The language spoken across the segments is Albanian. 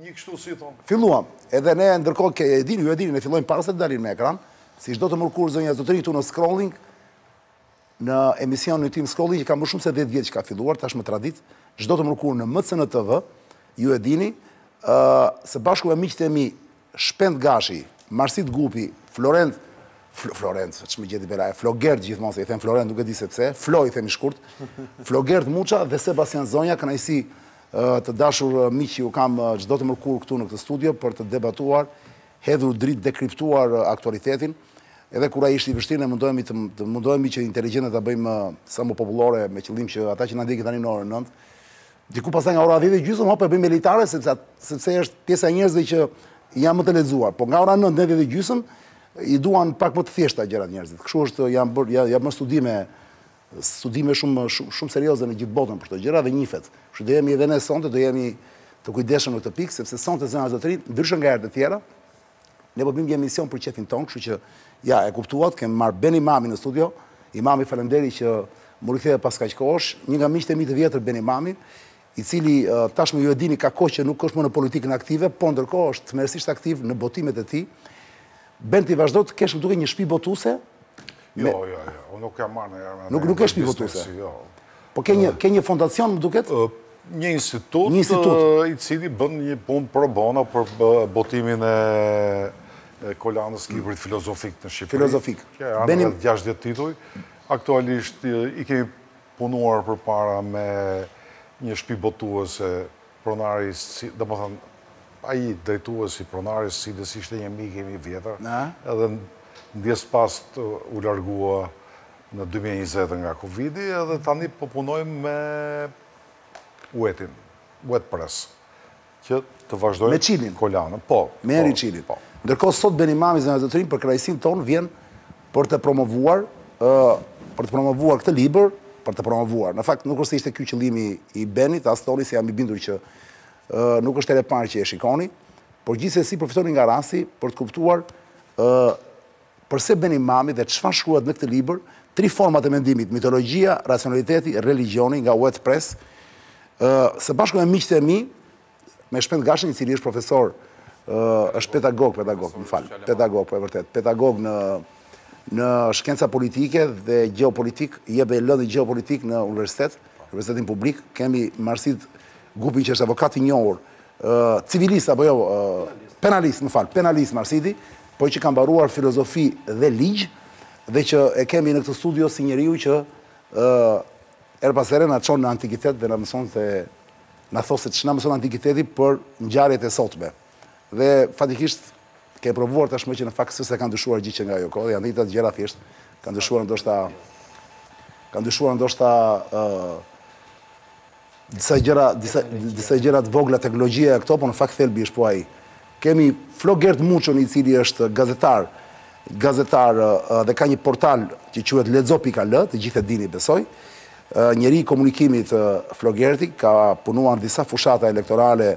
Një kështu si thonë. Filluam. Edhe ne ndërkohë ke e dini, ju e dini, ne fillojmë para se të dalim në ekran, si çdo të mërkurë zonja zotërinj këtu në scrolling, në emisionin tim scrolling që ka më shumë se 10 vjet që ka filluar, tashmë traditë, çdo të mërkurë në MCN TV, ju e dini, së bashku me miqtë e mi Shpend Gashi, Marsit Gupi, Florent, Fl, Florent, se ç'më gjeti belaja, Flogert gjithmonë, se i them Florent, nuk e di sepse, Flo i themi shkurt, Flogert Muça dhe Sebastian Zonja, kënaqësi të dashur miq që ju kam çdo të mërkurë këtu në këtë studio për të debatuar, hedhur dritë, dekriptuar aktualitetin. Edhe kur ai është i vështirë, ne mundohemi të, të mundohemi që inteligjencën ta bëjmë sa më popullore me qëllim që ata që na ndjekin tani në orën 9 Diku pastaj nga ora dhjetë e gjysëm hop e bëjmë elitare sepse sepse është pjesa e njerëzve që janë më të lexuar. Po nga ora nëntë deri dhjetë e gjysëm i duan pak më të thjeshta gjërat njerëzit. Kështu është janë bërë janë janë bërë studime studime shumë shumë shumë serioze në gjithë botën për këto gjëra dhe njifet. Kështu do jemi edhe ne sonte do jemi të kujdesshëm në këtë pikë sepse sonte zonja zotërinj ndryshe nga herët e tjera Ne po bëjmë një emision për qefin tonë, kështu që ja e kuptuat, kemë marrë Ben Imami në studio. Imami faleminderit që m'u riktheve pas kaq kohësh, një nga miqtë e mi të vjetër Ben Imami, i cili tashmë ju e dini ka kohë që nuk është më në politikën aktive, po ndërkohë është tmerrësisht aktiv në botimet e tij. Ben ti vazhdon të kesh më duket një shtëpi botuse, Jo, jo, jo, unë nuk jam marrë ndonjëherë me... Nuk është shtëpi botuese? Jo. Po ke një, ke një fondacion, më duket? Një institut, një institut. i cili bën një punë pro bono për botimin e kolanës së librit filozofik në Shqipëri. Filozofik. Kjo, janë dhe 60 tituj. Aktualisht i kemi punuar përpara me një shpi botuese pronari, domethënë ai drejtuesi, pronari i së cilës ishte një mik im i vjetër, edhe ndjesë pastë u largua në dy mijë e njëzet nga Covid-i, edhe tani po punojmë me Uetin, Uet Press, që të vazhdojmë kolanën. Me Henri Çilin. Ndërkohë sot Ben Imami, zonja e zotërinj, për kënaqësinë tonë vjen për të promovuar ë për të promovuar këtë libër, për të promovuar. Në fakt nuk është se ishte ky qëllimi i Benit, as toni se jam i bindur që ë nuk është hera e parë që e shikoni, por gjithsesi përfitojmë nga rasti për të kuptuar ë përse Ben Imami dhe çfarë shkruhet në këtë libër, tri format e mendimit, mitologjia, racionaliteti, religjioni nga Uet Press, ë së bashku me miqtë e mi, Me Shpend Gashin, i cili është profesor, është pedagog, pedagog, më fal, pedagog, po e vërtetë, pedagog në në shkenca politike dhe gjeopolitikë, jep dhe lëndë gjeopolitikë në universitet, universitetin publik, kemi Marsit Gupin që është avokat i njohur, civilist, apo jo, penalist, më fal, penalist Marsiti, po që ka mbaruar filozofi dhe ligj, dhe që e kemi në këtë studio si njeriu që herë pas here na çon në antikitet dhe na mëson se Na thot se ç'na mëson antikiteti për ngjarjet e sotme. Dhe faktikisht ke e provuar tashmë që në fakt s'është se ka ndryshuar gjë që nga ajo kohë dhe janë të njëjtat gjëra thjesht ka ndryshuar ndoshta ka ndryshuar ndoshta disa gjëra disa disa gjëra të vogla teknologjia këto, po në fakt thelbi është po ai. Kemi Flogert Muçën i cili është gazetar, gazetar dhe ka një portal që quhet lexo pikë al, të gjithë e dini besoj. Njeri i komunikimit Flogerti ka punuar disa fushata elektorale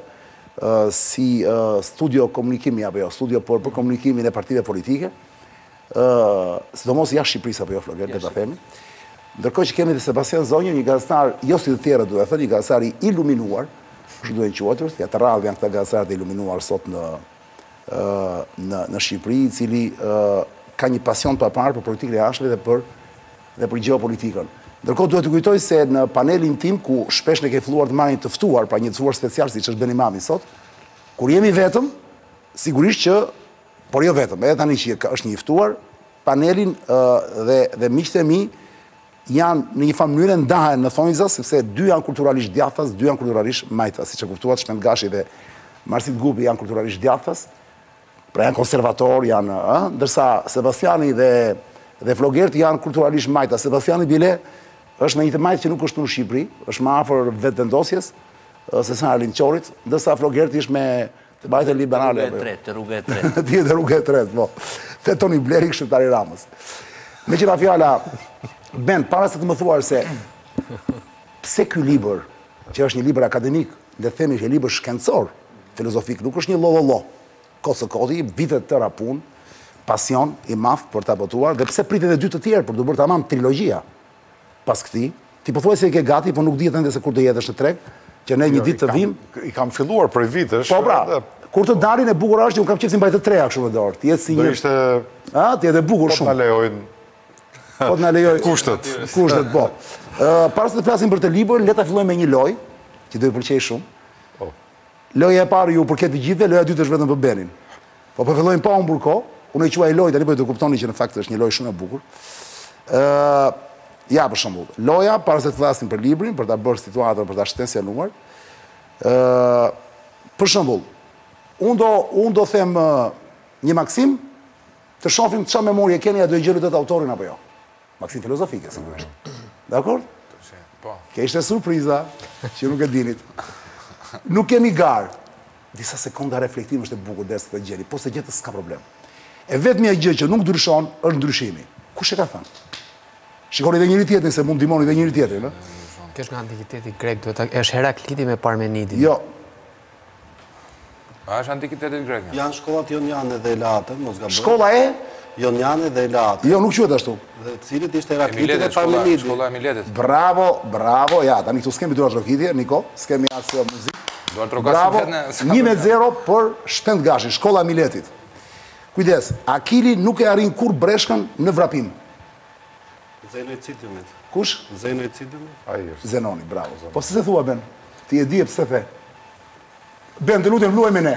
si studio komunikimi apo jo, studio për komunikimin e partive politike. sidomos jashtë Shqipërisë apo jo Flogert, le ta themi. Ndërkohë që kemi dhe Sebastian Zonjën, një gazetar, jo si të tjerët duhet thënë, një gazetar i iluminuar, kështu duhen quajtur, ja të rrallë janë këta gazetarë të iluminuar sot në në në Shqipëri, i cili ka një pasion të parë për politikën e jashtme dhe për dhe për gjeopolitikën. Ndërkohë duhet të kujtoj se në panelin tim ku shpesh ne kemi filluar të marrim të ftuar, pra një të ftuar special siç është Beni Mami sot, kur jemi vetëm, sigurisht që Por jo vetëm, edhe tani që është një i ftuar, panelin dhe dhe miqtë e mi janë në një farë mënyre ndahen në thonjza sepse dy janë kulturalisht djathtas, dy janë kulturalisht majtas, siç e kuptuat Shpend Gashi dhe Marsit Gupi janë kulturalisht djathtas, pra janë konservator, janë, ë, ndërsa Sebastiani dhe dhe Flogerti janë kulturalisht majtas. Sebastiani bile është në një të majtë që nuk është në Shqipëri, është më afër vetëvendosjes, se sa Arlind Qorit, ndërsa Flogerti është me Të majtën liberale. Te rruga e tretë, te rruga e tretë. Ti je te rruga e tretë, po. Te Toni Bleri shqiptar i Ramës. Meqë ra fjala, Ben, para se të më thuash se, pse ky libër, që është një libër akademik, le të themi që një libër shkencor, filozofik, nuk është një llollollo, kot së koti, vite të tëra punë, pasion i madh për ta botuar, dhe pse priten dhe dy të tjerë, për t'u bërë tamam trilogia, pas këtij. Ti pothuajse i ke gati, po nuk dihet ende se kur do i hedhësh në treg, që ne një ditë të vijmë. I kam filluar prej vitesh. Po pra, kur të dalin e bukura është që unë kam qejf t'i mbaj të treja kështu në dorë, të jetë si një. Do ishte. Ëh, të jetë e bukur shumë. Po na lejuan. Po na lejuan. Kushtet. Kushtet po. Para se të flasim për këtë libër, le ta fillojmë me një lojë që do ju pëlqejë shumë. Po. Loja e parë ju përket të gjithëve, loja e dytë është vetëm për Benin. Po po fillojmë pa humbur kohë. Unë e quaj lojë tani po do ta kuptoni që në fakt është një lojë shumë e bukur. Ë ja për shembull, loja para se të flasim për librin, për ta bërë situatën, për ta shtensionuar. Ë për shembull, unë do unë do them një maksimë, të shofim ça memorie keni, a do e gjeni dot autorin apo jo. Maksim filozofike, sigurisht. Dakord? Po. Kjo ishte surpriza, që nuk e dinit. Nuk kemi garë. Disa sekonda reflektim është e bukur dhe sikur ta gjeni, po s'e gjetët s'ka problem. E vetmja gjë që nuk ndryshon, është ndryshimi. Kush e ka thënë? Shikoni dhe njëri-tjetrin, se mund të ndihmoni dhe njëri-tjetrin, në? Kjo është nga antikiteti grek, duhet të jetë Herakliti me Parmenidin. Jo, A është antikiteti grek një? Janë shkollat joniane dhe eleate, mos gaboj. Shkolla e? Joniane dhe eleate. Jo, nuk quhet ashtu. Dhe cilit ishte Heraklitit e Parmenidit. Shkolla e Miletit. Bravo, bravo, ja, tani këtu s'kemi duartrokitje, Niko, s'kemi as një muzikë. Bravo, një me zero për Shpend Gashin, shkolla e Miletit. Kujdes, Akili nuk e arrin kurrë breshkën në vrapim. Zeno i Citiumit. Kush? Zeno i Citiumit. Ai është. Zenoni, bravo. Zeno. Pse s'e thua Ben? Ti e di pse s'e the. Ben, të lutem luaj me ne.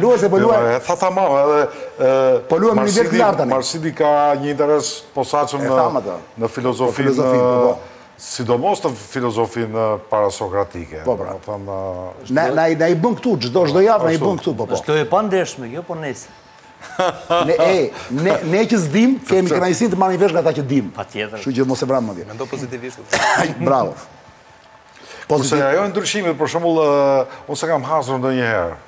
Luaj se po luaj. Jo, tha tha mama edhe po luaj në nivel të lartë tani. Marsidi ka një interes të posaçëm në në filozofinë. Po, po, po. Sidomos në filozofinë parasokratike. Po, pra. Domethënë, na na i bën këtu çdo çdo javë na i bën këtu, po po. Është lojë e pandershme kjo, po nejse. Ne, ej, ne, ne që s'dim, kemi kënaqësinë të marrim vesh nga ata që dim. Patjetër. Kështu që mos e vra mendjen. Mendo pozitivisht. Bravo. Kurse ajo e ndryshimit, për shembull, unë s'e kam hasur ndonjëherë.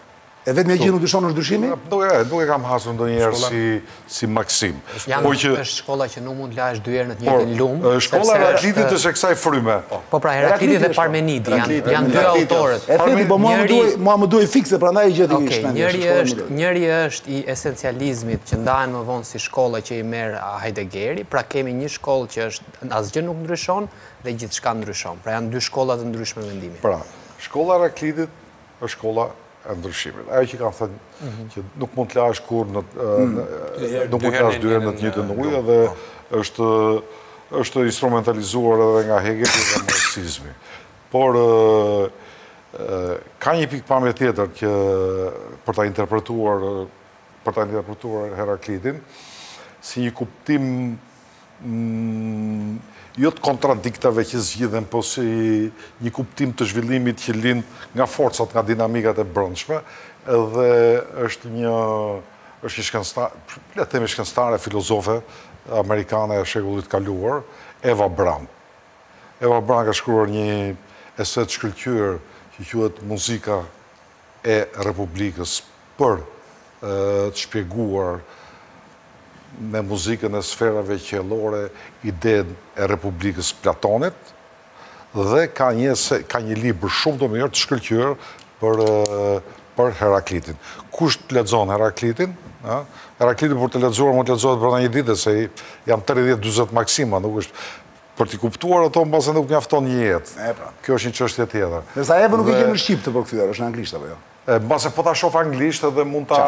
E vetmja gjë që nuk ndryshon është ndryshimi? Nuk e, nuk e kam hasur ndonjëherë si si maksimë. Është një po është shkolla që nuk mund të lahesh dy herë në të njëjtin lum. Shkolla e Heraklitit është e kësaj fryme. Po, po pra Herakliti dhe Parmenidi janë janë dy autorët. E gjeti, po mua më duhej, mua më duhej fiks, prandaj e gjeti okay, njëri është, njëri është i esencializmit që ndahen më vonë si shkolla që i merr Heideggeri, pra kemi një shkollë që është asgjë nuk ndryshon dhe gjithçka ndryshon. Pra janë dy shkolla të ndryshme mendimi. Pra, shkolla e Heraklitit është shkolla e ndryshimit. Ajo që ka thënë që nuk mund të lahesh kurrë në nuk mund të lahesh dy herë në të njëjtin ujë dhe është është instrumentalizuar edhe nga Hegel dhe nga marksizmi. Por ka një pikëpamje tjetër që për ta interpretuar për ta interpretuar Heraklitin si një kuptim jo të kontradiktave që zgjidhen, po si një kuptim të zhvillimit që lind nga forcat, nga dinamikat e brendshme, dhe është një është një shkencëtar, le të themi shkencëtare, filozofe amerikane e shekullit të kaluar, Eva Brann. Eva Brann ka shkruar një ese të shkëlqyer që quhet Muzika e Republikës për të shpjeguar me muzikën e sferave qiellore idenë e Republikës së Platonit dhe ka një ka një libër shumë të mirë të shkëlqyer për për Heraklitin. Kush ta lexon Heraklitin, ë? Herakliti për të lexuar mund të lexohet brenda një dite se janë tridhjetë dyzet maksima, nuk është Për t'i kuptuar ato mbase nuk mjafton një jetë. E pra. Kjo është një çështje tjetër. Ndërsa Evën nuk e kemi në shqip të përkthyer, është në anglisht apo jo? E mbase po ta shoh në anglisht edhe mund ta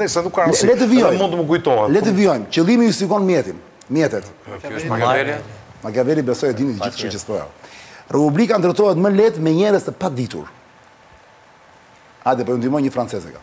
nëse nuk ka rëndësi. Le të vijojmë. Mund të më kujtohet. Le të vijojmë. Qëllimi justifon mjetin. Mjetet. Ky është Machiavelli. Machiavelli besoj e dini të gjithë, kështu që s'po. Republika ndërtohet më lehtë me njerëz të paditur. Hajde, po ju ndihmoj një francez e ka.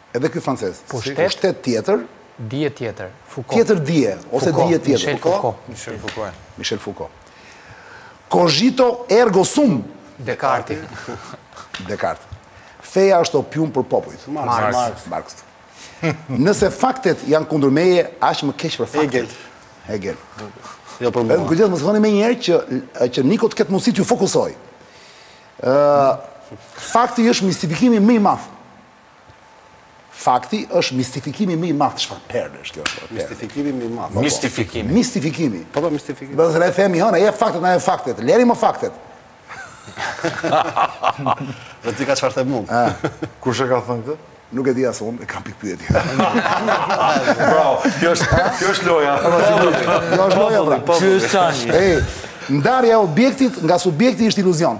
Edhe ky francez, pushtet tjetër, dije tjetër, Foucault. Tjetër dije, ose dije tjetër. Michel Foucault. Michel Foucault. Michel Foucault. Cogito ergo sum. Dekarti. Dekart. Feja është opium për popujt. Marx. Marx. Nëse faktet janë kundër meje, aq më keq për faktet. Hegel. Hegel. Jo për mua. Kujdes mos thoni më një herë që që Niko të ketë mundësi t'ju fokusojë. Ë fakti është mistifikimi më i madh. Fakti është mistifikimi më i madh çfarë perle është kjo. Mistifikimi më i madh. Po, po. Mistifikimi. Mistifikimi. Po po mistifikimi. Do të themi hë, na i faktet, na i faktet. Lëri më faktet. Dhe ti ka çfarë them mund. Kush e ka thënë këtë? Nuk e di as unë, e kam pikëpyetje. Bravo. Kjo është, kjo është loja. Kjo është loja. Kjo është çani. Ej, ndarja e objektit nga subjekti është iluzion.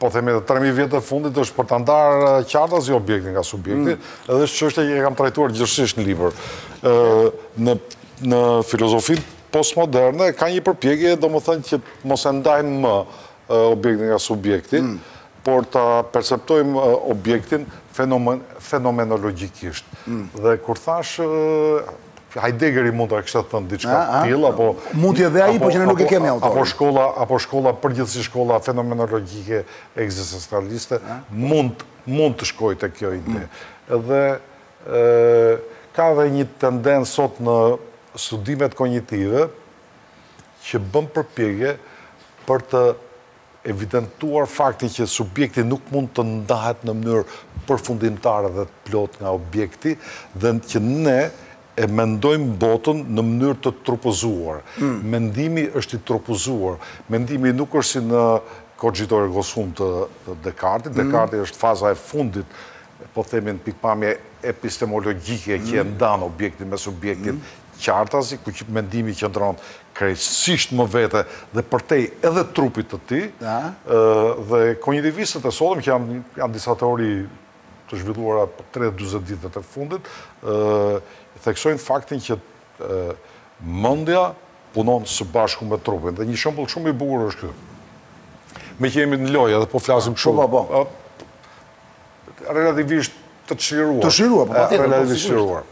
Po themi edhe tre mijë vjetët e fundit është për ta ndarë qartazi objektin nga subjekti, mm. edhe është çështja që e kam trajtuar gjerësisht në libër. Në, në filozofinë postmoderne ka një përpjekje, domethënë që mos e ndajmë më objektin nga subjekti, mm. por ta perceptojmë objektin fenomen, fenomenologjikisht. Mm. Dhe kur thashë, Heidegeri mund ta kishte thënë diçka të tillë apo mund të jetë dhe ai po që ne nuk e kemi autorin. Apo shkolla, apo shkolla përgjithësisht shkolla fenomenologjike ekzistencialiste mund mund të shkojë te kjo ide. Dhe ka dhe një tendencë sot në studimet konjitive që bën përpjekje për të evidentuar faktin që subjekti nuk mund të ndahet në mënyrë përfundimtare dhe të plotë nga objekti dhe që ne e mendojmë botën në mënyrë të trupëzuar. Mendimi është i trupëzuar. Mendimi nuk është si në cogito ergo sum të Dekartit. Dekarti është faza e fundit, po themi në pikëpamje epistemologjike, që e ndan objektin me subjektin, Qartazi, ku mendimi qëndron krejtësisht më vete dhe përtej edhe trupit të tij, dhe konjitivistët e sotëm, që janë disa teori të zhvilluara këto tridhjetë dyzet vitet e fundit, theksojnë faktin që mendja punon së bashku me trupin. Dhe një shembull shumë i bukur është ky. Meqë jemi në lojë edhe po flasim kështu, relativisht të çliruar, relativisht të çliruar.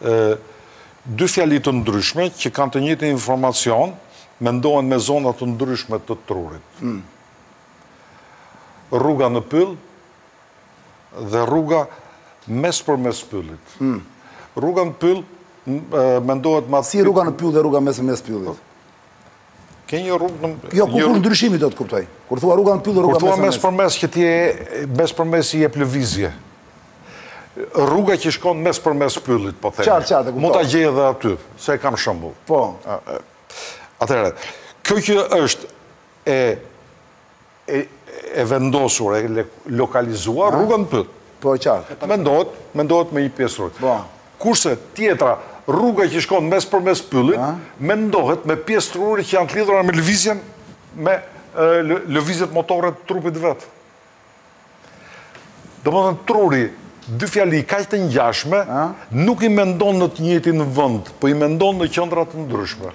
Dy fjali të ndryshme që kanë të njëjtin informacion mendohen me zona të ndryshme të trurit. Rruga në pyll dhe rruga mes për mes pyllit. Rruga në pyll mendohet me... Si rruga në pyll dhe rruga mespërmes pyllit? Ke një rrugë në... Jo, ku është ndryshimi dua të kuptoj? Kur thua rruga në pyll, rruga mes për mes? Kur thua mes për mes që ti e... mes për mes i jep lëvizje. Rruga që shkon mes për mes pyllit, po themi. Qartë, qartë, e kuptoj. Mund ta gjej edhe aty, se e kam shembull. Po. Atëherë, kjo që është e e vendosur, e lokalizuar, rruga në pyll. Po e qartë. Mendohet, mendohet me një pjesë truri. Po. Kurse tjetra, rruga që shkon mes për mes pyllit, mendohet me pjesë truri që janë të lidhura me lëvizjen, me lëvizjet motore të trupit vetë. Domethënë truri, dy fjali kaq të ngjashme, nuk i mendon në të njëjtin vend, po i mendon në qendra të ndryshme.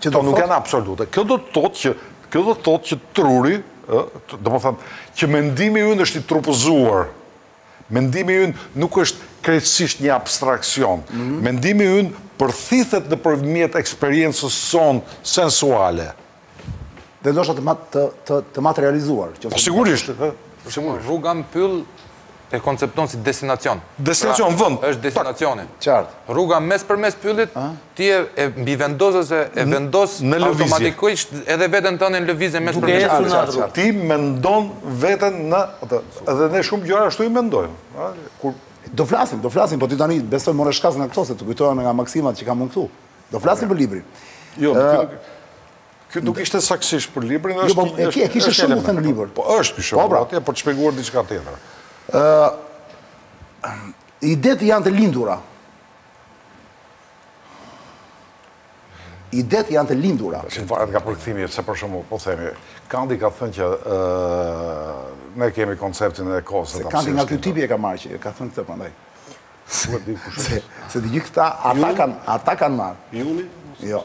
Këto nuk janë absolute. Kjo do të thotë që kjo do të thotë që truri, ë, domethënë që mendimi ynë është i trupëzuar. Mendimi ynë nuk është krejtësisht një abstraksion. Mhm. Mendimi ynë përthithet nëpërmjet eksperiencës sonë sensuale. Dhe ndoshta të të të materializuar, qoftë. Po sigurisht, ë. Për shembull, rruga në pyll e koncepton si destinacion. Destinacion, pra, vend. Është destinacioni. Qartë. Rruga mes për mes pyllit, ti e, e mbivendos, e e vendos automatikisht edhe veten tënde në lëvizje mes për mes. Duke ecur në rrugë. Ti mendon veten në atë. Edhe ne shumë gjëra ashtu i mendojmë. Kur do flasim, do flasim, po ti tani besoj more shkas nga këto se t'u kujtua nga maksimat që kam unë këtu. Do flasim për librin. Jo, Ky nuk ishte saksisht për librin, jo, është po, e, e kishte shumë të thënë libër. Po është ky shumë, po, pra. atje për të shpjeguar diçka tjetër. Ë Idetë janë të lindura. Idetë janë të lindura. Se varet nga përkthimi, se për shembull, po themi, Kanti ka thënë që ne kemi konceptin e kohës Se Kanti nga ky tipi e ka marrë që ka thënë këtë prandaj. Se të gjithë këta ata kanë ata kanë marrë. Jungu? Jo.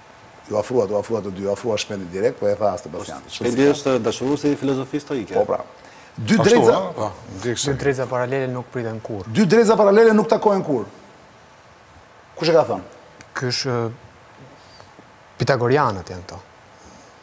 Ju u afruat, u afruat të dy, u afrua Shpendi direkt, po e tha Sebastiani. Shpendi është dashurues i filozofisë stoike. Po pra. Dy drejtëza. Po, dy drejtëza paralele nuk priten kurrë. Dy drejtëza paralele nuk takohen kurrë. Kush e ka thënë? Ky është Pitagorianët janë këto.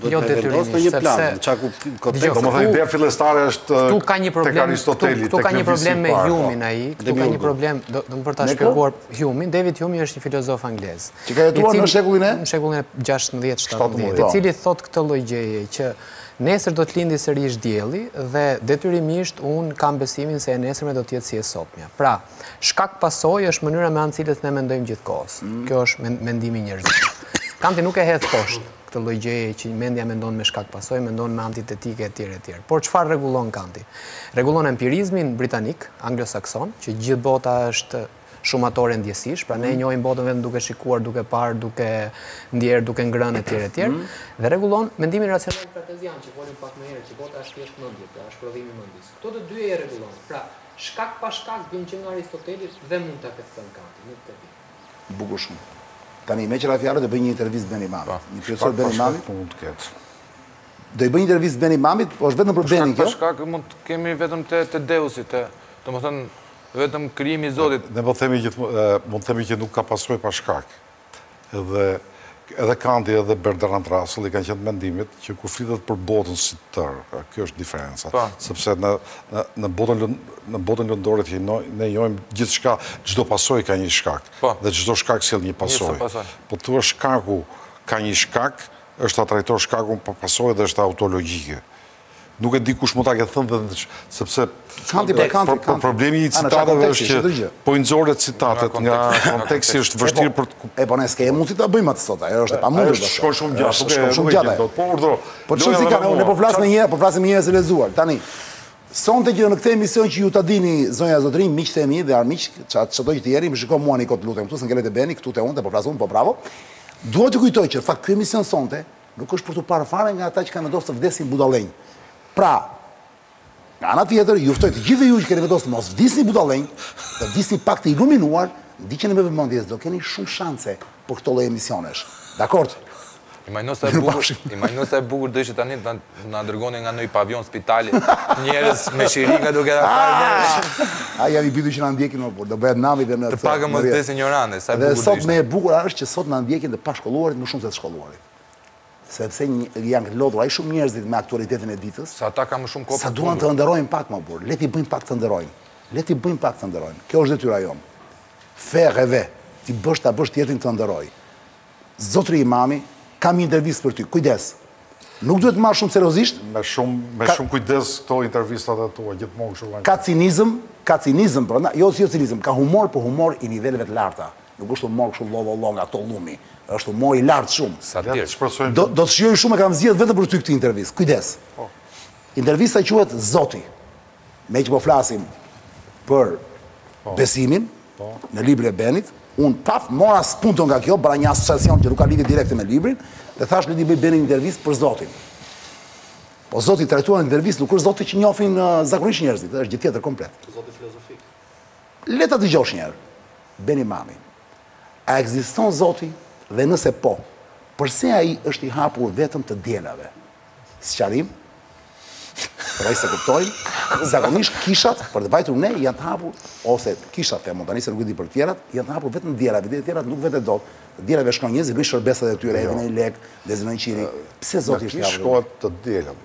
Jo detyrimisht, sepse... Domethënë, ideja fillestare është tek Aristoteli, te lëvizësi i parë. Këtu ka një problem me Hume-in ai, këtu ka një problem, domethënë për ta shpjeguar Hume-in, David Hume-i është një filozof anglez. Që ka jetuar në shekullin e? Në shekullin e 16-17, i cili thotë këtë lloj gjëje, që nesër do të lindë sërish dielli, dhe detyrimisht unë kam besimin se e nesërmja do të jetë si e sotmja. Pra, shkak pasojë është mënyra me anë të cilës ne mendojmë gjithë kohës. Ky është mendimi njerëzor. Kanti nuk e hedh poshtë. këtë lloj gjëje që mendja mendon me shkak pasojë, mendon me antitetike etj etj. Por çfarë rregullon Kanti? Rregullon empirizmin britanik, anglosakson, që gjithë bota është shumatore ndjesish, pra ne e mhm. njohim botën vetëm duke shikuar, duke parë, duke ndjerë, duke ngrënë etj etj. Mhm. Dhe rregullon mendimin racional kartezian që folëm pak më herët, që bota është thjesht mendje, pra është prodhim i mendjes. Këto të dyja i rregullon. Pra, shkak pa shkak vjen që nga Aristoteli dhe mund ta ketë thënë Kanti, nuk e di. Bukur shumë. Tani, meqë ra fjala, do i bëj një intervistë Ben Imamit. Një pyetje sot Ben Imamit. Shkak mund të ketë. Do i bëj një intervistë Ben Imamit, po është vetëm për Benin kjo? Shkak mund të kemi vetëm te deusi, domethënë, vetëm krijimi i Zotit. Ne po themi gjithë, mund të themi që nuk ka pasojë pa shkak. Dhe Edhe Kanti edhe Bertrand Russell-i kanë qenë të mendimit që kur flitet për botën si të tërë, pra kjo është diferenca, po. sepse në, në, në botën, në botën lëndore që ne njohim gjithçka, çdo pasojë ka një shkak, po. dhe çdo shkak sjell një pasojë. Po të thuash shkaku ka një shkak, është ta trajtosh shkakun për pasojë dhe është tautologjike. Nuk e di kush mund ta ketë thënë dhe sepse problemi i citateve është që po i nxorre citatet nga konteksti është vështirë për të kuptuar. E po ne s'kemi mundësi ta bëjmë atë sot, ajo është e pamundur. Është shkon shumë gjatë, po shkon shumë gjatë. Po, po urdhëro. Po ç'rëndësi ka, ne po flas me një, po flas me njerëz të lexuar. Tani sonte që në këtë emision që ju ta dini zonja zotërinj, miqtë e mi dhe armiq, çfarëdo që të jeni, më shiko mua një çikë të lutem këtu, se ngele te Beni këtu te unë, po flas unë, po bravo. Dua t'ju kujtoj që fakt ky emision sonte Nuk është për t'u parë fare nga ata që kanë vendosur të vdesin budallenj. Pra, nga ana tjetër, ju ftoj të gjithëve ju që keni vendosur të mos vdisni budallenj, të vdisni pak të iluminuar, ndiqeni me vëmendje s'do keni shumë shanse për këto lloj emisionesh. Dakord? Imagjino sa e bukur, Mirupafshim. imagjino sa e bukur do ishte tani të na dërgonin nga ndonjë pavijon spitali njerëz me shiringa duke na parë njerëz. Ah jam i bindur që na ndjekin more burrë, do bëhet nami dhe në. Të paktën mos vdesin injorantë, sa e bukur do ishte. Dhe ç'është më e bukur është që sot na ndjekin të pashkolluarit më shumë se të shkolluarit. sepse janë lodhur ai shumë njerëzit me aktualitetin e ditës. Sa ata kanë më shumë kohë. Sa duan të ëndërrojnë pak më bukur, le t'i bëjmë pak të ëndërrojnë. Le t'i bëjmë pak të ëndërrojnë. Kjo është detyra jonë. Fer eve, t'i bësh ta bësh tjetrin të ëndërrojë. Zotri Imami, kam një intervistë për ty. Kujdes. Nuk duhet ta marrësh shumë seriozisht. Me shumë me shumë kujdes këto intervistat e tua, gjithmonë kështu kanë. Ka cinizëm, ka cinizëm brenda, jo si jo cinizëm, ka humor, po humor i niveleve të larta. Nuk është humor kështu lolo lolo nga këto llumi. Është humor i lartë shumë. Satir. Do do ta shijosh shumë e kam zgjedh vetëm për ty këtë intervistë. Kujdes. Po. Intervista quhet Zoti. Me që po flasim për po. besimin po. në librin e Benit, unë paf mora spunto nga kjo, bëra një asociacion që nuk ka lidhje direkte me librin dhe thashë le t'i bëj Benit intervistë për Zotin. Po Zoti i trajtuar në intervistë nuk është Zoti që njohin uh, zakonisht njerëzit, është gjë tjetër komplet. Zoti filozofik. Le ta dëgjosh një herë. Beni Imami, A ekziston Zoti dhe nëse po, përse ai është i hapur vetëm të dielave? Sqarim? Për ata s'e kuptojnë, zakonisht kishat për të vajtur ne janë të hapur ose kishat te montanistët nuk e di për të tjerat, janë të hapur vetëm të dielave, ditët e tjera nuk vete dot. Të dielave shkojnë njerëzit, bëjnë shërbesat e tyre, hedhin jo. një lek, ndezin një qiri. Pse Zoti është i hapur? Në kishë shkohet të dielën.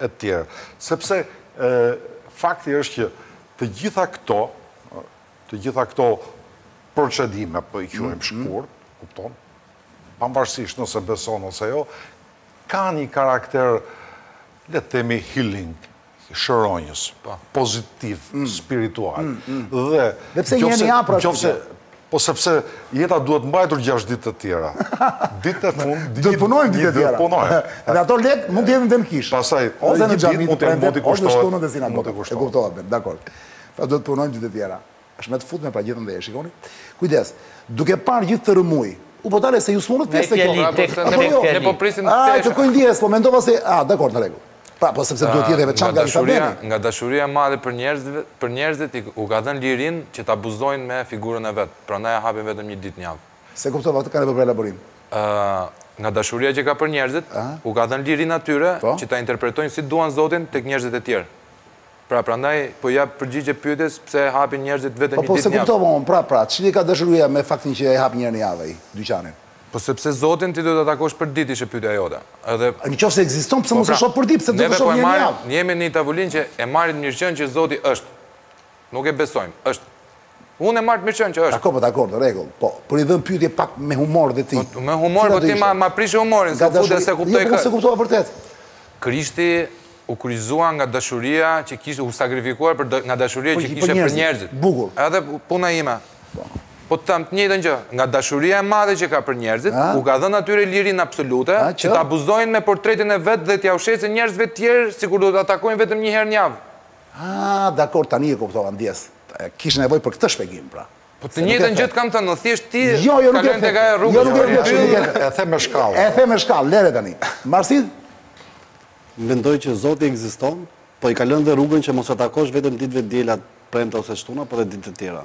etj. Sepse fakti është që të gjitha këto, të gjitha këto procedime, po i quajmë shkurt, kupton, pavarësisht nëse beson ose jo, kanë një karakter, le të themi healing, shëronjës, pozitiv, spiritual. Dhe pse jeni afër aty? Po sepse jeta duhet mbajtur gjashtë ditë të tjera. Ditët e fundit, një ditë punojmë, një ditë punojmë. Dhe ato lek mund të jemi dhe në kishë. Pastaj, ose në xhami të premten, ose në shtunën dhe sinagoga. E kuptohet, ben, dakord. Pra duhet të punojmë ditët e tjera. Është me të futme pra gjithë ndeshje, shikoni. Kujdes, duke parë gjithë këtë rrëmujë, u po dale se ju smunët pjesë të kjo. Ne po prisim të teshë. A, të kujnë djesë, po mendova se, a, dakord, në rregull. Pra, po sepse duhet të jetë e veçantë nga gjitha vendet. Nga dashuria e madhe për njerëzve, për njerëzit u ka dhënë lirinë që të abuzojnë me figurën e vet. Prandaj e hapin vetëm një ditë në javë. S'e kuptova këtë ka nevojë për elaborim. Nga dashuria që ka për njerëzit, u ka dhënë lirinë atyre që ta interpretojnë si duan Zotin tek njerëzit e tjerë. Pra, prandaj, po jap përgjigje pyetjes pse e hapin njerëzit vetëm një ditë në javë. Po, po, s'e kuptova unë, pra, pra, ç'lidhje ka dashuria me faktin që e hap një herë në javë ai, dyqanin? Po, sepse Zotin ti duhet ta takosh përditë, ishte pyetja jote, edhe. Në qoftë se ekziston, pse mos e shoh përditë, pse duhet ta shoh një herë në javë? Neve po e marrim, jemi në një tavolinë që e marrim të mirëqenë që Zoti është. Nuk e besojmë, është. Unë e marrë të mirëqenë që është. Dakor, po dakor, në regull. Po, pra i dhamë pyetje pak me humor dhe ti. Po, me humor, po ti ma prish humorin, se ku dhe s'e kuptoj kurrë. Jo, po s'e kuptoj vërtet. Krishti u kryqëzua nga dashuria që kishte, u sakrifikua nga dashuria që kishte për njerëzit. Bukur. Edhe puna ime. Po. Po të them të njëjtën gjë, nga dashuria e madhe që ka për njerëzit, u ka dhënë atyre lirinë absolute, që të abuzojnë me portretin e vet dhe t'ua shesin njerëzve tjerë, sikur do ta takojnë vetëm njëherë në javë. Haa, dakor, tani e kuptova, ndjesë. Kishe nevojë për këtë shpjegim, pra. Po të njëjtën gjë të kam thënë, thjesht ti jo, jo, kalon tek ajo rrugë. Jo, nuk e di, nuk e di. E the me shkallë. E the me shkallë, lere tani. Marsin? Mendoj që Zoti ekziston, po i ka lënë dhe rrugën që mos e takosh vetëm ditëve të diela, premte ose shtuna, por edhe ditë të tjera.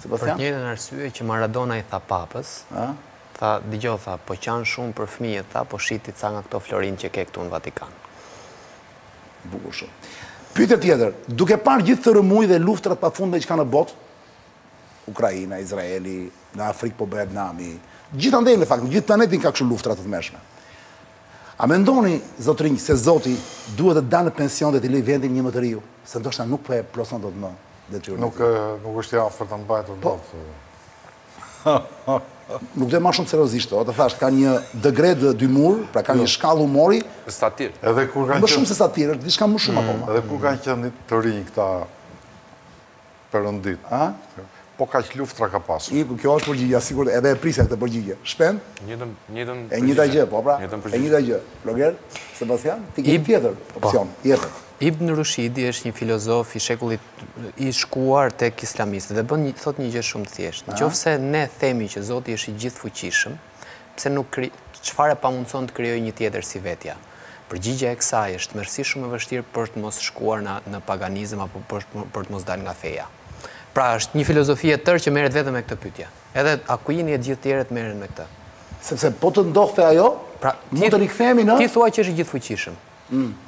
Për të njëjtën arsye që Maradona i tha Papës, tha, dëgjo, tha, po qan shumë për fëmijët, tha, po shiti ca nga këto florinë që ke këtu në Vatikan. Bukur shumë. Pyetje tjetër, duke parë gjithë këtë rrëmujë dhe luftrat e pafundme që ka në botë, Ukraina, Izraeli, në Afrikë po bëhet nami, gjithandej në fakt, në gjithë planetin ka kështu luftra të tmerrshme. A mendoni, zotërinj, se Zoti duhet të dalë në pension dhe t'i lërë vendin një më të riu, se ndoshta nuk po e plotëson dot më detyrën e tij? Nuk është i aftë për ta mbajtur dot. Nuk do e marrësh shumë seriozisht këtë. Të thashë, ka një degré d'humour, pra ka një shkallë humori. Satirë. Edhe kur kanë qenë. Më shumë se satirë, është diçka më shumë akoma. Edhe kur kanë qenë të rinj këta. Perënditë, po kaq luftra ka pasur. Iku, kjo është përgjigja, sigurt, edhe e prisja këtë përgjigje. Shpen? Njëjtën, njëjtën përgjigje. E njëjta gjë, po pra, e njëjta gjë. Urdhëro, Sebastian, ti ke një tjetër opsion, jepe. Ibn Rushdi është një filozof i shekullit i shkuar tek islamistët dhe bën thotë një gjë shumë të thjeshtë. Në qoftë se ne themi që Zoti është i gjithëfuqishëm, pse nuk çfarë e pamundëson të krijojë një tjetër si vetja? Përgjigja e kësaj është tmerrësisht shumë e vështirë për të mos shkuar në në paganizëm apo për të për të mos dalë nga feja. Pra është një filozofi e tërë që merret vetëm me këtë pyetje. Edhe Akuini e të gjithë tjerët merren me këtë. Sepse po të ndodhte ajo, Pra, mund të rikthehemi në ti thua që është i gjithëfuqishëm.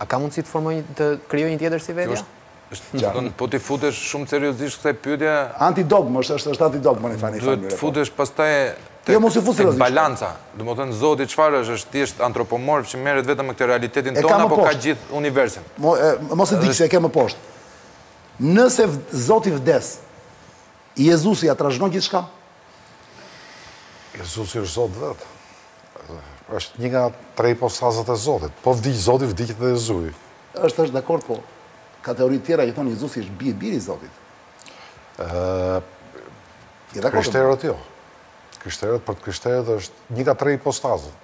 A ka mundësi të formojë një të krijojë një tjetër si vetja? Po t'i futesh shumë seriozisht kësaj pyetjes. Antidogmë, është është është antidogmë më në fani fani. Duhet të futesh pastaj te jo, te balanca. Domethënë Zoti çfarë është? Është thjesht antropomorf që merret vetëm me këtë realitetin tonë apo ka gjithë universin? Mos u ngut se e ke më poshtë. Nëse Zoti vdes, Jezusi a trashëgon gjithçka? Jezusi është Zoti vetë. Është një nga tre ipostazat e Zotit. Po vdiq Zoti, vdiq edhe Jezusi. Është, është dakord, po ka teori tjera që thonë Jezusi është bie biri i Zotit. Ë Krishterët jo. Krishterët për të krishterët është një nga tre ipostazat.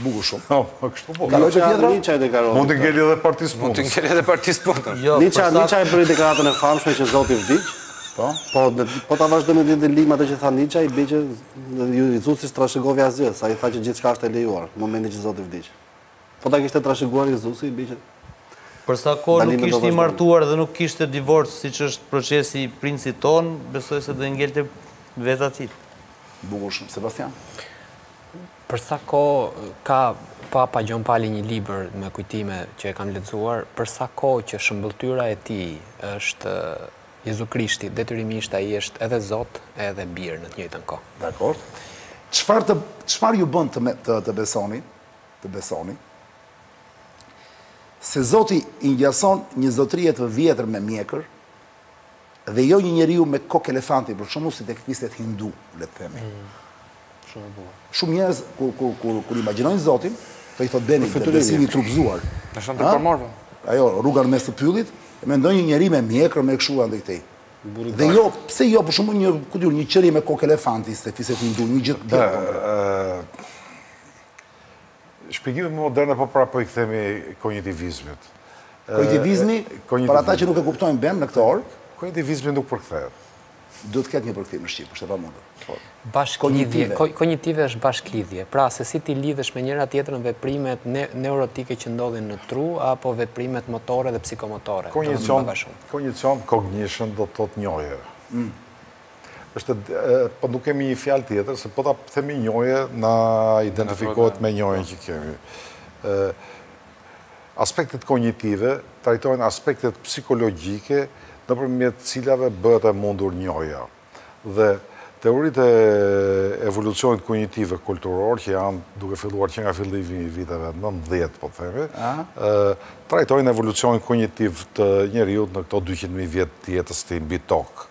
Bukur shumë. Po, po, kështu po. Kaloj të tjetra? Niçe deklaron. Mund të ngeli edhe partisë Punës. Mund t'i ngelet edhe Partisë Punës. Jo, Niçe, Niçe bëri deklaratën e famshme që Zoti vdiq. Po. Po, po ta vazhdojmë edhe në linjë atë që tha Niçe, bie që Jezusi s'trashëgoi asgjë, se ai tha që gjithçka është e lejuar në momentin që Zoti vdiq. Po ta kishte trashëguar Jezusi, bie që Për sa kohë nuk ishte i martuar dhe nuk kishte divorc, siç është procesi i princit tonë, besoj se do i ngelte vetë atit. Bukur shumë, Sebastian. Për sa kohë ka Papa Gjon Pali një libër me kujtime që e kam lexuar, për sa kohë që shëmbëlltyra e tij është Jezu Krishti, detyrimisht ai është edhe Zot e edhe Bir në të njëjtën kohë. Dakord. Çfarë çfarë ju bën të të të besoni, të besoni se Zoti i ngjason një zotërie të vjetër me mjekër, Dhe jo një njeriu me kokë elefanti, për shembull si te fiset hindu, le të themi. Shumë bukur. Shumë njerëz kur kur kur kur imagjinojnë Zotin, po i thotë Beni, të besimi i trupëzuar. Në shumë të përmorë. Ajo, rruga në mes të pyllit, e mendojnë një njeri me mjekër, me këshu andej këtej. Dhe jo, pse jo, për shembull një, ku t'ju, një njeri me kokë elefanti, si fiset hindu, një gjithë dhe. Shpjegimet më moderne po prapë po i kthemi konjitivizmit. Konjitivizmi, për ata që nuk e kuptojnë Ben në këtë orë, konjitivizmi nuk përkthehet. Do të ketë një përkthim në shqip, është e pamundur. Po. Bashkëlidhje, konjitive është bashkëlidhje. Pra se si ti lidh me njëra-tjetrën veprimet neurotike që ndodhin në tru apo veprimet motore dhe psikomotore. Konjicion, konjicion cognition do të thotë njohje. Mm. është, po nuk kemi një fjalë tjetër, se po ta themi njohje, na identifikohet me njohje që kemi. Aspektet kognitive, trajtojnë aspektet psikologjike, nëpërmjet të cilave bëhet e mundur njohja. Dhe teoritë e evolucionit kognitiv e kulturor, që janë duke filluar që nga fillimi i viteve 90, po themi, trajtojnë evolucionin kognitiv të njeriut në këto 200.000 vjet të jetës së tij mbi tokë.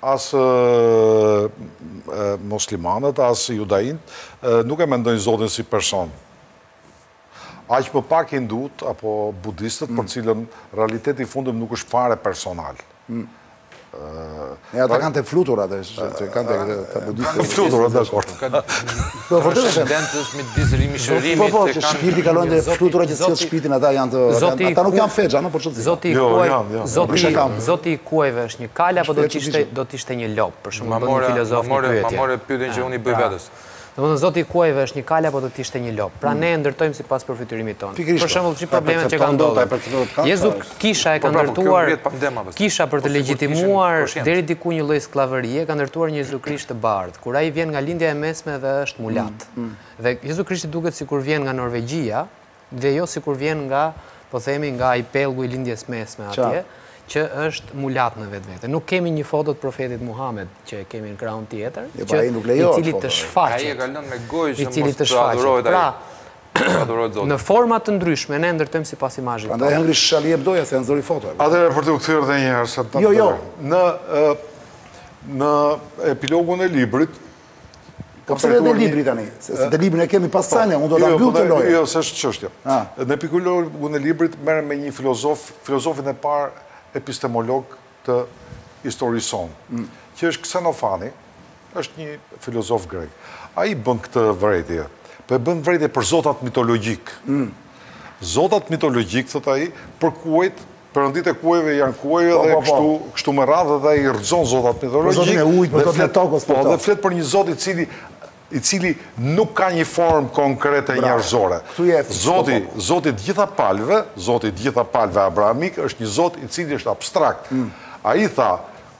As muslimanët, as judainjtë nuk e mendojnë Zotin si person. Aq më pak hindut apo budistët për të cilët realiteti i fundëm nuk është fare personal. E ata kanë të flutur atë, kanë të budistët. Flutur, dakord. Po vërtet është dent është me disë rimishërimi po po që shpirti kalon te flutura që çon shpirtin ata janë të zoti ata nuk janë fe gjë në për çdo zoti jo, kuaj jo, zoti zoti i kuajve është një kalë apo do të ishte do të ishte një lopë për shkak të filozofit më more më more pyetjen që unë i bëj pra, vetes Domethënë zoti i kuajve është një kalë apo do të ishte një lopë. Pra mm. ne e ndërtojmë sipas përfytyrimit tonë. Për shembull, shih problemet që kanë ndodhur. Jezu kisha e ka po, pra, ndërtuar kisha për të po, legjitimuar deri diku një lloj skllavërie, ka ndërtuar një Jezu Krisht të bardhë. Kur ai vjen nga Lindja e Mesme dhe është mulat. Dhe Jezu Krishti duket sikur vjen nga Norvegjia dhe jo sikur vjen nga, po themi, nga ai pellgu i Lindjes së Mesme atje, që është mulat në vetvete. Nuk kemi një foto të profetit Muhamed, që e kemi në krahun tjetër, jo, pra ai nuk lejohet foto. I cili të shfaqet. Ai e ka lënë me gojë që mos të adhurohet ai. Pra, Në forma të ndryshme, ne ndërtojmë sipas imazhit. Andaj e hëngri Sharli Ebdoja, se e nxori foto. Atëherë për t'u kthyer edhe njëherë, se të të të të të në epilogun e librit, ka përse dhe dhe libri tani, se dhe libri në kemi pas sajnë, unë do të ambyllë të lojë. Jo, se është qështja. Në epilogun e librit, merrem me një filozof, filozofin e parë epistemolog të historisë sonë, që është Ksenofani, Është një filozof grek. Ai bën këtë vërejtje. Po e bën vërejtje për zotat mitologjik. Zotat mitologjik, thotë ai, për kuajt, perënditë e kuajve janë kuaj po, dhe po, po. kështu, kështu me radhë dhe ai rrëzon zotat mitologjik. Për zotin e ujit, për zotin e tokës, për Po, dhe flet për një zot i cili i cili nuk ka një formë konkrete njerëzore. Zoti, zoti i të gjitha palëve, zoti i të gjitha palëve abrahamike është një zot i cili është abstrakt. Mm. Ai tha,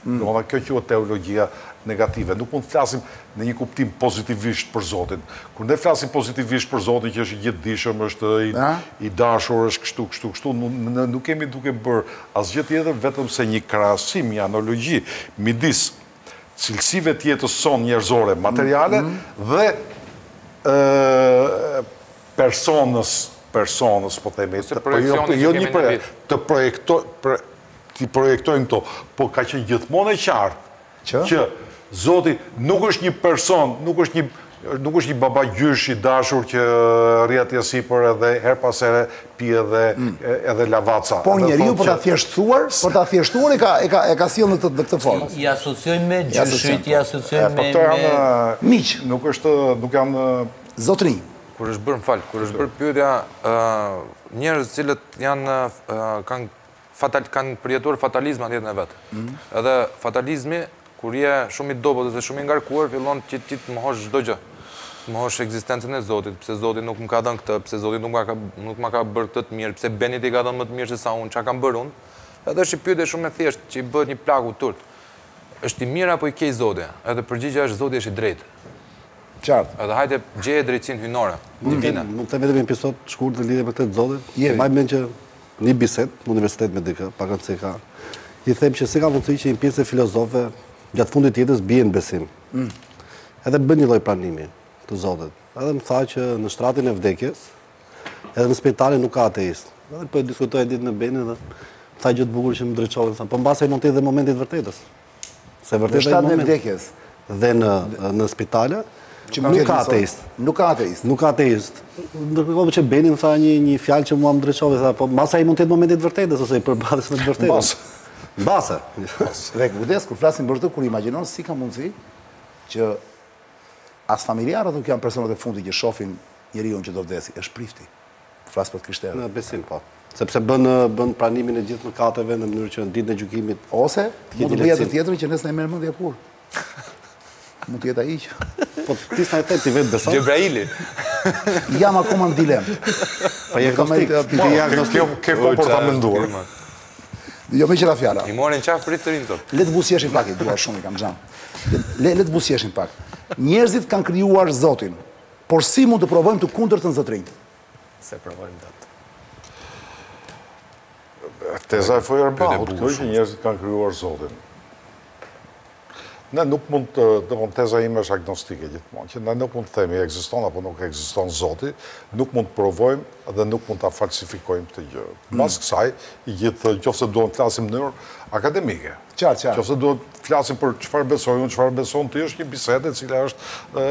Domethënë kjo quhet teologjia negative. Nuk mund të flasim në një kuptim pozitivisht për Zotin. Kur ne flasim pozitivisht për Zotin që është i gjithëdijshëm, është i dashur, është kështu, kështu, kështu, ne nuk jemi duke bërë asgjë tjetër vetëmse një krahasim, një analogji midis cilësive të jetës sonë njerëzore materiale dhe personës, personës po themi, jo një, të projektojmë, t'i projektojnë këto, por ka qenë gjithmonë e qartë që zoti nuk është një person, nuk është një nuk është një baba gjysh i dashur që rri atje sipër edhe herë pas here pi edhe mm. edhe Lavazza. Po njeriu për ta thjeshtësuar, për ta thjeshtuar e ka e ka e ka sjellë në këtë këtë formë. I asociojnë me gjyshit, i asociojnë po me këto janë miq. Nuk është nuk jam zotri. Kur është bërë më fal, kur është bërë pyetja, njerëz të cilët janë kanë fatal kanë përjetuar fatalizma në jetën e vet. Edhe fatalizmi kur je shumë i dobët ose shumë i ngarkuar fillon që ti të mohosh çdo gjë. Të mohosh ekzistencën e Zotit, pse Zoti nuk më ka dhënë këtë, pse Zoti nuk ka nuk ma ka bërë këtë të mirë, pse Benit i ka dhënë më të mirë se sa unë, çfarë kam bërë unë? Edhe është një pyetje shumë e thjeshtë që i bëhet një plaku të urtë. Është i mirë apo i keq Zoti? Edhe përgjigja është Zoti është i drejtë. Qartë. Edhe hajde gjeje drejtësinë hyjnore, divine. Mund të them vetëm një episod të shkurtër në lidhje me këtë të Zotit? Jepi. Mbaj mend që Në një bisedë në universitet me dikë, pak rëndësi ka, i them që si ka mundësi që një pjesë e filozofëve gjatë fundit të jetës bien në besim. Mm. Edhe bëjnë një lloj pranimi të Zotit. Edhe më tha që në shtratin e vdekjes, edhe në spitale nuk ka ateistë. Edhe po e diskutoja një ditë me Benin dhe tha një gjë të bukur që më drejtoi, tha, po mbase mund të jetë dhe momenti i vërtetës. Se vërtet është në shtratin e vdekjes. Dhe në, në spitale, që nuk ka ateist. Nuk ka ateist. Nuk ka ateist. Ndërkohë që Beni tha një një fjalë që mua më ndriçoi, tha, po mbase ai mund të jetë momenti i së vërtetës ose i përballjes me të vërtetën. Mbase. Mbase. Dhe kujdes kur flasim për këtë kur imagjinon si ka mundësi që as familjarët nuk janë personat e fundit që shohin njeriun që do vdesi, është prifti. Flas për të krishterët. Në besim, po. Sepse bën bën pranimin e gjithë mëkateve në mënyrë që në ditën e gjykimit ose mund të bëjë atë tjetër që nuk ta merr mendja kur. Mund të jetë ai që. Po ti siç e the ti vetë beson? Gjebraili. Jam akoma në dilemë. Po e kam atë aty. Ja, do të kem ke kohë për ta menduar. Jo më qira fjala. I morën çaf prit të rinjtë. Le të buzëqeshim pak, dua shumë i kam xham. Le le të buzëqeshim pak. Njerëzit kanë krijuar Zotin. Por si mund të provojmë të kundërtën zotërinj? S'e provojmë dot. Teza e Feuerbachut, kjo që njerëzit kanë krijuar Zotin. Ne nuk mund të, do thotë teza ime është agnostike gjithmonë, që ne nuk mund të themi ekziston apo nuk ekziston Zoti, nuk mund të provojmë dhe nuk mund ta falsifikojmë këtë gjë. Mbas mm. kësaj, i gjithë në qoftë se duam të flasim në mënyrë akademike. Qartë, qartë. Në qoftë se duam të flasim për çfarë besoj unë, çfarë beson ti, është një bisedë e cila është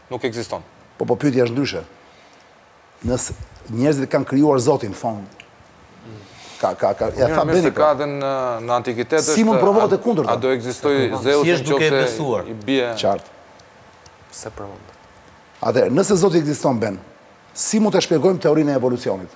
nuk ekziston. Po po pyetja është ndryshe. Nëse njerëzit kanë krijuar Zotin, thonë ka ka ka ja tha Beni ka edhe në në antikitet është si mund provohet e kundërta do ekzistojë Zeusi është duke e besuar i bie qartë pse provon atëherë nëse Zoti ekziston Ben si mund ta shpjegojmë teorinë e evolucionit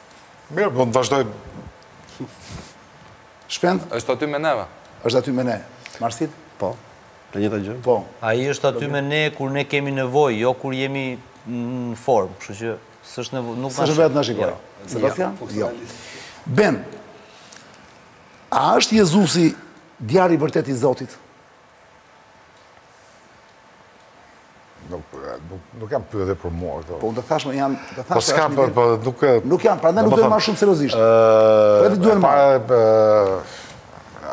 Mirë, mund të vazhdoj... Shpend? është aty me neve. është aty me ne. Marsit? Po. Të njëjtën gjë? Po. Ai është aty me ne kur ne kemi nevojë, jo kur jemi në formë. Kështu që s'është nevoja... S'është vetëm shikoj. Sebastian? Jo. Ben, a është Jezusi djali i vërtetë i Zotit? Nuk janë pyetje për mua këto. Po, unë të thashë më janë... Po, s'ka për... Po, po, nuk... Nuk janë, pra ne nuk duhet marrë shumë seriosisht. Po, edhe duhet marrë...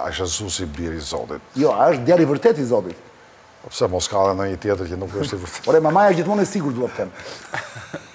A ish Jezusi biri i Zotit. Jo, a është djali i vërtetë i Zotit. Po, pse, mos ka dhe ndonjë tjetër që nuk është i vërtetë. Ore, mamaja është gjithmonë e sigurt duhet të them.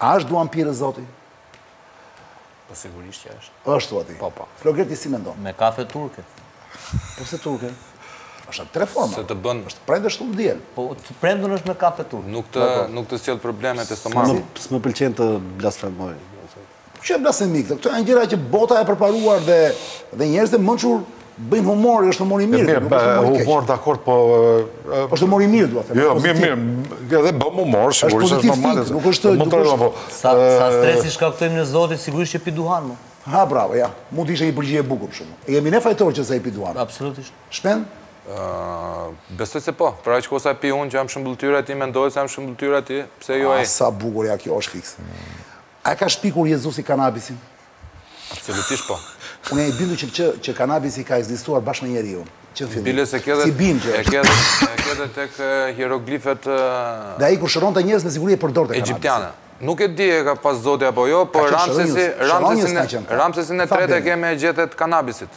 A është duhanpirës zoti? Po sigurisht që është. Është ati. Po po. Flogerti si mendon? Me kafe turke. Po pse turke? Është tre forma. Se të bën. Është prendë është shumë diel. Po të prendën është me kafe turke. Nuk të nuk të sjell probleme te stomaku. S'më pëlqen të blasfemoj. Ç'e blasfemi këtë? Këto janë gjëra që bota e përparuar dhe dhe njerëzit e mënçur bëjnë humor, është humor i mirë. Mirë, nuk është humor i keq. Humor dakord, po është humor i mirë, dua të them. Jo, mirë, mirë. Edhe bëjmë humor, sigurisht është normale. Nuk është nuk është apo. Sa sa stres i shkaktojmë ne Zotit, sigurisht që pi duhan më. Ha, bravo, ja. Mund të ishte një përgjigje e bukur shumë. E jemi ne fajtorë që ai pi duhan. Absolutisht. Shpend? Besoj se po, për aq kohë sa pi unë që jam shëmbëlltyra e tij, mendoj se jam shëmbëlltyra e tij, pse jo ai? Sa bukur ja kjo është fiks. A e ka shpikur Jezusi kanabisin? Absolutisht po. Unë jam i bindur që që, që kanabisi ka ekzistuar bashkë me njeriun. Që në fillim. Bile e ke si bimë që. E ke e ke edhe tek hieroglifet. Dhe ai kur shëronte njerëz me siguri e përdorte kanabisin. Egjiptiane. Nuk e di e ka pas zoti apo jo, por Ramsesi, Ramsesi, Ramsesin e tretë e ke me gjethet e kanabisit.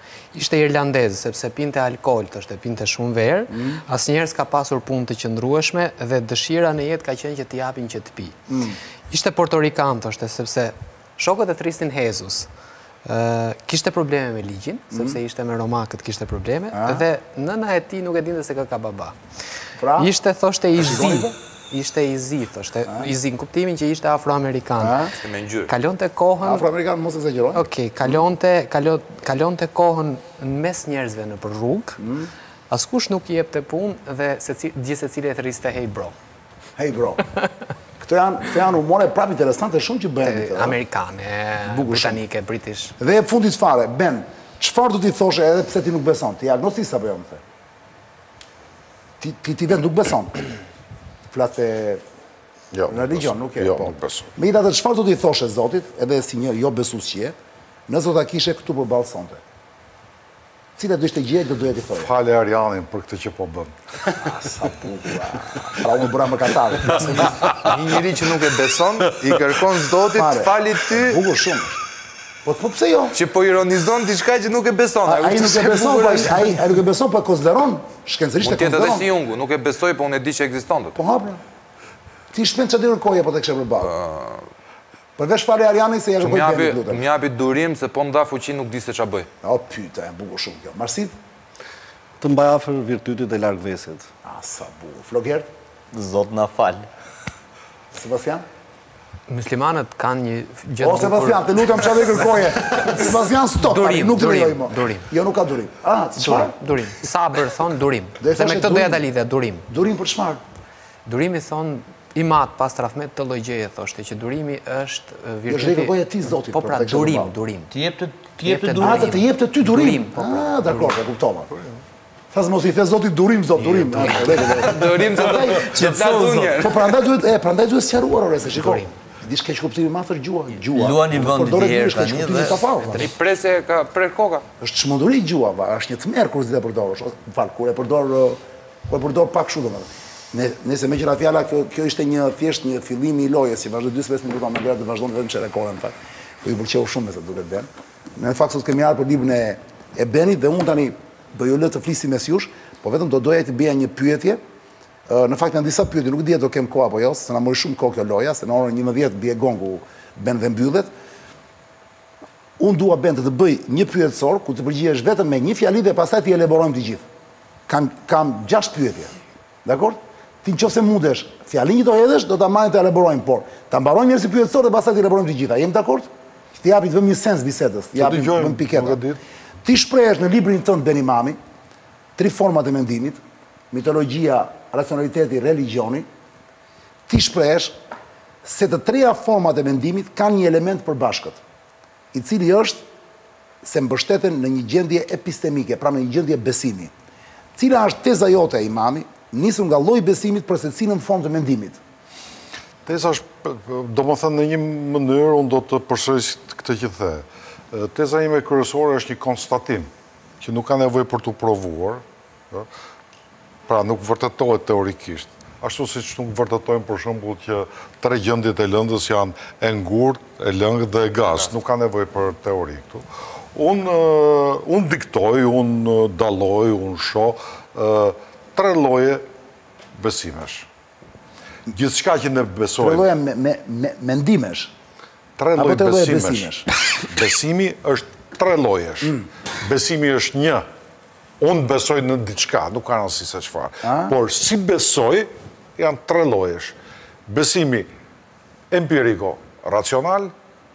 Ishte irlandez, sepse pinte alkool, thoshte, pinte shumë verë, asnjëherë s'ka pasur punë të qëndrueshme dhe dëshira në jetë ka qenë që t'i japin që të pijë. Ishte portorikan, thoshte, sepse shokët e thrisnin Hezus. Kishte probleme me ligjin, sepse ishte me romakët, kishte probleme, dhe nëna e tij nuk e dinte se kë ka baba. Pra? Ishte, thoshte, i zi. Ishte i zi, thoshte. I zi, në kuptimin që ishte afroamerikan. Ishte me ngjyrë. Kalonte kohën... Afroamerikan, mos e se gjërojnë. Ok, kalonte kohën në mes njerëzve nëpër rrugë, mm. askush nuk i jepte punë dhe gjithsecili e thërriste hej bro. Hej bro. Këto janë, këto janë humore prap interesante shumë që bëhen këto. Amerikane, britanike, british. Dhe e fundit fare, Ben, çfarë do t'i thoshe edhe pse ti nuk beson? Ti agnostist apo jo më the? Ti ti vetë nuk beson. Flas pe jo, në religion, nuk e jo, po. Me i datë çfarë do t'i thoshe Zotit, edhe si një jobesues që je, nëse do ta kishe këtu përballë sonte. Cila do ishte gjëja që do doje t'i thoje? Fale Arjanin për këtë që po bën. Ah, sa bukur. Pra unë bëra mëkatar. Një njeri që nuk e beson, i kërkon Zotit, të falë ty. Bukur shumë. Po të po pse jo? Që po ironizon diçka që nuk e beson. Ai nuk e beson, po ai nuk e beson, po e konsideron, shkencërisht e konsideron. Mund të jetë edhe si Jungu, nuk e besoj, po unë e di që ekziston dhe. Po a pra. Ti Shpend, ç'do i kërkoje, po ta kishe përballë. Përveç fale Arjanin se jashtë bëjë bëjë lutjen. Më japi durim se po më dha fuqi nuk di se ça bëj. O pyta, e bukur shumë kjo. Marsid? Të më mbajë afër virtytit e larg vesit. A, sa bukur. Flogert? Zot na fal. Sebastian? Muslimanët kanë një gjë të O Sebastian, të lutem çfarë kërkoje? Sebastian stop, durim, nuk durim, lejomë. Durim. Jo nuk ka durim. Ah, çfarë? Durim. Sabër thonë durim. Dhe me këtë doja ta lidhja durim. Durim për çfarë? Durimi thon im atë, pastë rahmet, këtë lloj gjëje thoshte që durimi është virtyt. Ç'i kërkoje ti Zotit. Po pra, durim, durim. Të jepte, të jepte durim. A, të të jepte ty durim. Po pra, ah, dakor, e kuptova. Thashë mos i the zotit durim zot, durim. Durim zot. Që ta dunjë. Po prandaj duhet, e prandaj duhet sqaruar ore se shiko. Di ç'keqkuptime ofron gjuha, gjuha. Luani vend të herë tani dhe ka faull. Një presje ka prerë koka. Është çmenduri gjuha, va, është një tmerr kur s'e përdor. Më fal, kur e përdor kur e përdor pak kështu domethënë. Ne, nëse meqë ra fjala kjo, kjo ishte një thjesht një fillim i lojës, si vazhdoi 45 minuta më gjatë të vazhdon vetëm ç'rekorde në fakt. Po ju pëlqeu shumë se duket Ben. Në fakt sot kemi ardhur për librin e e Benit dhe unë tani do ju lë të flisni mes jush, po vetëm do doja të bëja një pyetje. Në fakt janë disa pyetje, nuk di a do kem kohë apo jo, se na mori shumë kohë kjo loja, se në orën 11 bie gongu Ben dhe mbyllet. Unë dua Ben të të bëj një pyetësor ku të përgjigjesh vetëm me një fjali dhe pastaj t'i elaborojmë të gjithë. Kam kam 6 pyetje. Dakord? Ti në qoftë se mundesh, fjalinë që do hedhësh, do ta marrim ta elaborojmë, por ta mbarojmë njëherë si pyetësor dhe pastaj t'i elaborojmë të gjitha. Jemi dakord? Që t'i japim një sens bisedës, të japi të vëmë pikë. Ti shprehesh në librin tënd Ben Imami, Tri format e mendimit, mitologjia, racionaliteti, religjioni, ti shprehesh se të treja format e mendimit kanë një element përbashkët. i cili është se mbështeten në një gjendje epistemike, pra në një gjendje besimi. Cila është teza jote, Imami, nisur nga lloji i besimit për secilën formë të mendimit? Teza është, domethënë në një mënyrë unë do të përsëris këtë që the. Teza ime kryesore është një konstatim që nuk ka nevojë për t'u provuar, Pra nuk vërtetohet teorikisht. Ashtu siç nuk vërtetojmë për shembull që tre gjendjet e lëndës janë e ngurtë, e lëngët dhe e gaztë. Nuk ka nevojë për teori këtu. Unë diktoj, unë dalloj, unë shoh, tre lloje besimesh. Gjithçka që ne besojmë... Tre lloje mendimesh. Tre lloje besimesh. Besimi është tre llojesh. Besimi është një, Unë besoj në diçka, nuk ka rëndësi se çfarë. Por si besoj, janë tre llojesh. Besimi empiriko-racional,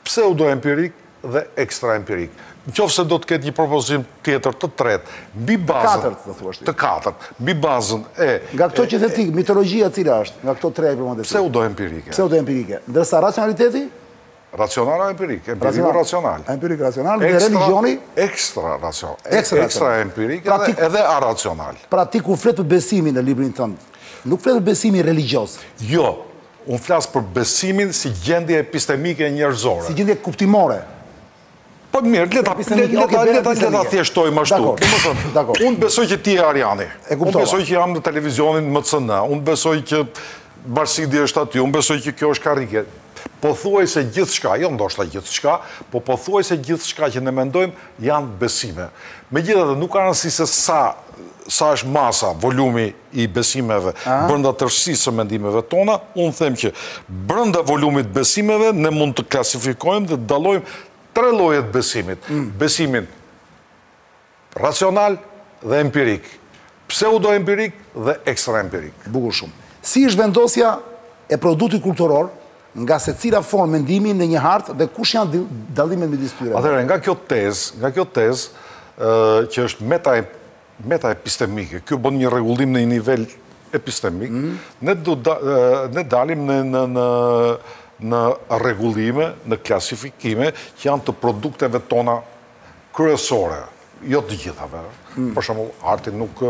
pseudoempirik dhe ekstraempirik. Në qoftë se do të ketë një propozim tjetër të tretë, mbi bazën... Të katërt, do thua ti. Të katërt, mbi bazën e... Nga këto që the ti, mitologjia cila është, nga këto tre që përmende ti? Pseudoempirike. Pseudoempirike. Ndërsa racionaliteti? Racionalo-empirik? Empiriko-racional. Empirik racional dhe religjioni... Ekstraracional. Ekstraempirik edhe aracional. Pra ti kur flet për besimin në librin tënd, nuk flet për besimin religjioz. Jo, unë flas për besimin si gjendje epistemike e njerëzore. Si gjendje kuptimore. Po mirë, le ta, le ta, le ta, le ta thjeshtojmë ashtu. Unë besoj që ti je Arjani. Unë besoj që jam në televizionin MCN. Unë besoj që Barsidi është aty. Unë besoj që kjo është karrige. Pothuajse gjithçka, jo ndoshta gjithçka, po pothuajse gjithçka që ne mendojmë janë besime. Megjithatë nuk ka rëndësi se sa, sa është masa, volumi, i besimeve brënda tërësisë së mendimeve tona, unë them që brënda volumit të besimeve ne mund të klasifikojmë dhe të dallojmë tre lloje të besimit. Mm. Besimin racional dhe empirik, pseudo-empirik dhe ekstra-empirik. Bukur shumë. Si është vendosja e produktit kulturor nga secila formë mendimi në një hartë dhe kush janë dallimet midis tyre? Atëherë, nga kjo tezë, nga kjo tezë, që është meta Meta epistemike, kjo bën një rregullim në një nivel epistemik, ne do ne dalim në në në rregullime, në klasifikime që janë të produkteve tona kryesore, jo të gjithave. Për shembull, arti nuk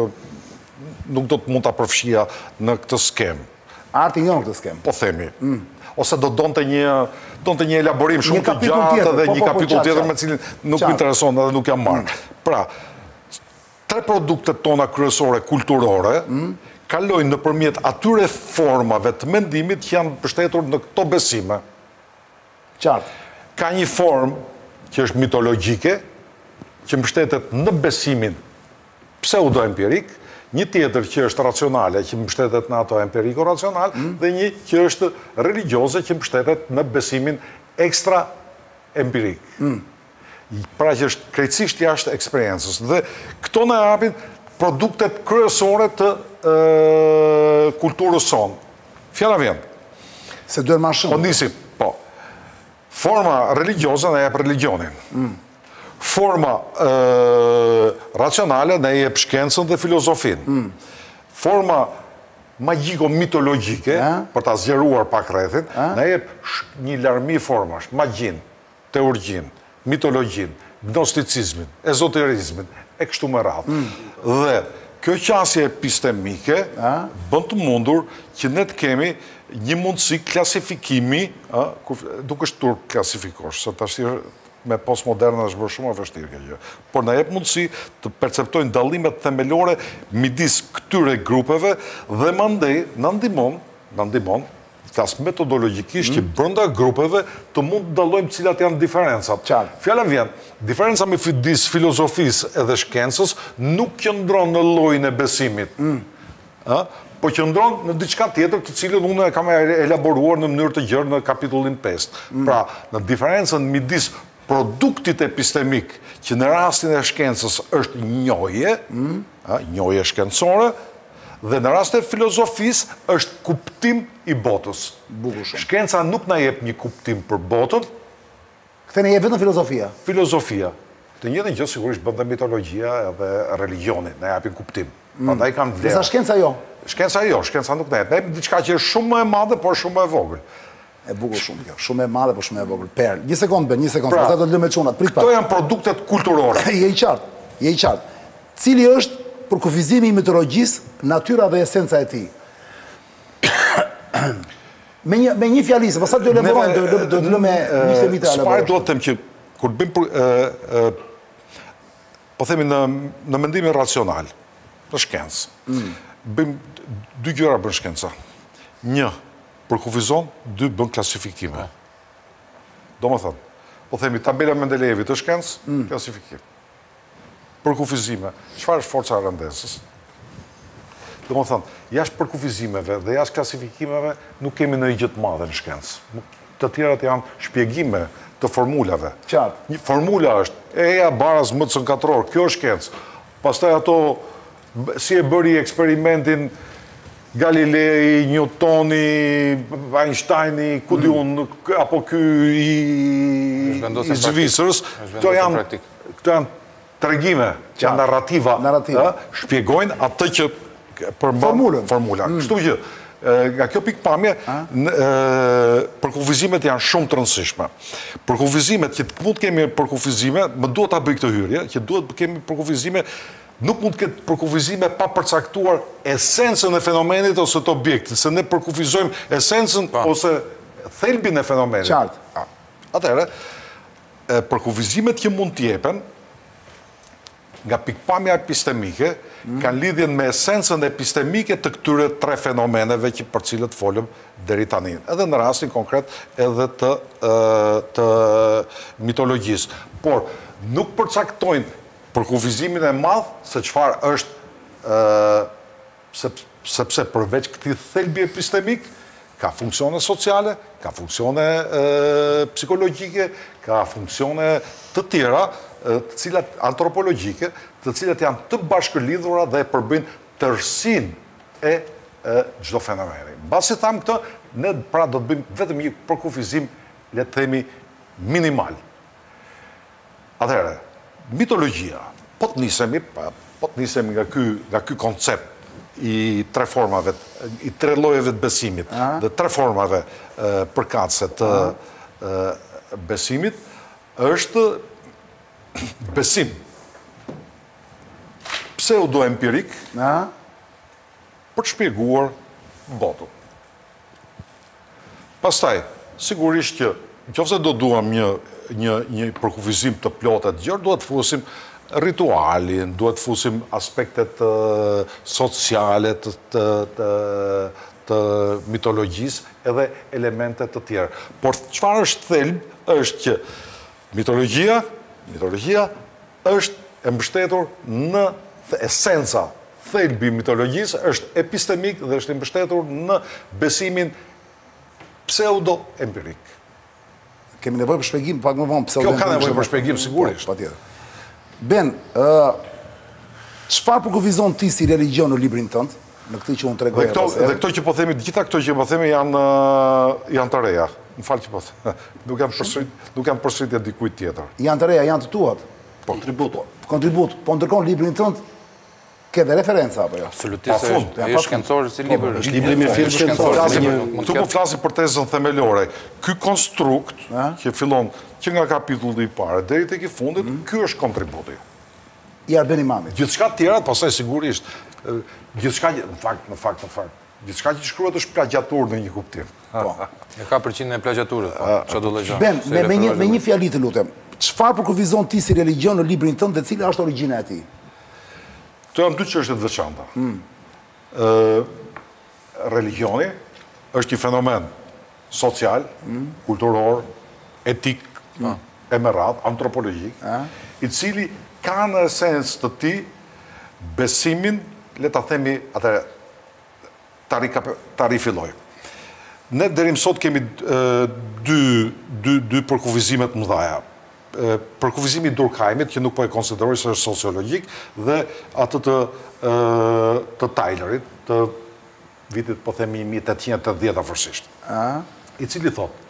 nuk do të mund ta përfshija në këtë skemë. Arti jo në këtë skemë. Po themi. Ose do donte një donte një elaborim shumë të gjatë dhe një kapitull tjetër me të cilin nuk më intereson edhe nuk jam marrë. Pra, tre produktet tona kryesore kulturore kalojnë nëpërmjet atyre formave të mendimit që janë mbështetur në këto besime. Qartë. Ka një formë që është mitologjike, që mbështetet në besimin pseudoempirik, një tjetër që është racionale, që mbështetet në atë empiriko-racional, dhe një që është religjioze që mbështetet në besimin ekstra-empirik. pra që është krejtësisht jashtë eksperiencës dhe këto na japin produktet kryesore të kulturës sonë. Fjala vjen. Se duhen ma shumë. Po nisim, po. Forma religjioze na jep religjionin. Mm. Forma racionale na jep shkencën dhe filozofinë. Mm. Forma magjiko mitologjike, për ta zgjeruar pak rrethin, na jep një larmi formash, magjinë. teurgjinë, mitologjinë, gnosticizmin, ezoterizmin, e kështu me radhë. Dhe kjo qasje epistemike bën të mundur që ne të kemi një mundësi klasifikimi, ë, nuk është turp të klasifikosh, se tash me postmodernën është bërë shumë e vështirë kjo gjë, por na jep mundësi të perceptojmë dallimet themelore midis këtyre grupeve dhe mandej na ndihmon, na ndihmon, Flas metodologjikisht që brënda grupeve të mund të dallojmë cilat janë diferencat. Fjala vjen, diferenca midis filozofisë edhe shkencës nuk qëndron në llojin e besimit, po qëndron në diçka tjetër të cilën unë e kam elaboruar në mënyrë të gjërë në kapitullin pestë. Pra, në diferencën midis produktit epistemik, që në rastin e shkencës është njohje, njohje shkencore, dhe në rastin e filozofisë është kuptim i botës. Bukur shumë. Shkenca nuk na jep një kuptim për botën. Këtë na jep vetëm filozofia. Filozofia. Të njëjtën gjë sigurisht bën dhe mitologjia edhe religioni, na japin kuptim. Mm. Prandaj kanë vlerë. Kurse shkenca jo. Shkenca jo, shkenca nuk na jep. Na jep diçka që është shumë më e madhe, por shumë më e vogël. E bukur shumë kjo. Shumë e madhe, po shumë e vogël. Perlë. Një sekondë Ben, një sekondë. Pra, do të lëmë çunat, prit pak. Këto janë produktet kulturore. Je i qartë. Je i qartë. Cili është përkufizimi i mitologjisë, natyra dhe esenca e tij? me një me një fjali, se pastaj do të lëmë do të do të lëmë një se mitë elabor. Çfarë dua të them që kur bën po themi në në mendimin racional, në shkencë. Mm. Bëjmë dy gjëra bën shkenca. Një, Përkufizon dy bën klasifikime. Domethënë, po themi tabela e Mendelejevit është shkencë, klasifikim. Përkufizime, çfarë është forca e rëndesës? Domethënë, jashtë përkufizimeve dhe jashtë klasifikimeve nuk kemi ndonjë gjë të madhe në shkencë. Të tjerat janë shpjegime të formulave. Qartë. Një formula është, e-ja baras mc në katror, kjo është shkencë. Pastaj ato Si e bëri eksperimentin Galilei, Newtoni, Einsteini, ku di unë, apo ky i Zvicrës, këto janë, këto janë tregime, që janë narrativa, shpjegojnë atë që përmban formula. Kështu që, nga kjo pikëpamje, përkufizimet janë shumë të rëndësishme. Përkufizimet, që të mund të kemi përkufizime, më duhet ta bëj këtë hyrje, që duhet të kemi përkufizime Nuk mund të ketë përkufizime pa përcaktuar esencën e fenomenit ose të objektit, se ne përkufizojmë esencën ose thelbin e fenomenit. Qartë. Atëherë, përkufizimet që mund të jepen nga pikëpamja epistemike kanë lidhjen me esencën epistemike të këtyre tre fenomeneve që për të cilët folëm deri tani, edhe në rastin konkret edhe të të mitologjisë. Por nuk përcaktojnë Përkufizimin e madh se çfarë është sepse përveç këtij thelbi epistemik, ka funksione sociale, ka funksione psikologjike, ka funksione të tjera, të cilat antropologjike, të cilat janë të bashkëlidhura dhe e përbëjnë tërësinë e çdo fenomeni. Mbasi thamë këtë, ne pra do të bëjmë vetëm një përkufizim, le të themi, minimal. Atëherë, mitologjia, po të nisemi, po të nisemi nga ky, nga ky koncept i tre formave, i tre llojeve të besimit, dhe tre formave përkatëse të besimit, është besim pseudoempirik për të shpjeguar botën. Pastaj, sigurisht që në qoftë se do duam një një një përkufizim të plotë e të gjerë, duhet të fusim ritualin, duhet të fusim aspektet sociale të të të të mitologjisë edhe elemente të tjerë. Por çfarë është thelb është që mitologjia mitologjia Është e mbështetur në esenca, thelbi i mitologjisë është epistemik dhe është i mbështetur në besimin pseudo-empirik. Kemi nevojë për shpjegim pak më vonë pseudo-empirik. Kjo ka nevojë për shpjegim sigurisht. Patjetër. Ben, ë çfarë përkufizon ti si religjion në librin tënd? në këtë që unë tregoja pas herë. Dhe këto që po themi, gjitha këto që po themi janë janë të reja. Më fal që po. Nuk janë përsërit, nuk janë përsëritje e dikujt tjetër. Janë të reja, janë të tuat. Po. Kontribut. Po. Kontribut. Po ndërkohë librin tënd ke dhe referenca apo jo? Absolutisht. Po është shkencor si libër. Është libri mirëfilli shkencor. Këtu po flasim për tezën themelore. Ky konstrukt që fillon që nga kapitulli i parë deri tek i fundit, ky është kontributi. i Arben Imamit. Gjithçka të tjerat, pasaj sigurisht, gjithçka, në fakt, në fakt, në fakt, gjithçka që shkruhet është plagjiaturë në një kuptim. Po. E ka përqindjen e plagjiaturës, po, që do lejë Ben, me, me, një, me një fjali të lutem, çfarë përkufizon ti si religjion në librin tënd dhe cila është origjina e tij? Këto janë dy çështje të veçanta. Mm. Religjioni është një fenomen social, kulturor, etik, e me radhë, antropologjik, i cili ka në esencë të tij besimin, le ta themi, atëherë, ta rifilloj. Ne deri më sot kemi dy përkufizime të mëdhaja. përkufizimi i Durkheimit, që nuk po e konsideroj se është sociologjik, dhe atë të të Tylerit, të vitit po themi 1880 afërsisht. I cili thotë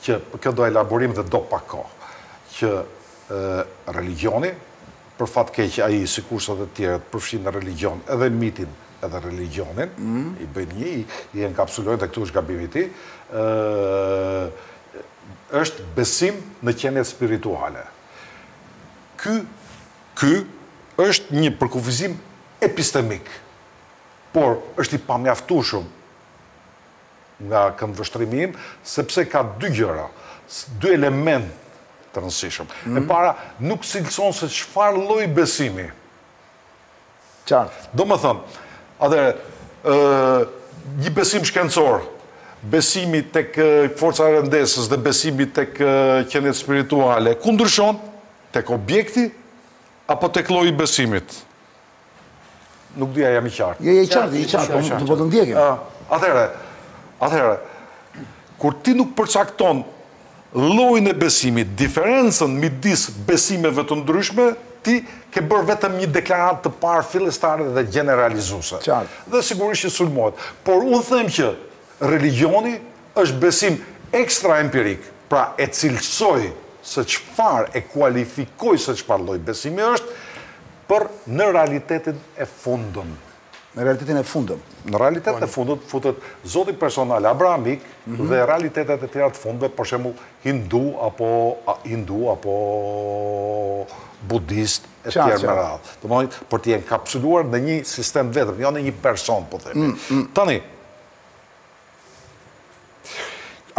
që kjo do elaborim dhe do pak kohë, që religjioni Për fat keq ai, sikurse të tjerët, përfshin në religjion edhe mitin edhe religjionin, i bëjnë një, i enkapsulojnë dhe këtu është gabimi i tij, është besim në qeniet spirituale. Ky, ky është një përkufizim epistemik, por është i pamjaftueshëm, nga këndvështrimi im, sepse ka dy gjëra, dy elementë të rëndësishëm. Mhm. E para, nuk cilëson se çfarë lloj besimi. Qartë. Domethënë, atëherë, një besim shkencor, besimi tek forca e rëndesës dhe besimi tek qeniet spirituale, ku ndryshon tek objekti, apo tek lloji i besimit? Nuk di a jam i qartë. Jo, je i qartë, je i qartë, po, po të ndjekim. Atëherë, atëherë, kur ti nuk përcakton llojin e besimit, diferencën midis besimeve të ndryshme, ti ke bërë vetëm një deklaratë të parë fillestare dhe gjeneralizuese. Qartë. Dhe sigurisht që sulmohet. Por unë them që religjioni është besim ekstra empirik, pra e cilësoj se çfarë e kualifikoj se çfarë lloj besimi është, Por në realitetin e fundëm. Në realitetin e fundëm. Në realitetin e fundët futet zoti personal abrahamik mhm. dhe realitetet e tjera të fundme, për shembull hindu apo hindu apo budist e tjerë me radhë. Domethënë, për t'i enkapsuluar në një sistem të vetëm, jo në një person, po themi. Mm, mm. Tani,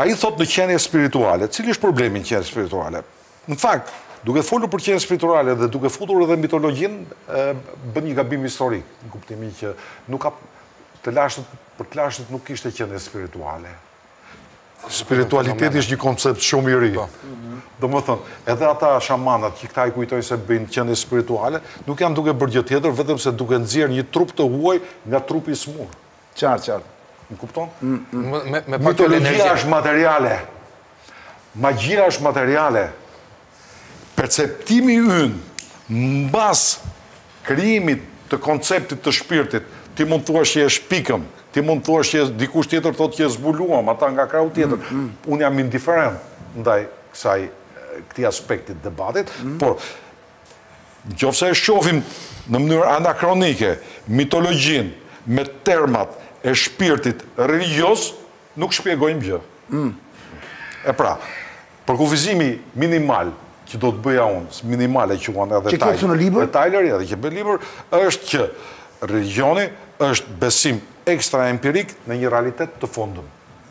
ai thotë në qenie spirituale, cili është problemi në qenie spirituale? Në fakt, duke folur për qenie spirituale dhe duke futur edhe mitologjinë, bën një gabim historik, në kuptimin që nuk ka te të lashtët, për të lashtët nuk kishte qenie spirituale. Spiritualiteti është një koncept shumë i ri. Domethënë, edhe ata shamanët që këta i kujtojnë se bëjnë qenie spirituale, nuk janë duke bërë gjë tjetër vetëm se duke nxjerrë një trup të huaj nga trupi i sëmurë. Qartë, qartë. Më kupton? Mm, mm. Mitologjia është materiale. Magjia është materiale. Perceptimi ynë mbas krijimit të konceptit të shpirtit, ti mund të thuash që e shpikëm, ti mund të thuash që dikush tjetër thotë që e zbuluam ata nga krahu tjetër. Mm, mm. Unë jam indiferent ndaj kësaj këtij aspekti të debatit, mm. por Në qoftë se e shofim në mënyrë anakronike mitologjinë me termat e shpirtit religjioz, nuk shpjegojmë gjë. E pra, përkufizimi minimal që do të bëja unë, minimal e quan edhe Tyleri dhe që bën libër, është që religjioni është besim ekstraempirik në një realitet të fundëm.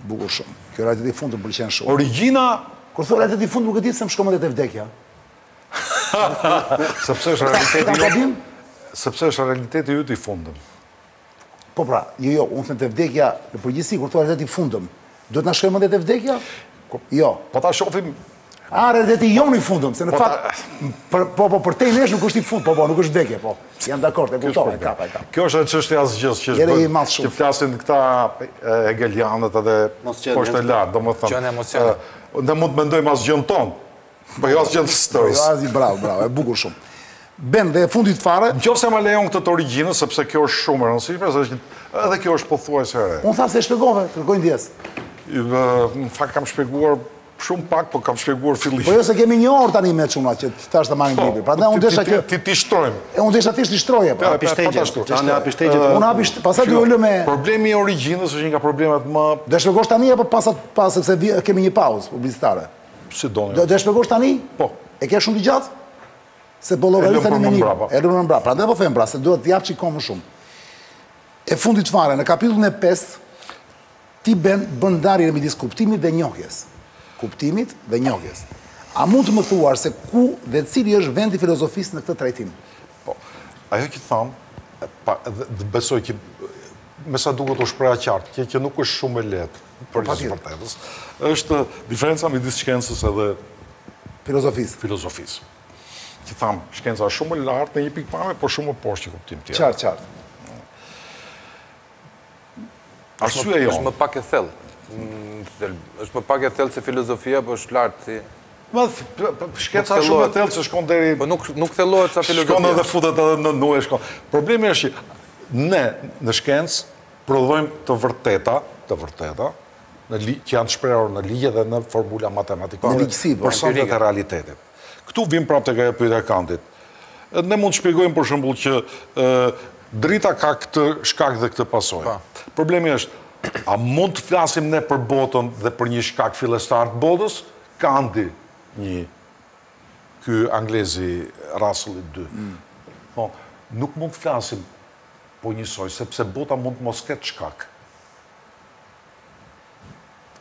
Bukur shumë. Ky realitet i fundëm më pëlqen shumë. Origjina Kur thua realitet i fundëm nuk e di pse më shkon mendja te vdekja. Sepse është realiteti jonë. Ka gabim? Sepse është realiteti jonë i fundëm. Po pra, jo, jo, domethënë te vdekja në përgjithësi, kur thua realiteti i fundëm, duhet të na shkojë mendja te vdekja? Jo. Po ta shofim... A, realiteti jonë i fundëm, se në po fakt, po, po, për te i nesh nuk është i fund, po, po, nuk është vdekje, po. Jam dakord, e kuptoj, e kap, e kap. Kjo është çështja e asgjësë që është bërë, që flasin këta hegelianët edhe poshtë e lartë, domethënë. Qenë emocione. Ne mund të mendojmë asgjënë tonë, Po jo asgjënë e historisë. Po jo asgjë, bravo, bravo, e bukur shumë. Ben dhe e fundit fare. Nëse më lejon këtë të origjinës sepse kjo është shumë e rëndësishme, se është edhe kjo është pothuajse e re. Unë thashë se shpjegove, kërkoj ndjesë. Në fakt kam shpjeguar shumë pak, po kam shpjeguar fillim. Po jo se kemi një orë tani me çuna që tash të marrim librin. Po, Prandaj unë desha që ti ti shtrojmë. E unë desha thjesht t'i shtroja. Po hapi shtigje. Unë hapi shtëgjë. Unë hapi shtëgjë. Pastaj do ulë me Problemi i origjinës është një nga problemet më. Do shpjegosh tani apo pas pas sepse kemi një pauzë publicitare. Si doni? Do e shpjegosh tani? Po. E ke shumë të gjatë? Se po logaritë tani me një. E lëmë mbrapa. Prandaj po them pra, se duhet të japë që i komë shumë. E fundit fare, në kapitullin e 5, ti bën ndarjen midis kuptimit dhe njohjes. Kuptimit dhe njohjes. A mund të më thuash se ku dhe cili është vendi i filozofisë në këtë trajtim? Po, ajo që thamë, dhe besoj që, me sa duket e shpreha qartë, kjo nuk është shumë e lehtë, për po, të vërtetës, është diferenca midis shkencës edhe filozofisë. Filozofisë. Që thamë, shkenca është shumë më lart në një pikëpamje, por shumë më poshtë në kuptim tjetër. Qartë, qartë. Arsyeja është më pak e thellë. Mm, është më pak e thellë se filozofia, por është lart si... Ma, shkenca është shumë e thellë që shkon deri... Po nuk, nuk thellohet sa filozofia. Shkon edhe futet edhe në nuje, shkon. Problemi është që ne, në shkencë, Prodhojmë të vërteta, të vërteta, në ligj, që janë të shprehur në ligje dhe në formula matematikore. Në ligjësi, po, empirike. Për shembull, të realitetit. Këtu vim prapë tek ajo pyetja e Kantit. Ne mund të shpjegojmë për shembull që ë drita ka këtë shkak dhe këtë pasojë. Po. Problemi është, a mund të flasim ne për botën dhe për një shkak fillestar të botës? Kanti, edhe ky anglezi Russell të dy. Po, nuk mund të flasim Po njësoj, sepse bota mund të mos ketë shkak.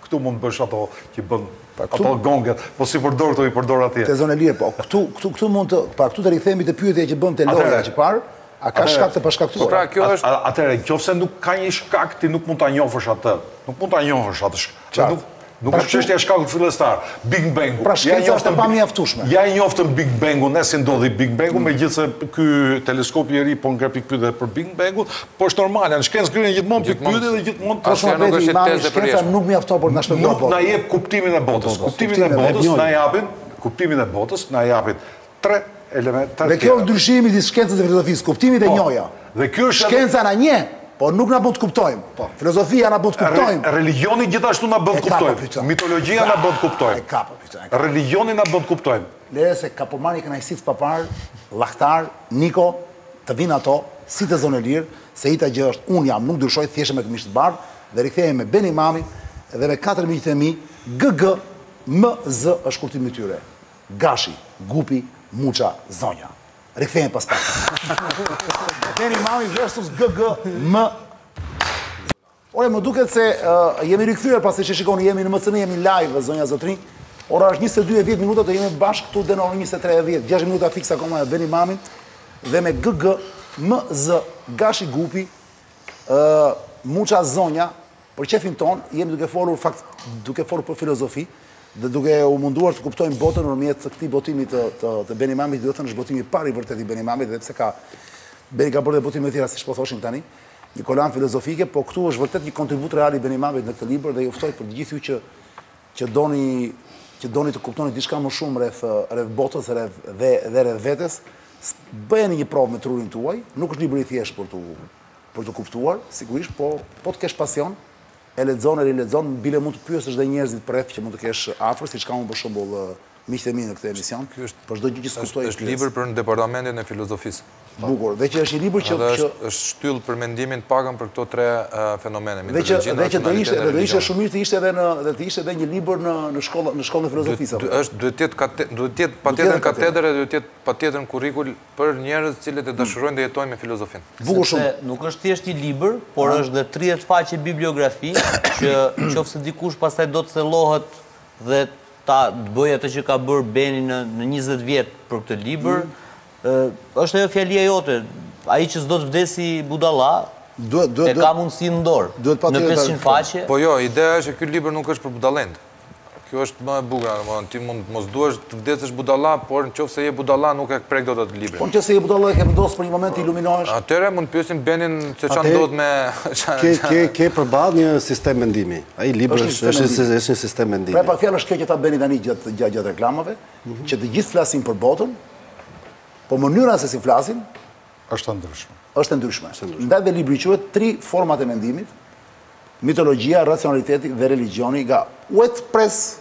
Këtu mund të bësh ato që bën pra, ato gonget, po si përdor këtu i përdor atje. Te zonë lirë, po këtu këtu këtu mund të, pra këtu të rikthehemi te pyetja që bënte Lora që parë, a ka shkak të pashkaktuar? Po pra kjo është. Atëherë, nëse nuk ka një shkak ti nuk mund ta njohësh atë. Nuk mund ta njohësh atë shkak. Qartë. Nuk është çështja e shkakut fillestar, Big Bang. Pra shkenca është e pamjaftueshme. Ja e njohtëm Big Bang-un, e si ndodhi Big Bang-u, mm. megjithëse ky teleskopi i ri po ngre pikëpyetje për Big Bang-un, po është normale, në shkencë ngrihen gjithmonë pikëpyetje dhe gjithmonë pra shumë nuk është tezë për shkenca nuk mjafton për të na shpjeguar. Nuk na jep kuptimin e botës. Kuptimin e botës na japin, kuptimin e botës na japin Tre elementë të tjera. Dhe kjo është ndryshimi midis shkencës dhe filozofisë, kuptimit e po, njohja. Dhe kjo është shkenca na njeh, por nuk na bën të kuptojmë. Po, filozofia na bën të kuptojmë. Religioni gjithashtu na bën të kuptojmë. Mitologjia na bën të kuptojmë. E ka po fiton. Religioni na bën të kuptojmë. Lëre se kam po marr një kënaqësi të paparë, llaktar, Niko, të vinë ato si të zonë lirë, se ita gjë është un jam, nuk dyshoj, thjesht me këmishë të bardhë dhe rikthehemi me Ben Imamin dhe me katër miqtë e mi, GG MZ është kurtimi i tyre. Gashi, Gupi, Muça, Zonja. Rikthehemi pas pak. Ben Imami versus GG MZ. Ore, më duket se jemi rikthyer pra siç e shikoni jemi në MCN, jemi live, zonja zotërinj. Ora është 22 e 10 minuta, do jemi bashkë këtu deri në orën 23 e 10. 60 minuta fiks akoma me Ben Imamin dhe me GG, MZ, Gashi Gupi, Muça Zonja, Për qejfin tonë, jemi duke folur fakt, duke folur për filozofi, dhe duke u munduar të kuptojmë botën nëpërmjet të këtij botimi të, të, të Ben Imamit, domethënë është botimi i parë vërtet i Ben Imamit, edhe pse ka, Beni ka bërë dhe botime të tjera, siç po thoshin tani, një kolanë filozofike, po këtu është vërtet një kontribut real i Ben Imamit në këtë libër, dhe ju ftoj për gjithë ju që, që doni që doni të kuptoni diçka më shumë rreth rreth botës rreth dhe dhe rreth vetes, bëjeni një provë me trurin tuaj, nuk është libër i thjeshtë për t'u Për t'u kuptuar, sigurisht, po po të kesh pasion, e lexon e rilexon, bile mund të pyesësh dhe njerëzit përreth që mund të kesh afër, siç kam unë për shembull miqtë e mi në këtë emision, për çdo gjë që s'kuptoj. Është është libër për në departamentin e filozofisë. Bukur, dhe që është një libër që që është shtyllë për mendimin të paktën për këto tre fenomene, mitologjinë, racionalitetin e religjionin. Dhe që do ishte, do ishte shumë mirë të ishte edhe në dhe të ishte edhe një libër në në shkollën në shkollën e filozofisë. Është duhet të jetë duhet të jetë patjetër katedër e duhet të jetë patjetër kurrikul Për njerëz të cilët e dashurojnë dhe jetojnë me filozofinë. Bukur shumë. Sepse nuk është thjesht një libër, por ka dhe tridhjetë faqe bibliografi, që qoftë se dikush pastaj do të thellohet dhe ta të bëjë atë që ka bërë Beni në në njëzet vjet për këtë libër, është ajo fjalia jote, ai që s'do të vdes si budalla, e ka mundësinë në dorë, në pesëqind faqe. Po jo, ideja është që ky libër nuk është për budallenjtë. Kjo është më e bukura, domethënë ti mund mos duash të vdesësh budalla, por në qoftë se je budalla nuk e prek dot atë libër. Po në qoftë se je budalla e ke vendosur për një moment të iluminohesh. Atëherë mund të pyesim Benin se çfarë ndodh me Ke ke ke përballë një sistem mendimi. Ai libër është është është një sistem mendimi. Pra me pak fjalë është kjo që tha Beni tani gjatë gjatë gjatë reklamave, që të gjithë flasin për botën, po mënyra se si flasin Është e ndryshme. Është e ndryshme. Ndaj dhe libri quhet Tri format e mendimit, mitologjia, racionaliteti dhe religjioni nga UET Press.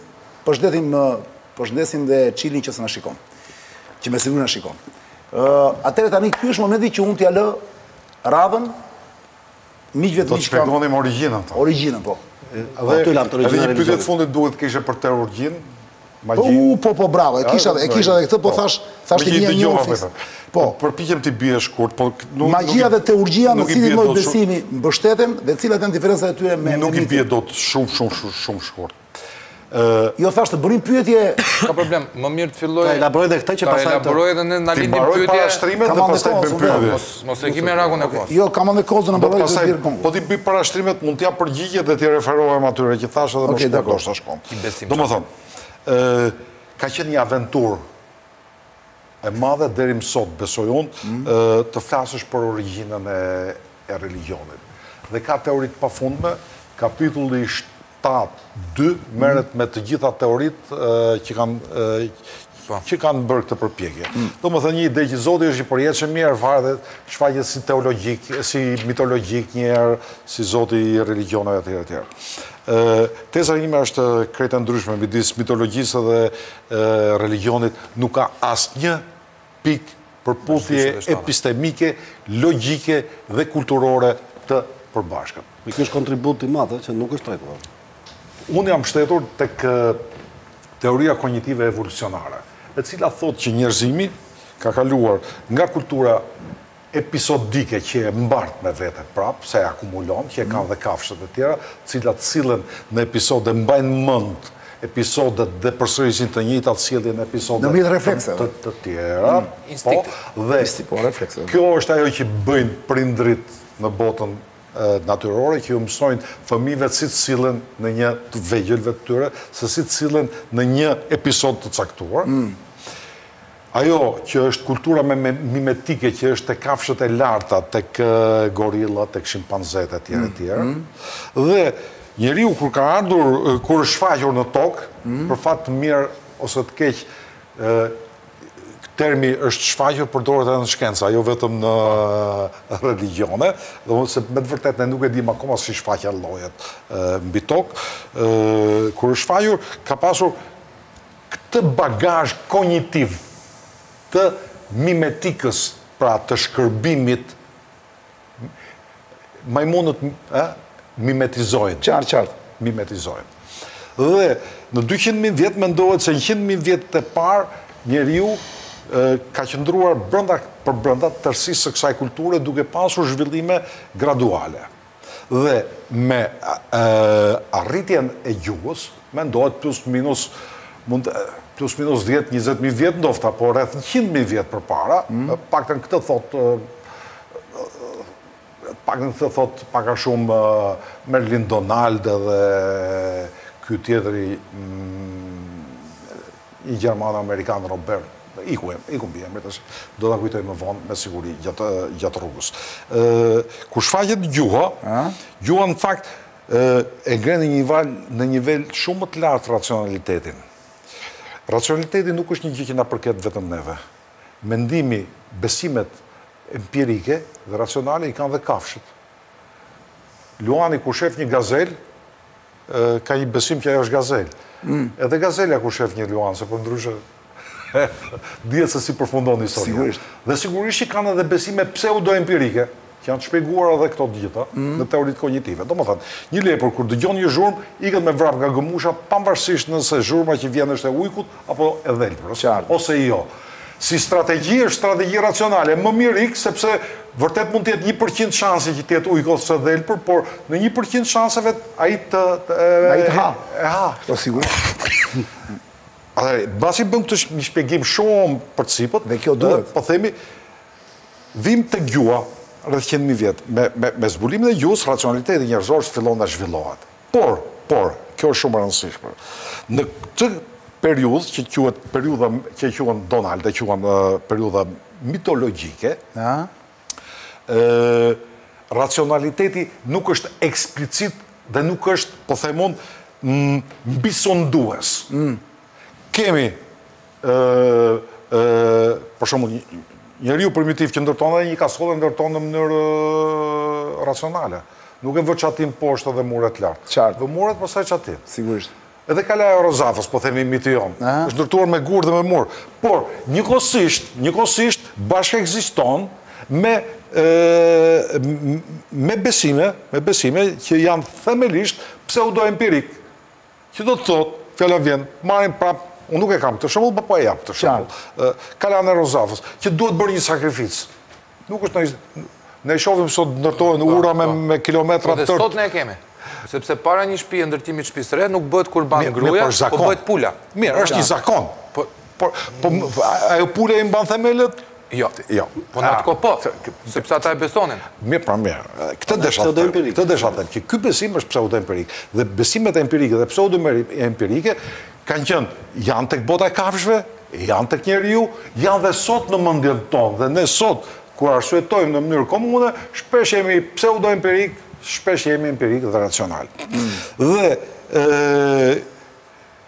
Përshëndesim përshëndesim dhe Çilin që se na shikon. Që me siguri na shikon. Ë, atëherë tani ky është momenti që unë t'ia lë radhën Miqve të mi që kam... Do të shpjegonim origjinën, ta. Origjinën, po. Po, dhe aty lamë te origjina e një pyetje të fundit që e kishe për teurgjinë, magjinë... Po, po, bravo, e kisha dhe këtë, po, po thashë, thashë të një një ofis. Po, përpiqem t'i bie shkurt, po... Magjia dhe teurgjia në cilin lloj besimi mbështeten dhe cilat janë diferencat e tyre me... Nuk i bie dot shumë, shumë, shumë, shumë shkurt. Jo thashë të bënim pyetje. S'ka problem, më mirë të filloj. Ta elaboroj edhe këtë që pastaj. Ta elaboroj edhe ne na lindin pyetje. T'i mbaroj parashtrimet dhe pastaj të bëjmë pyetje. Mos mos e kemi rakun e pas. Jo, kam edhe kozën e mbaroj të dirë kongu. Po t'i bëj parashtrimet, mund t'jap përgjigje dhe t'i referohem atyre që thashë edhe më shkurt do të shkojmë. Domethënë, ë ka qenë një aventurë e madhe deri më sot, besoj unë, mm. të flasësh për origjinën e e religjionit. Dhe ka teori të pafundme, kapitulli Tab. Dy, merret me të gjitha teoritë që kanë që kanë bërë këtë përpjekje. Domethënë një ide që Zoti është i përjetshëm një herë farë dhe shfaqet si teologjik, si mitologjik një herë, si Zoti i religjioneve etj etj. Teza ime është krejt e ndryshme midis mitologjisë dhe religjionit nuk ka asnjë pikë përputhje epistemike, logjike dhe kulturore të përbashkët. Edhe ky është kontribut i madh, ëh, që nuk është trajtuar. Unë jam mbështetur tek teoria konjitive evolucionare, e cila thotë që njerëzimi ka kaluar nga kultura episodike që e mbart me vete prap, se e akumulon, që e kanë dhe kafshët e tjera, të cilat sillen në episode, mbajnë mend episodet dhe përsërisin të njëjtat sjellje në episode të tjera, po, dhe kjo është ajo që bëjnë prindërit në botën natyrore, që ju mësojnë fëmijëve si të sillen në një, të vegjëlve të tyre, se si të sillen në një episod të caktuar, Ajo që është kultura me mimetike që është tek kafshët e larta, tek gorillat, tek shimpanzet etj etj. Dhe njeriu kur ka ardhur, kur është shfaqur në tokë, për fat të mirë ose të keq, termi është shfaqur përdoret edhe në shkencë, jo vetëm në religjione, se me të vërtetë ne nuk e dimë akoma si shfaqen llojet mbi tokë, kur është shfaqur ka pasur Këtë bagazh konjitiv të mimetikës, pra të shkërbimit, majmunët mimetizojnë. Qartë, qartë. Mimetizojnë. Dhe në dyqind mijë vjet mendohet se njëqind mijë vjetet e parë njeriu ka qëndruar brenda përbrenda tërësisë së kësaj kulture duke pasur zhvillime graduale. Dhe me arritjen e gjuhës, mendohet plus minus mund plus minus dhjetë, njëzet mijë vjet ndofta, por rreth njëqind mijë vjet përpara, të paktën këtë thotë të paktën këtë thotë pak a shumë Merlin Donald edhe ky tjetri një gjermano-amerikan Robert, iku em, iku mbiemri tash, do ta kujtoj më vonë me siguri gjatë gjatë rrugës. Ë kur shfaqet gjuha, gjuha në fakt e ngre në një valë në një nivel shumë më të lartë racionalitetin. Racionaliteti nuk është një gjë që na përket vetëm neve. Mendimi, besimet empirike dhe racionale i kanë dhe kafshët. Luani kur shef një gazel, Ka një besim që ajo është gazel. Mm. Edhe gazela kur shef një luan, se përndryshe dihet se si përfundon njësoj. Sigurisht. Dhe sigurisht që kanë edhe besime pseudo-empirike, që janë të shpjeguara dhe këto te gjitha, mm. në teoritë konjitive. Domethënë, një lepër, kur dëgjon një zhurmë, ikët me vrap nga gëmusha, pamvarsisht nëse zhurma që vjen është e ujkut, apo e dhelprës, ose jo. Si strategji është strategji racionale, më mirë ik sepse vërtet mund të jetë një për qind shanse që të jetë ujk ose dhelpër, por në një për qind shanseve ai të ai të ha. E ha. Po sigurisht. Atëherë, mbasi bëm këtë shpjegim shumë përcipët, dhe kjo duhet, po themi vim te gjuha rreth 100.000 vjet me me me zbulimin e gjuhës racionaliteti njerëzor fillon dhe zhvillohet. Por, por, kjo është shumë e rëndësishme. Në këtë periudhë që quhet periudha që e quan Donald, e quan periudha mitologjike, racionaliteti nuk është eksplicit dhe nuk është, po them unë, mbisundues. Kemi Ë ë për shembull njeriu primitiv që ndërton dhe një kasolle ndërton në mënyrë racionale. Nuk e vë çatin poshtë dhe muret lart. Qartë. Vë muret pastaj çatinë. Sigurisht. Edhe kalaja e Rozafës, po themi miti jonë, është ndërtuar me gur dhe me mur. Por, njëkohësisht, njëkohësisht bashkëekziston me me besime, me besime që janë themelisht pseudoempirike. Që do të thotë, fjala vjen, marrim prapë, unë nuk e kam këtë shembull, por po e jap këtë shembull. Kalan e Rozafës, që duhet bërë një sakrificë. Nuk është ndonjë ne shofim sot ndërtohen po, ura me kilometra të tërë. Sot ne e kemi. Sepse para një shpie ndërtimit shpisë re nuk bëhet kurban gruaja, po bëhet pula. Mirë, është një zakon. Po Por, po, ajo pula i mban themelet? Jo, jo. Po në atë kohë po, sepse ata e besonin. Mirë, pra mirë. Këtë desha të them, këtë desha të them, që ky besim është pseudo-empirik. Dhe besimet empirike dhe pseudo-empirike kanë qenë, janë tek bota e kafshve, janë tek njeriu, janë dhe sot në mendjen tonë, dhe ne sot, kur arsyetojmë në mënyrë komune, shpesh jemi pseudo-empirikë, shpesh jemi empirikë dhe racionalë. Mm. Dhe,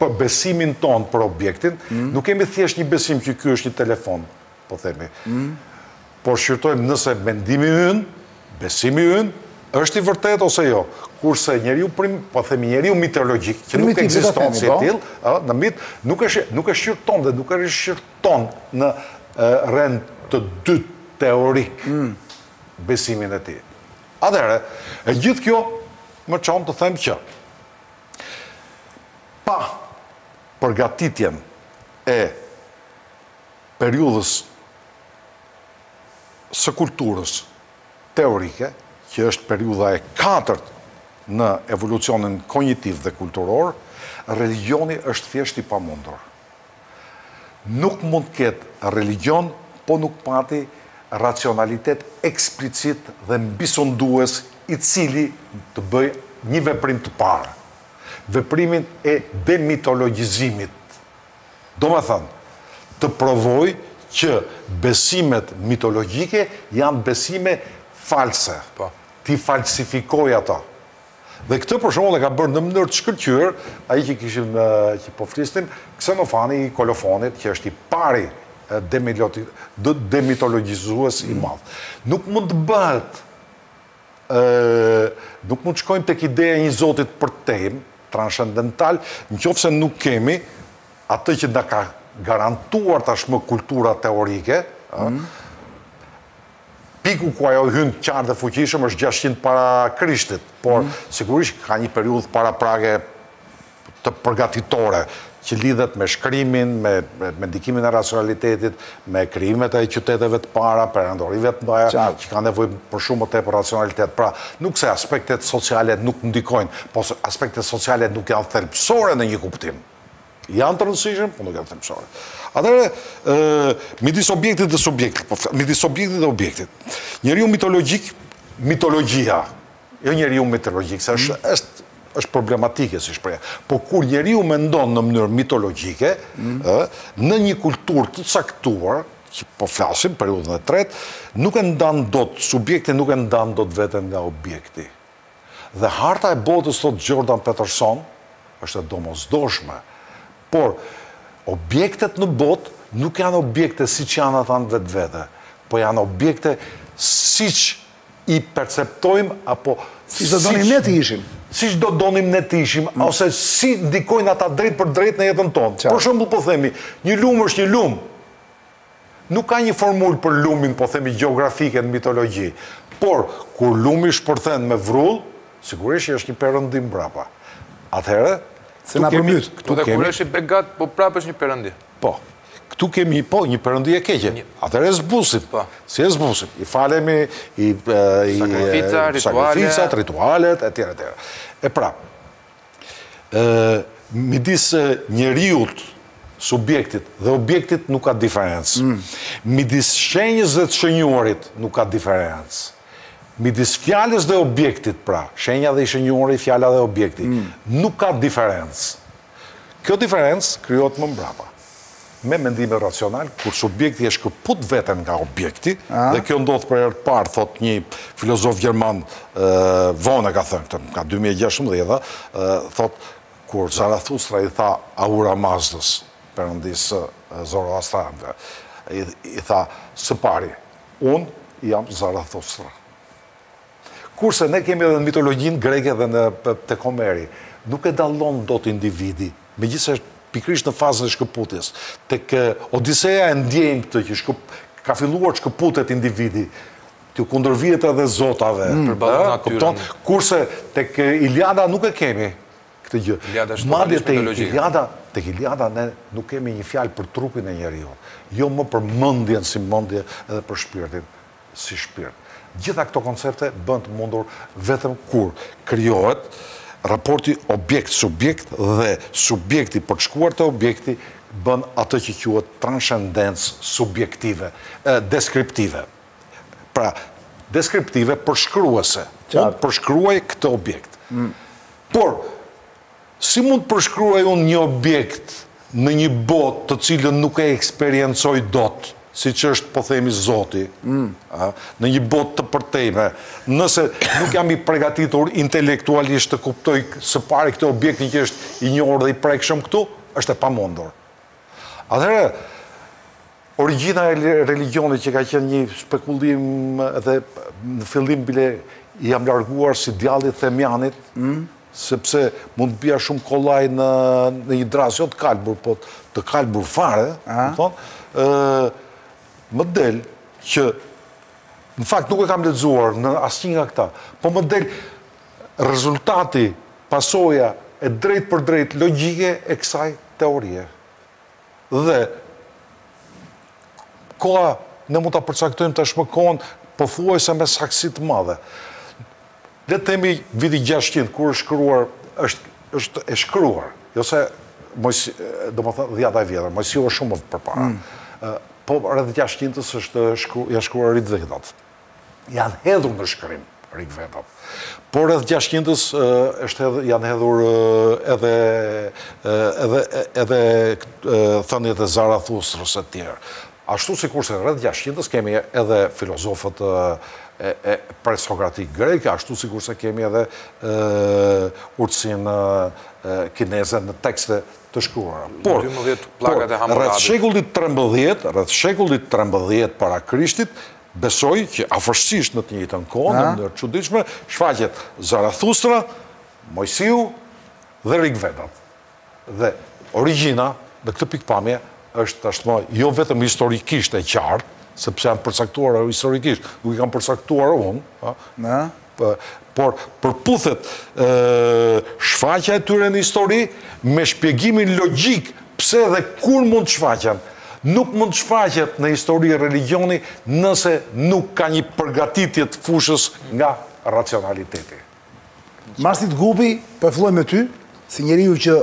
për besimin tonë për objektin, nuk kemi thjesht një besim që ky është një telefon, po themi, por shqyrtojmë nëse mendimi ynë, besimi ynë, është i vërtetë ose jo. Kurse njeriu, po themi, njeriu mitologjik, që nuk ekziston si tillë, ë, në mit, nuk e nuk e shqyrton dhe nuk e rishqyrton në rend të dytë teorik besimin e tij. Atëherë, e gjithë kjo më çon të them që Pa përgatitjen e periudhës së kulturës teorike, që është periudha e katërt në evolucionin konjitiv dhe kulturor, religjioni është thjesht i pamundur. Nuk mund të ketë religjion po nuk pati racionalitet eksplicit dhe mbisundues i cili të bëjë një veprim të parë, veprimin e demitologjizimit, domethënë, të provojë që besimet mitologjike janë besime false, t'i falsifikojë ato. Dhe këtë për shembull e ka bërë në mënyrë të shkëlqyer ai që kishim që po flisnim, Ksenofani i Kolofonit që është i pari demitologjizues i madh. Nuk mund të bëhet nuk mund të shkojmë tek ideja e një zoti të përtejmë, transhendental, në qoftë se nuk kemi atë që na ka garantuar tashmë kultura teorike, ëh, Piku ku ajo hyn qartë dhe fuqishëm është gjashtëqind para Krishtit, por sigurisht ka një periudhë paraprake të përgatitore, që lidhet me shkrimin, me me ndikimin e racionalitetit, me krijimet e qyteteve të para, perandorive të mëdha, që kanë nevojë për shumë më tepër racionalitet. Pra, nuk se aspektet sociale nuk ndikojnë, po aspektet sociale nuk janë thelbësore në një kuptim. Janë të rëndësishëm, po nuk janë thelbësore. Atëherë, midis objektit dhe subjektit, po midis objektit dhe objektit. Njeriu mitologjik, mitologjia, jo njeriu mitologjik, se është mm. është është problematike si shprehje. Po kur njeriu mendon në mënyrë mitologjike, mm. ë, në një kulturë të caktuar, që po flasim periudhën e tretë, nuk e ndan dot subjektin, nuk e ndan dot veten nga objekti. Dhe harta e botës, thotë Jordan Peterson, është e domosdoshme, por objektet në botë nuk janë objekte siç janë ata në vetvete, po janë objekte siç i perceptojmë apo siç do donim ne të ishin. Siç do donim ne të ishin ose si ndikojnë ata drejtpërdrejt në jetën tonë. Për shembull po themi, një lum është një lum. Nuk ka një formulë për lumin, po themi gjeografike në mitologji. Por, kur lumi shpërthen me vrull, sigurisht që është një perëndi mbrapa. Atëherë, Se na përmbyt, këtu kemi. Kur është i begat, po prapë është një perëndi. Po. Këtu kemi po një perëndi e keqe. Atëherë e zbusim. Po. Si e zbusim? I falemi, i sakrificat, ritualet, etj, etj. E pra, midis njeriut, subjektit, dhe objektit nuk ka diferencë. Mm. Midis shenjës dhe të shënjuarit nuk ka diferencë. Midis fjalës dhe objektit, pra, shenja dhe i shënjuari, fjala dhe objekti, mm. nuk ka diferencë. Kjo diferencë krijohet më mbrapa. me mendimin racional, kur subjekti e shkëput veten nga objekti, dhe kjo ndodh për herë të parë, thotë një filozof gjerman, vonë e ka thënë, nga dy mijë e gjashtëmbëdhjetë, thotë, kur Zarathustra i tha Ahura Mazdës, perëndisë së zoroastrianëve, i tha, së pari, unë jam Zarathustra. Kurse ne kemi edhe në mitologjinë greke dhe në tek Homeri, nuk e dallon dot individi, megjithëse është pikërisht në fazën e shkëputjes. Tek Odiseja e ndjejmë këtë që shkëp, ka filluar të shkëputet individi, t'u kundërvihet edhe zotave, ëh, kupton? Kurse tek Iliada nuk e kemi këtë gjë. Iliada është madje te Iliada, tek Iliada ne nuk kemi një fjalë për trupin e njeriut, jo më për mendjen si mendje edhe për shpirtin. si shpirt. Gjitha këto koncepte bëhen të mundur vetëm kur krijohet raporti objekt-subjekt dhe subjekti për të shkuar te objekti bën atë që quhet transcendencë subjektive, deskriptive. Pra, deskriptive, përshkruese. Unë përshkruaj këtë objekt. Por, Si mund të përshkruaj unë një objekt në një botë të cilën nuk e eksperiencoj dot, siç është, po themi, Zoti, ëh, në një botë të përtejme, nëse nuk jam i pregatitur intelektualisht të kuptoj së pari këtë objektin që është i njohur dhe i prekshëm këtu, është e pamundur. Atëherë, Origjina e religjionit që ka qenë një spekulim dhe në fillim bile i jam larguar si djalli themjanit, sepse mund të bija shumë kollaj në një dërrasë, jo të kalbur, po të kalbur fare, më del që, në fakt nuk e kam lexuar në asnjë nga këta, po më del rezultati, pasoja e drejtpërdrejtë logjike e kësaj teorie. Dhe koha ne mund ta përcaktojmë tashmë kohën pothuajse me saktësi të madhe. Le të themi viti 600 kur është shkruar është është e shkruar, jo se Moisi, domethënë dhjata e vjetër, Moisiu është shumë më përpara. Po rreth 600-s është shkruar, janë shkruar Rigvedat. janë hedhur në shkrim Rigvedat. Po rreth gjashtëqindës është janë hedhur edhe edhe edhe thëniet e Zarathustrës e tjerë. Ashtu sikurse rreth gjashtëqindës kemi edhe filozofët presokratikë grekë, ashtu sikurse kemi edhe urtësinë kineze në tekste të shkruara. Por, rreth shekullit 13, rreth shekullit 13 para Krishtit, Besoj që afërsisht në të njëjtën kohë, në mënyrë të çuditshme, shfaqet Zarathustra, Moisiu dhe Rigvedat. Dhe origjina në këtë pikëpamje është tashmë jo vetëm historikisht e qartë, sepse janë përcaktuar historikisht, nuk i kam përcaktuar unë, por përputhet shfaqja e tyre në histori me shpjegimin logjik pse dhe kur mund të shfaqen. Nuk mund të shfaqet në histori religjioni nëse nuk ka një përgatitje të fushës nga racionaliteti. Maks Gjupi, po e filloj me ty, si njeriu që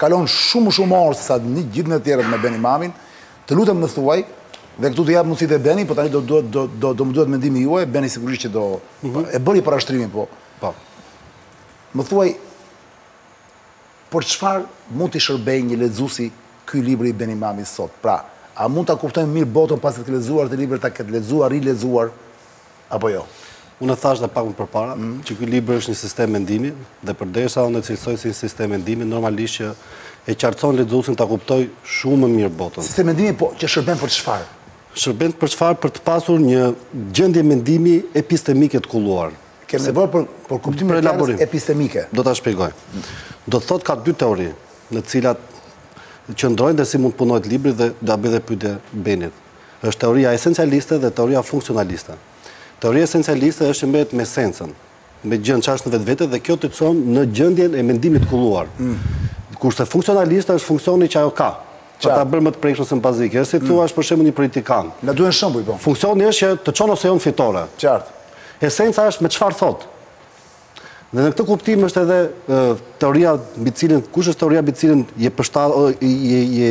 kalon shumë më shumë orë sesa të gjithë ne të tjerët me Ben Imamin, Të lutem më thuaj, dhe këtu t'u jap mundësi dhe Beni, po tani do duhet do do do më duhet mendimi juaj, Beni sigurisht që do mhm. e bëri parashtrimin po. Po. Më thuaj për çfarë mund të shërbejë një lexuesi ky libri i Ben Imamit sot? Pra, a mund ta kuptojë më mirë botën pasi ta ketë lexuar këtë libër, ta ketë lexuar, rilexuar? apo jo? Unë e thashë dhe pak më përpara, që ky libër është një sistem mendimi, dhe përderisa unë e cilësoj si një sistem mendimi, normalisht që e qartëson lexuesin ta kuptojë shumë më mirë botën. Sistem mendimi, po, që shërben për çfarë? Shërben për çfarë për të pasur një gjendje mendimi epistemike të kulluar. Kemë në bërë për kuptim e kërës epistemike. Do ta shpjegoj. Do të thotë ka dy teori në të cilat qëndrojnë dhe si mund të punohet libri dhe do bëj dhe pyetje Benit. Është teoria esencialiste dhe teoria funksionaliste. Teoria esencialiste është që mbetet me esencën, me gjënë që është në vetvete dhe kjo të çon në gjendjen e mendimit të kulluar. Mm. Kurse funksionaliste është funksioni që ajo ka. Që ta bërë më të prekshme se në bazike. E si të thua mm. është për shembull një politikan. Na duhen shembuj, po. Funksioni është që të çon ose jo në fitore. Qartë. Esenca është me çfarë thotë. Dhe në këtë kuptim është edhe teoria mbi të cilën, kush është teoria mbi të cilën je pështa je je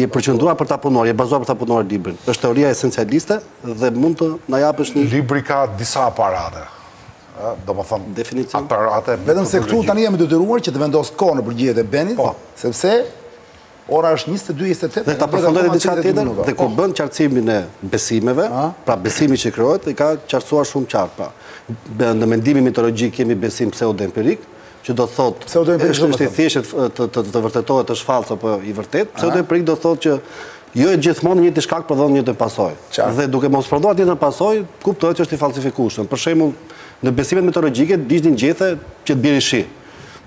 je përqendruar për ta punuar, je bazuar për ta punuar librin. Është teoria esencialiste dhe mund të na japësh një Libri ka disa aparate. Ë, domethënë, Definicion. aparate Vetëm se këtu tani jam i detyruar që të vendos kohën në përgjigjet e Benit, sepse Ora është 22:28. Dhe ta përfundoj edhe diçka tjetër, dhe kur bën qartësimin e besimeve, pra besimi që krijohet, i ka qartësuar shumë qartë, pra. Në mendimin mitologjik kemi besim pseudo-empirik, që do të thotë... Pseudo-empirik do të thotë... Është i thjeshtë të vërtetohet, është fals apo i vërtetë. Pseudo-empirik do të thotë që jo gjithmonë i njëjti shkak prodhon të njëjtën pasojë. Qartë. Dhe duke mos prodhuar të njëjtën pasojë, kuptohet që është i falsifikueshëm. Për shembull, në besimet mitologjike digjnin gjethe që të binte shi.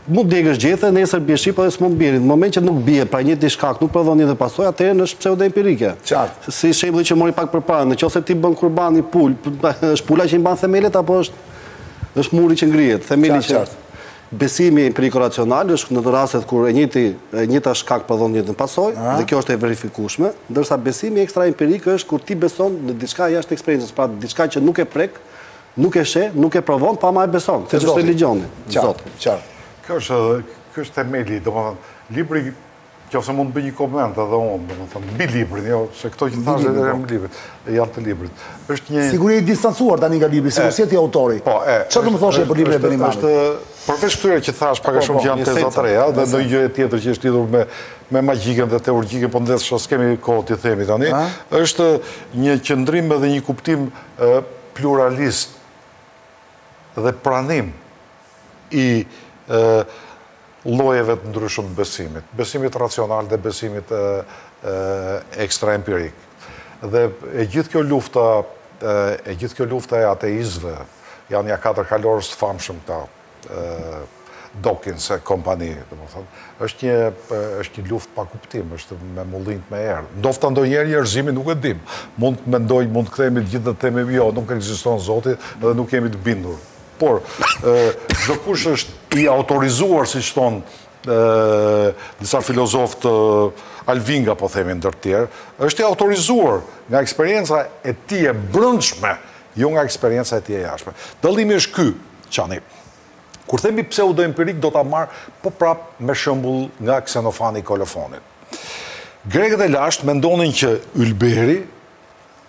Mund të djegësh gjethe, nesër bie shi, edhe s'mund të bjerë. Në momentin që nuk bie, pra i njëjti shkak, nuk prodhon të njëjtën pasojë, atëherë është pseudo empirike. Qartë. Si shembulli që mori pak përpara, në qoftë se ti bën kurban një pulë, është pula që i mban themelet, apo është, është muri që ngrihet, themeli që... Qartë, qartë. Besimi empiriko racional është në ato rastet kur i njëjti, i njëjti shkak prodhon të njëjtën pasojë, dhe kjo është e verifikueshme, ndërsa besimi ekstra empirik është kur ti beson në diçka jashtë eksperiencës, pra diçka që nuk e prek, Nuk e sheh, nuk e provon, ama e beson. Siç është religioni. Qartë, qartë. Kjo është edhe, kjo është themeli, domethënë, libri, në qoftë se mund të bëj një koment edhe unë, domethënë, mbi librin, jo, se këto që thashë edhe jam libri, e janë te libri. është një... Sikur je i distancuar tani nga libri, sikur s'je ti autori. Po, e... Ça do më thoshe për librin e Benimani? është, përveç këtyre që thashë, pak a po, shumë po, që janë teza të reja, dhe një gjë e tjetër që është lidhur me me magjiken dhe teurgjiken, po ndoshta s'kemi kohë t'i themi tani, është një qëndrim edhe një kuptim pluralist dhe pranim i llojeve të ndryshëm të besimit, besimit racional dhe besimit ekstra-empirik. Dhe e gjithë kjo lufta, e gjithë kjo lufta e ateistëve, janë nja katër kalorës të famshëm këta, Dawkins e kompani, domethënë, është një, është një luft pa kuptim, është me mullinjtë me erë. Ndofta ndonjëherë njerëzimi nuk e dim. Mund të mendojë, mund të kthehemi të gjithë dhe të themi, jo, nuk ekziston Zoti dhe nuk jemi të bindur. Por, çdokush është i autorizuar, siç thonë, disa filozofë, Alvinga, po themi ndër të tjerë, është i autorizuar nga eksperienca e tij e brendshme, jo nga eksperienca e tij e jashtme. Dallimi është ky, Çani. Kur themi pseudoempirik do ta marr po prapë me shembull nga Ksenofani i Kolofonit. Grekët e lashtë mendonin që ylberi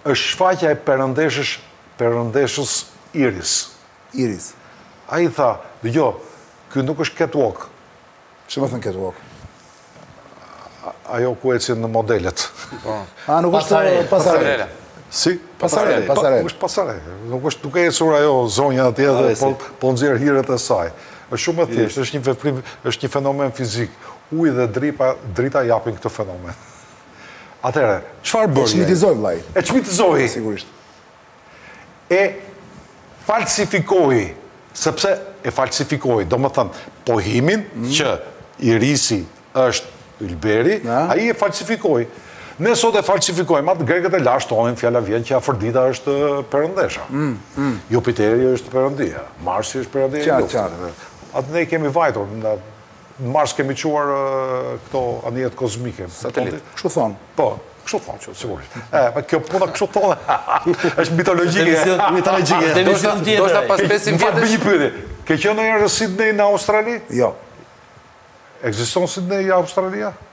është shfaqja e perëndeshës, perëndeshës Iris. Iris. Ai tha, dëgjo, ky nuk është catwalk. Ç'do me thënë catwalk? Ajo ku ecin modelet. Po. A nuk është pasarela? Si? Pasarela, pasarela. Nuk është pasarela. Nuk është duke ecur ajo zonja atje dhe po, po nxjerr hiret e saj. Është shumë e thjeshtë, është një veprim, është një fenomen fizik. Uji dhe dripa, drita japin këtë fenomen. Atëherë, çfarë bëri? E çmitizoi vllai. E çmitizoi. Sigurisht. e falsifikoi, sepse e falsifikoi, domethënë pohimin që Irisi është ylberi, ai e falsifikoi. Ne sot e falsifikojmë atë, grekët e lashtë thonin, fjala vjen që Afërdita është perëndesha. Jupiteri është perëndia, Marsi është perëndia e luftës. Atë ne i kemi vajtur, Në Mars kemi çuar këto anijet kozmike. Satelit. Kështu thonë. Po, kështu thonë, që sigurisht. E po kjo puna kështu thonë. Është mitologjike. Mitologjike. Është emision tjetër. Ndoshta pas 500 vjetësh. Më fal, një pyetje. Ke qenë në Sidney në Australi? Jo. Ekziston Sidney Australia?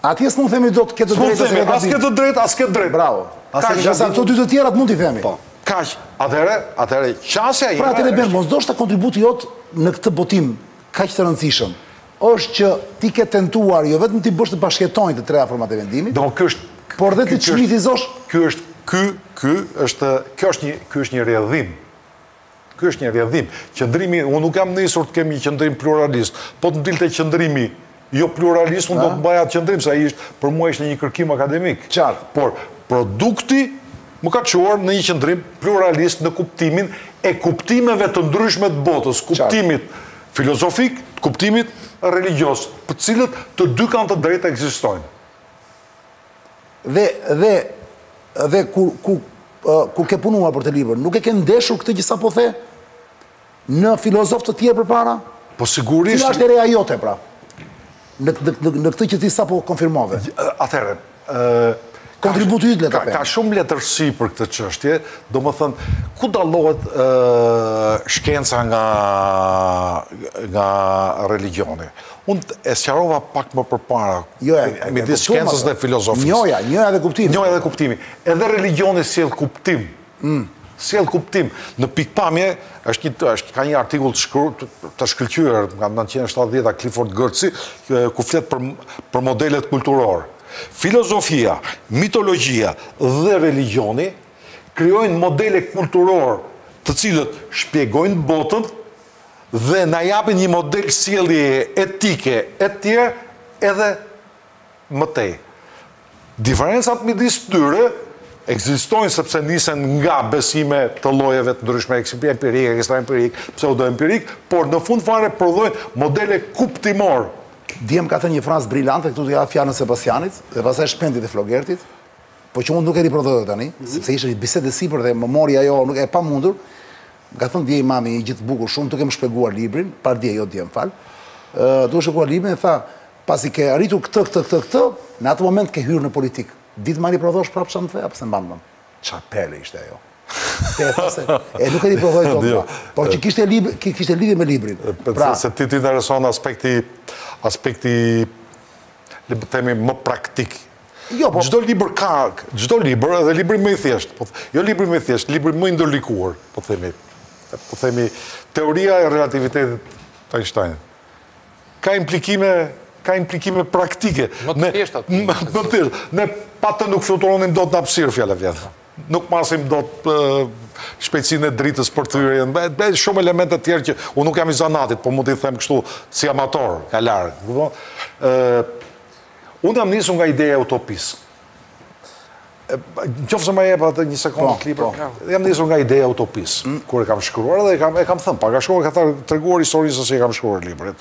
Atje s'mund themi dot ke të drejtë. S'mund themi as ke të drejtë, as s'ke të drejtë. Bravo. As s'ke të drejtë. Këto dy të tjerat mund t'i themi. Po. Kaq. Atëherë, atëherë qasja ime. Pra atëherë Ben, mos ndoshta kontributi jot në këtë botim kaq të rëndësishëm është që ti ke tentuar jo vetëm t'i bësh të bashkëjetojnë të treja format e mendimit. Do ky është por dhe t'i çmitizosh. Ky është ky ky është kjo është një ky është një rrjedhim Ky është një rrjedhim. Qëndrimi, unë nuk jam nisur të kem një qëndrim pluralist. Po të më dilte qëndrimi jo pluralist, unë do të mbaja atë qëndrim, se ai është, për mua ishte një kërkim akademik. Qartë. Por, produkti më ka çuar në një qëndrim pluralist në kuptimin e kuptimeve të ndryshme të botës, kuptimit filozofik, kuptimit religjioz, për të cilët të dy kanë të drejtë të ekzistojnë. Dhe, dhe, dhe kur, kur, kur ke punuar për këtë libër, nuk e ke ndeshur këtë që sapo the? Në filozof të tjerë përpara? Po sigurisht... Cila është e reja jote, pra? Në, në, në, në këtë që ti sapo konfirmove? Atëherë, kontributi yt le ta themi Ka shumë letërsi për këtë çështje, domethënë ku dallohet shkenca nga nga religjioni Unë e sqarova pak më përpara, jo, midis shkencës dhe filozofisë. Njohja, njohja dhe kuptimi. Njohja dhe kuptimi. Edhe religjioni sjell kuptim. Mm. Sjell kuptim. Në pikëpamje, është një, është, ka një artikull të, shkru, të shkëlqyer, nga 1970-a, Clifford Geertzi, ku flet për, për modelet kulturorë. Filozofia, mitologjia dhe religjioni krijojnë modele kulturorë të cilët shpjegojnë botën dhe na japin një model sjelljeje etike e të tjera edhe më tej. Diferencat midis tyre ekzistojnë sepse nisen nga besime të llojeve të ndryshme ekspri empirik, ekstra empirik, pseudo empirik, por në fund fare prodhojnë modele kuptimor. Dje më ka thënë një frazë brilante, këtu do t'ia jap fjalën Sebastianit dhe pastaj Shpendit e Flogertit, por që unë nuk e riprodhoj tani, sepse ishte një bisedë e sipër dhe më mori ajo, jo e pamundur, Më ka thënë dje Imami gjithë bukur shumë, duke më shpjeguar librin, pardje, jo dje, më fal, duke shpjeguar librin, e tha, pasi ke arritur këtë, këtë, këtë, këtë, në atë moment ke hyrë në politikë. Di të ma riprodhosh prapë ç' më the, apo s'e mban mend. Ça perle ishte ajo. Të thashë, e nuk e riprodhoj dot opa. Por që kishte libri, kishte lidhje me librin. Pra, se ty të intereson aspekti, aspekti, le të themi, më praktik Jo, po... Çdo libër ka, çdo libër, edhe libri më i thjeshtë, po, jo libri më i thjeshtë, libri më i ndërlikuar, po themi, po themi, teoria e relativitetit të Einsteinit. Ka implikime, ka implikime praktike. Më të thjeshtat. Më të thjesht. Ne pa atë nuk fluturonim dot në hapësirë fjala vjen. Nuk masnim dot shpejtësinë e dritës e të tjera. Dhe shumë elemente të tjerë që unë nuk jam i zanatit, po mund t'i them kështu si amator, kalarë. Unë jam nisur nga ideja e utopisë. Në qoftë se ma jep atë një sekundë po, klipër, po. jam nisur nga ideja e utopisë, mm. kur e kam shkruar dhe e kam, e kam thënë, para ca kohe kam treguar historinë se si e kam shkruar librin.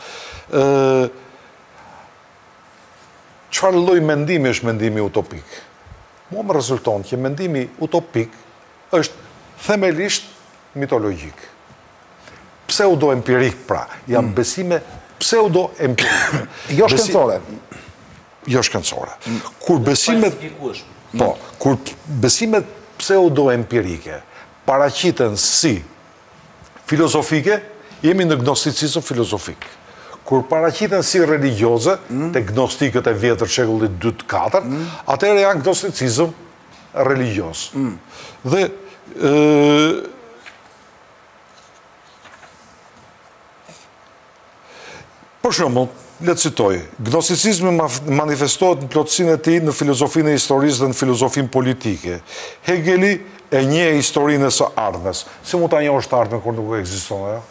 Çfarë lloj mendimi është mendimi utopik? Mua më rezulton që mendimi utopik është themelisht mitologjik. pseudo empirik pra, janë mm. besime pseudo empirike. Jo shkencore. Jo shkencore. Mm. Kur besimet po, mm. kur besimet pseudo empirike paraqiten si filozofike, jemi në gnosticizëm filozofik. Kur paraqiten si religioze, tek gnostikët e vjetër shekullit 2-4, atëherë janë gnosticizëm religioz. Dhe Për shembull, le të citoj, gnosticizmi manifestohet në plotësinë e tij në filozofinë e historisë dhe në filozofinë politike. Hegeli e njeh historinë e së ardhmes. Si mund ta njohësh të ardhmen kur nuk ekziston ajo?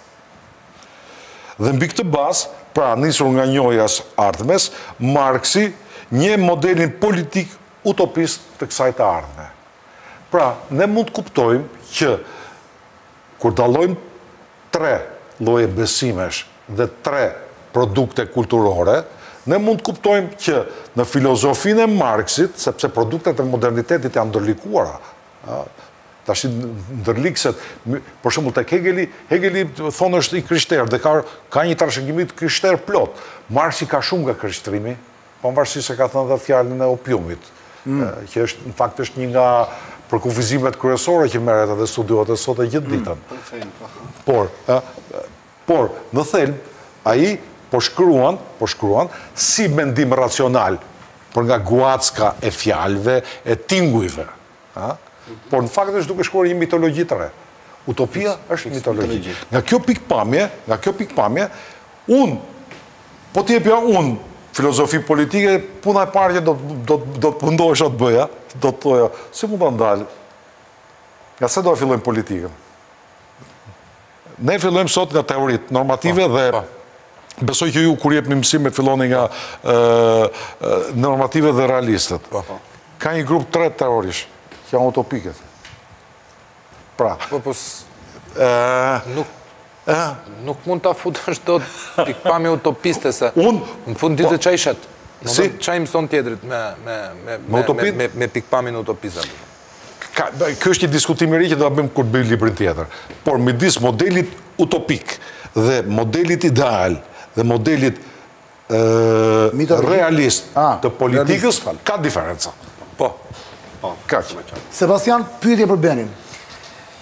Dhe mbi këtë bazë, pra nisur nga njohja e së ardhmes, Marksi njeh modelin politik utopist të kësaj të ardhme. Pra, ne mund të kuptojmë që kur dallojmë tre lloje besimesh dhe tre produkte kulturore, ne mund të kuptojmë që në filozofinë e Marksit, sepse produktet e modernitetit janë ndërlikuara, ë, tashi ndërlikset, për shembull tek Hegeli, Hegeli thonë është i krishterë dhe ka ka një trashëgimi të krishterë plot. Marksi ka shumë nga krishtrimi, Pavarësisht se ka thënë dhe fjalën e opiumit, që në fakt është një nga përkufizimet kryesore që merret edhe studiohet e sot e gjithë ditën. Por, por në thelb ai po shkruan, po shkruan si mendim racional, por nga guacka e fjalëve, e tingujve. Por në fakt është duke shkruar një mitologji të re. Utopia është mitologji. Nga kjo pikpamje, nga kjo pikpamje, unë, po të jepja unë filozofi politike, puna e parë që do të mundohesha të bëja, do të thoja, si mund ta ndaj, nga se do e fillojmë politikën? Ne fillojmë sot nga teoritë normative po, dhe po. besoj që ju kur jepni mësim e filloni nga normativet dhe realistet. Po, Ka një grup tretë teorish, që janë utopiket. Pra, po, po, nuk nuk mund ta futësh dot pikëpamje utopiste se un në fund ditës ça i shet. Si ça i mëson tjetrit me me me me me, me, me pikëpamje utopiste. Ka, ky është një diskutim i ri që do ta bëjmë kur të bëj librin tjetër. Por midis modelit utopik dhe modelit ideal dhe modelit ë realist ah, të politikës ka diferenca. Po. Po. Kaq. Sebastian, pyetje për Benin.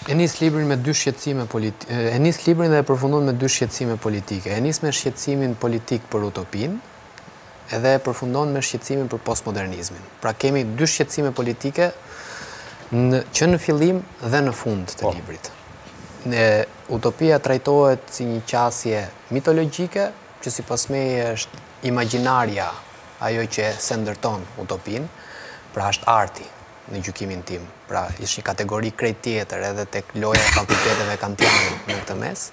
E nis librin me dy shqetësime politike. E nis librin dhe e përfundon me dy shqetësime politike. E nis me shqetësimin politik për utopinë, Edhe e përfundon me shqetësimin për postmodernizmin. Pra kemi dy shqetësime politike në, që në fillim dhe në fund të librit. Utopia trajtohet si një qasje mitologjike, që sipas meje është imagjinarja ajo që se ndërton utopinë, pra është arti. në gjykimin tim. Pra, është një kategori krejt tjetër edhe tek loja e fakulteteve kantiane në këtë mes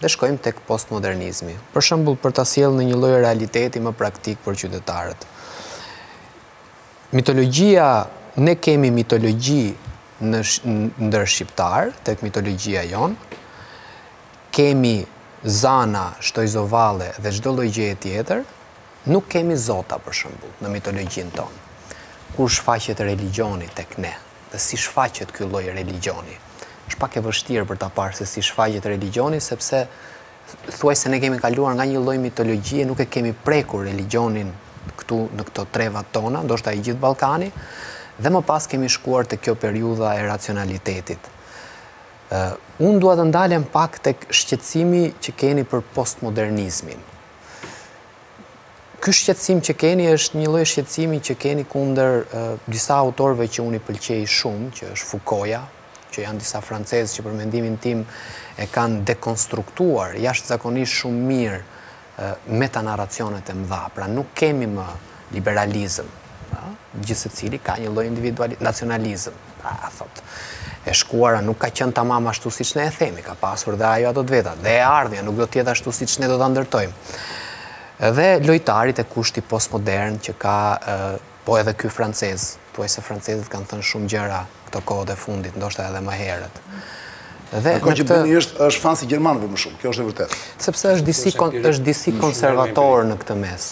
dhe shkojmë tek postmodernizmi. Për shembull, për ta sjellë në një lloj realiteti më praktik për qytetarët. Mitologjia, ne kemi mitologji ndër shqiptarë, tek mitologjia jonë, kemi zana, shtojzovalle dhe çdo lloj gjëje tjetër, Nuk kemi zota, për shembull, në mitologjinë tonë. Kur shfaqet religjioni tek ne dhe si shfaqet ky lloj religjioni? Është pak e vështirë për ta parë se si shfaqet religjioni, sepse thuajse ne kemi kaluar nga një lloj mitologjie, nuk e kemi prekur religjionin këtu në këto trevat tona, ndoshta i gjithë Ballkani, dhe më pas kemi shkuar tek kjo periudha e racionalitetit. Unë dua të ndalem pak tek shqetësimi që keni për postmodernizmin. Ky shqetësim që keni është një lloj shqetësimi që keni kundër disa autorëve që unë i pëlqej shumë, që është Fukoja, që janë disa francezë që për mendimin tim e kanë dekonstruktuar jashtëzakonisht shumë mirë metanarracionet e mdha. Pra nuk kemi më Liberalizëm, ë? Gjithsecili ka një lloj individuali, nacionalizëm. Pra, thotë, e shkuara nuk ka qenë tamam ashtu siç ne e themi, ka pasur dhe ajo ato të veta, dhe e ardhmja nuk do të jetë ashtu siç ne do ta ndërtojmë. Dhe Lyotard-i te kushti postmodern që ka po edhe ky francez, thuajse francezët kanë thënë shumë gjëra këto kohët e fundit, ndoshta edhe më herët. Dhe në këtë... Beni është, është fans i gjermanëve më shumë, kjo është e vërtet. Sepse është disi, është disi konservator në këtë mes.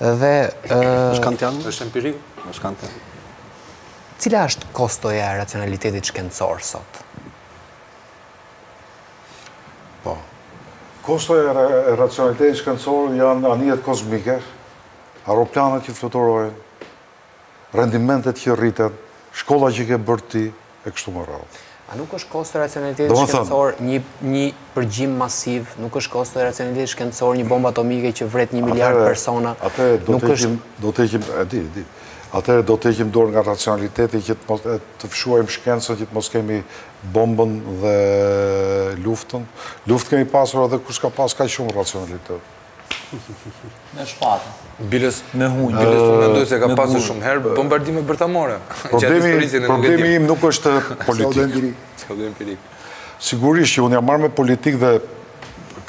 Dhe... është kantian? është empirik? është kantian? Cila është kostoja e racionalitetit shkencor sot? Po. Kostoja e racionalitetit shkencor janë anijet kosmike, aeroplanët që fluturojnë, rendimentet që rriten, shkolla që ke bërë ti, e kështu me radhë. A nuk është kosto e racionalitetit shkencor një përgjim masiv, nuk është kosto e racionalitetit shkencor një bombë atomike që vret një miliard persona? Atëherë do të heqim, do të heqim, e di, e di, atëherë do të heqim dorë nga racionaliteti që të shuajmë shkencën që të mos kemi bombën dhe luftën. Luftë kemi pasur edhe kur s'ka pas kaq shumë racionalitet. Me shpatë. Biles me hunj. Biles unë mendoj se ka pasur shumë herë bombardime bërthamore. Problemi problemi im nuk është politik. empirik. Sigurisht që unë jam marrë me politikë dhe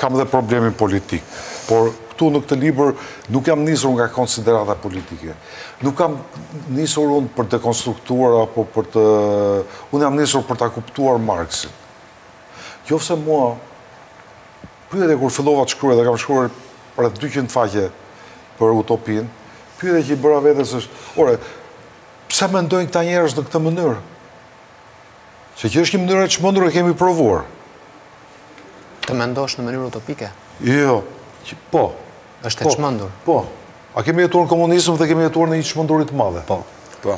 kam dhe problemin politik. Por këtu në këtë libër nuk jam nisur nga konsiderata politike. Nuk kam nisur unë për të konstruktuar apo për të unë jam nisur për ta kuptuar Marksin. Qoftë se mua Pyetja kur fillova të shkruaj dhe kam shkruar rreth 200 faqe për utopinë, pyetja që i bëra vetes është, ore, pse mendojnë këta njerëz në këtë mënyrë? Se që është një mënyrë e çmendur e kemi provuar. Të mendosh në mënyrë utopike? Jo, po. Është e po, çmendur. Po. A kemi jetuar në komunizëm dhe kemi jetuar në një çmenduri të madhe? Po. Po.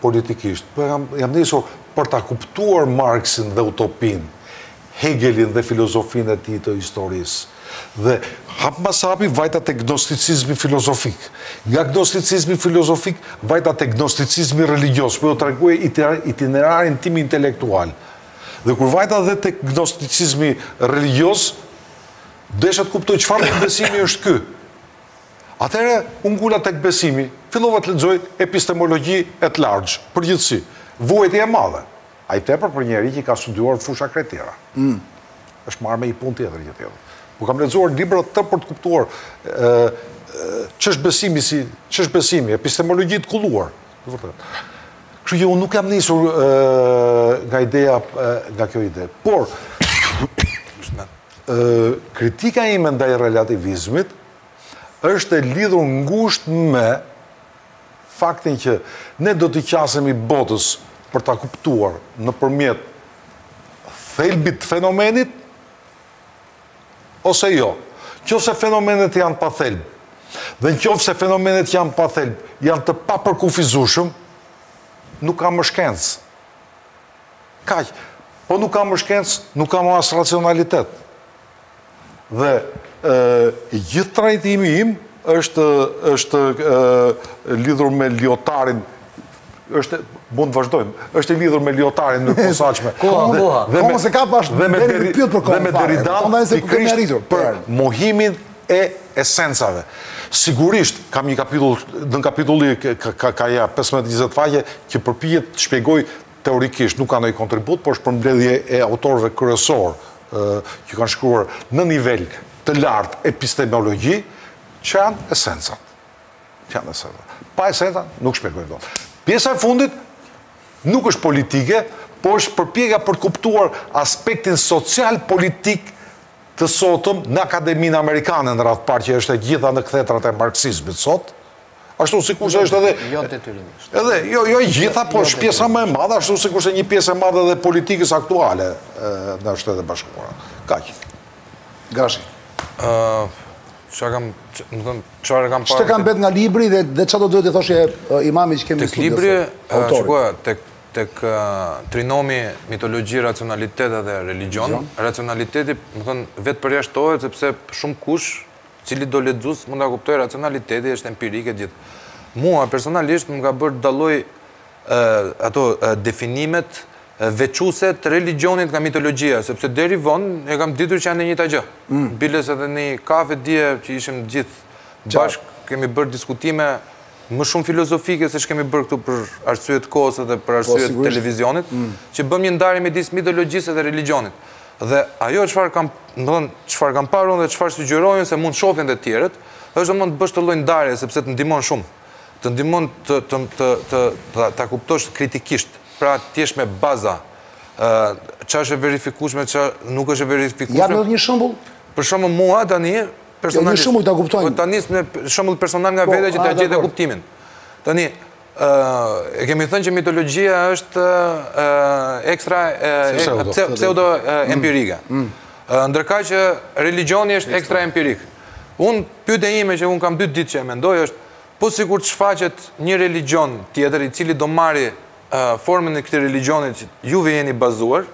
politikisht, po jam, jam nisur për ta kuptuar Marksin dhe utopinë, Hegelin dhe filozofinë e tij të historisë. Dhe hap mas hapi vajta te gnosticizmi filozofik. Nga gnosticizmi filozofik vajta te gnosticizmi religjioz, po ju tregoj itinerarin tim intelektual. Dhe kur vajta dhe te gnosticizmi religjioz, desha të kuptoj çfarë besimi është ky. Atëherë, u ngula tek besimi, fillova të lexoj epistemologji at large, përgjithësi. Vuajtje e madhe. Aq tepër për njeri që i ka studiuar në fusha krejt tjera. Është marrë me një punë tjetër gjithë jetën. Por kam lexuar libra të për të kuptuar ç'është besimi si, ç'është besimi, epistemologji të kulluar, të vërtetë. Kështu që unë nuk jam nisur nga ideja, nga kjo ide. Por, kritika ime ndaj relativizmit, është e lidhur ngushtë me faktin që ne do t'i qasemi botës për ta kuptuar nëpërmjet thelbit të fenomenit ose jo. Në qoftë se fenomenet janë pa thelb dhe në qoftë se fenomenet janë pa thelb, janë të papërkufizueshëm, nuk ka më shkencë. Kaq. Po nuk ka më shkencë, nuk ka më as racionalitet. Dhe gjithë trajtimi im është është lidhur me Liotarin është mund të vazhdojmë. Është i lidhur me Liotarin në Massachusetts. Koha, koha. Dhe me se ka pas dhe me deri pyet për kohën. Dhe me Derrida se ku kemi arritur për mohimin e esencave. Sigurisht kam një kapitull, në kapitulli ka ka ja 15-20 faqe që përpiqet të shpjegoj teorikisht nuk ka ndonjë kontribut, por është përmbledhje e autorëve kryesorë që kanë shkruar në nivel të lartë epistemologji, që janë esencat. Që janë esencat. Pa esenca nuk shpjegojnë dot. Pjesa e fundit nuk është politike, por është përpjekja për të kuptuar aspektin social politik të sotëm në Akademinë Amerikane në radhë parë që është e gjitha në kthetrat e marksizmit sot, Ashtu si kurse është edhe... Jo detyrimisht. Edhe, jo, jo e gjitha, po jo është pjesa më e madhe, ashtu si kurse një pjesë e madhe dhe politikës aktuale në Shtetet e Bashkuara. Kaq. Gashi. Ça kam, domethënë, çfarë kam parë... Çë të ka mbet nga libri dhe, dhe ça do t'i thoshe imamit që kemi në studio si autor? Tek tek trinomi mitologji, racionalitet dhe religion, racionaliteti, domethënë, vetëpërjashtohet, sepse shumëkush Cilido lexues mund ta kuptojë racionaliteti është empirik e gjithë. Mua personalisht më ka bërë të dalloj ato definimet veçuese të religjionit nga mitologjia, sepse deri vonë e kam ditur që janë e njëjta gjë. Biles edhe në një kafe dje që ishim të gjithë bashkë kemi bërë diskutime më shumë filozofike se ç'kemi bërë këtu për arsye të kohës edhe për arsye të televizionit, që bëmë një ndarje midis mitologjisë edhe religjionit. Dhe ajo çfarë kam, domthon çfarë kam parë unë dhe çfarë sugjeroj unë se mund të shohin dhe të tjerët, është domthon të bësh këtë lloj ndarje sepse të ndihmon shumë. Të ndihmon të të të të ta, ta kuptosh kritikisht. Pra të jesh me baza. ë Çfarë është e verifikueshme, çfarë nuk është e verifikueshme. Ja ma jep një shembull. Për shembull mua tani jo, personalisht. Një shembull ta kuptojmë. Po ta nis me shembull personal nga po, vetja që ta gjejmë kuptimin. Tani E kemi thënë që mitologjia është ekstra pseudo-empirike. Mm, mm. Ndërkaq që religioni është ekstra empirik. Unë, pyetja ime që unë kam dy ditë që e mendoj, është po sikur të shfaqet një religion tjetër i cili do marrë formën e këtij religionit që juve jeni bazuar,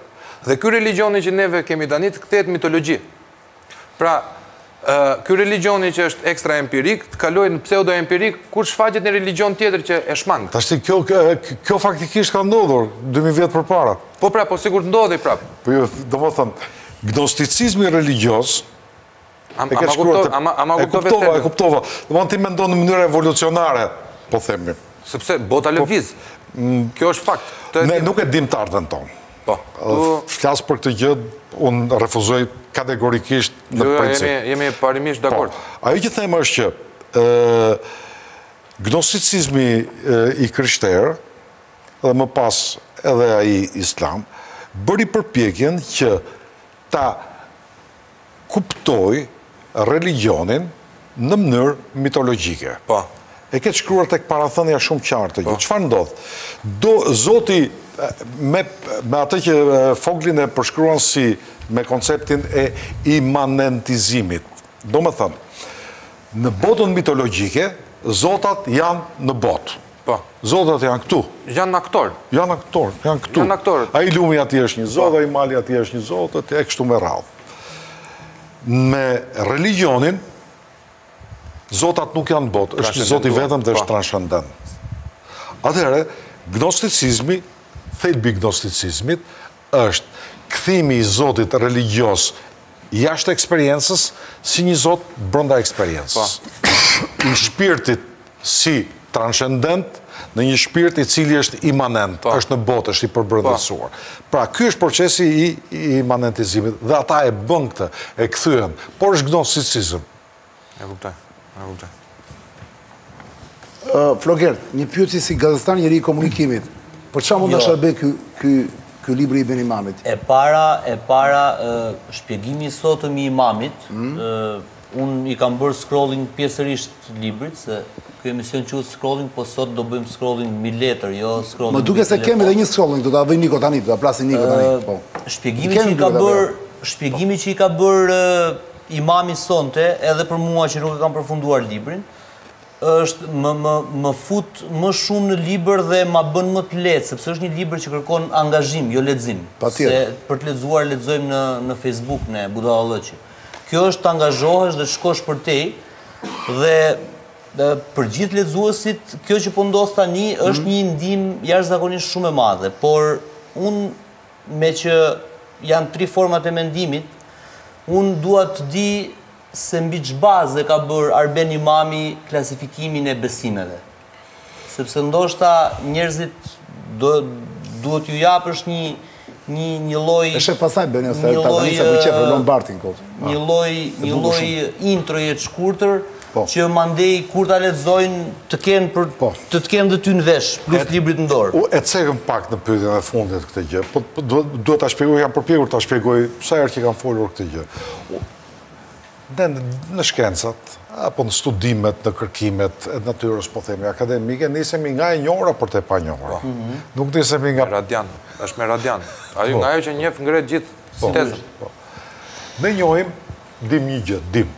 dhe ky religioni që neve kemi tani të kthehet mitologji. Pra, ky religioni që është ekstra empirik, të kalojë në pseudo empirik, kur shfaqet një religion tjetër që e shmang. Tashti, kjo faktikisht ka ndodhur, 2000 vjet përpara. Po pra, po sikur të ndodhë prapë. Po jo, domethënë, gnosticizmi religjioz, e ke shkruar të... E kuptova, e kuptova. Domethënë, ti mendon në mënyrë evolucionare, po themi. Sepse, bota lëviz. Kjo është fakt. Ne nuk e dimë të ardhmen tonë. Po. Flas për këtë gjë, unë refuzoj kategorikisht në jo, jo, princip. Jo, jo, jemi parimisht po, dakord. Ajo që them është që gnosticizmi i krishterë, dhe më pas edhe ai islam, bëri përpjekjen që ta kuptojë religjionin në mënyrë mitologjike. Po. E ke shkruar tek parathënia shumë qartë të gjithë. Po. Çfarë ndodh? Zoti me me atë që Voegelin e përshkruan si me konceptin e imanentizimit. Domethënë, në botën mitologjike, zotat janë në botë. Po. Zotat janë këtu. Janë aktorë. Janë aktorë, janë këtu. Janë aktorët. Ai lumi aty është një zot, ai mali aty është një zot, e kështu me radhë. Me religjionin, zotat nuk janë botë, është një zot i vetëm dhe është po. transcendent. Atëhere, gnosticizmi, thelbi i gnosticizmit, Është kthimi i zotit religjios jashtë eksperiencës si një zot brenda eksperiencës. I shpirtit si transcendent në një shpirt i cili është imanent, është në botë, është i përbrendësuar. Pra, ky është procesi i imanentizimit dhe ata e bënë këtë, e kthyen, por është gnosticizëm. E kuptoj, e kuptoj. Flogert, një pyetje si gazetar njeri i komunikimit, për ça mund të jo. shërbejë ky libri i Ben Imamit? E para, e para, shpjegimi sotëm i Imamit, mhm. unë i kam bërë scrolling pjesërisht librit, se ky emision quhet scrolling, po sot do bëjmë scrolling mbi letër, jo scrolling mbi telefon. Më duke se kemi dhe një scrolling, do ta vërë Niko tani, do ta plasi Niko tani. Po. Shpjegimi që i ka bërë, shpjegimi që i ka bërë Imami sonte, edhe për mua që nuk e kam përfunduar librin, është më më më fut më shumë në libër dhe ma bën më të lehtë, sepse është një libër që kërkon angazhim, jo lexim. Patjetër. Se për të lexuar lexojmë në në Facebook ne budallallëqe. Kjo është të angazhohesh dhe shkosh përtej dhe për gjithë lexuesit kjo që po ndodh tani është një ndihmë jashtëzakonisht shumë e madhe, por unë Meqë janë tri format e mendimit, unë dua të di se mbi ç'bazë ka bërë Arben Imami klasifikimin e besimeve. Sepse ndoshta njerëzit do duhet t'ju japësh një një një lloj e shef pastaj bëni ose ta dani sa ku qef Lombartin kot një lloj një lloj introje të shkurtër Po. Që mandej kur ta lexojnë të kenë për po. të të kenë dhe ty në vesh, plus librit në dorë. E cekëm pak në pyetjen e fundit këtë gjë. Po, po duhet ta shpjegoj, jam përpjekur ta shpjegoj sa herë që kam folur këtë gjë. Ne në shkencat, apo në studimet, në kërkimet, e natyrës, po themi, akademike, nisemi nga e njohura për te e panjohura. Po. Mhm. Nuk nisemi nga... Radian, është me radian. Ajo po. nga ajo që njeh ngre gjithë po. sintezën. Po. Ne njohim, dim një gjë, dim.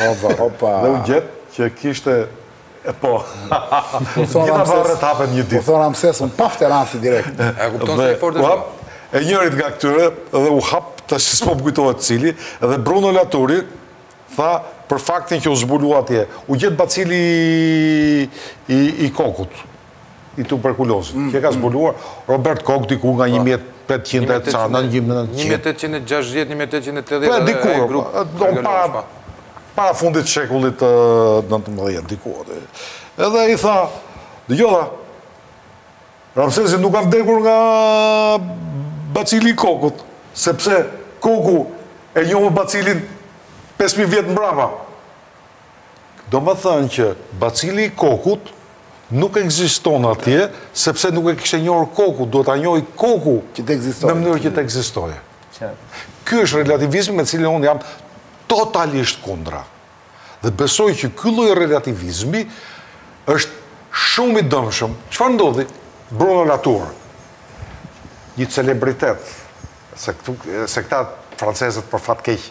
O varë. Opa. Dhe u gjet që kishte e po. Po thonë Gjitha varret hapen një ditë. Po thonë Ramses u hapte Ramsesi direkt. E kupton se i fortë është. E njërit nga këtyre u hap tash s'po më kujtohet cili dhe Bruno Laturi tha për faktin që u zbulua atje. U gjet bacili i Kokut. i tuberkulozit. Mm, Që e ka mm. zbuluar Robert Koch diku nga 1800 po. e ca, në 1860, 1880, po, dhe e grup po. Para fundit shekullit të nëntëmbëdhjetë, diku. Edhe i tha, dëgjo tha, Ramsesi nuk ka vdekur nga bacili i Kokut, sepse Koku e njohu bacilin 5.000 vjet mbrapa. Domethënë që bacili i Kokut nuk ekziston atje, sepse nuk e kishte njohur Koku, duhet ta njohë Koku në mënyrë që të ekzistojë. Ky është relativizmi me të cilin unë jam totalisht kundra. Dhe besoj që ky lloj relativizmi është shumë i dëmshëm. Çfarë ndodhi? Bruno Latour, një celebritet, se këta francezët për fat keq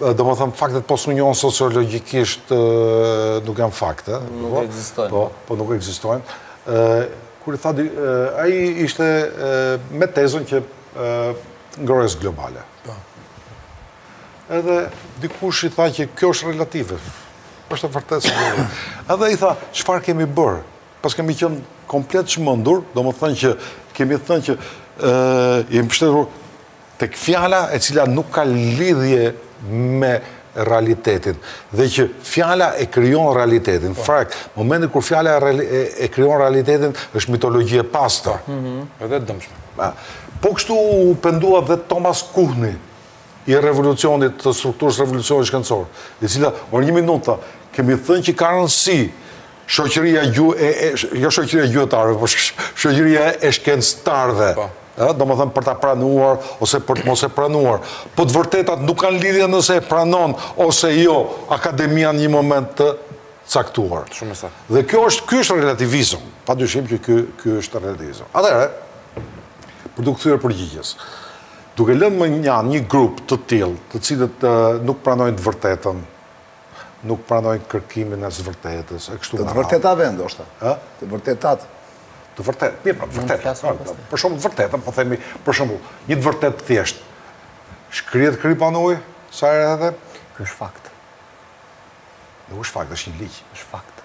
Domethënë faktet po s'u njohin sociologjikisht, nuk janë fakte. Nuk ekzistojnë. Po, po nuk ekzistojnë. Kur i tha ai ishte me tezën e ngrohjes globale. Po. Edhe dikush i tha që kjo është relative. Është e vërtetë se kjo. Edhe i tha, çfarë kemi bërë? Paskemi qenë komplet të çmendur, domethënë që kemi thënë që jemi mbështetur Tek fjala e cila nuk ka lidhje me realitetin dhe që fjala e krijon realitetin. Po. Fakt, momenti kur fjala e krijon realitetin është mitologji e pastër. Po. Mhm. Edhe e dëmshme. Po kështu u pendua dhe Thomas Kuhni i revolucionit të strukturës së revolucionit shkencor, i cili tha, ore një minutë, kemi thënë që ka rëndësi Shoqëria gju, e, e, jo shoqëria e gjuhëtarëve, por shoqëria e shkencëtarëve. Po. Ë, domethënë për ta pranuar ose për të mos e pranuar. Po të vërtetat nuk kanë lidhje nëse e pranon ose jo akademia në një moment të caktuar. Shumë e saktë. Dhe kjo është ky është relativizëm. Padyshim që ky ky është relativizëm. Atëherë, për t'u kthyer përgjigjes. Duke lënë mënjanë një grup të tillë, të cilët nuk pranojnë të vërtetën, nuk pranojnë kërkimin e së vërtetës, e kështu me radhë. Të vërteta vendë, është ta. Të vërtetat. Të vërtet, mirë, pra, vërtet. Për shembull të vërtetën, po themi, për shembull, një të vërtetë të thjeshtë. Shkrihet kripa në ujë, sa e edhe? Ky është fakt. Nuk është fakt, është një ligj. është fakt.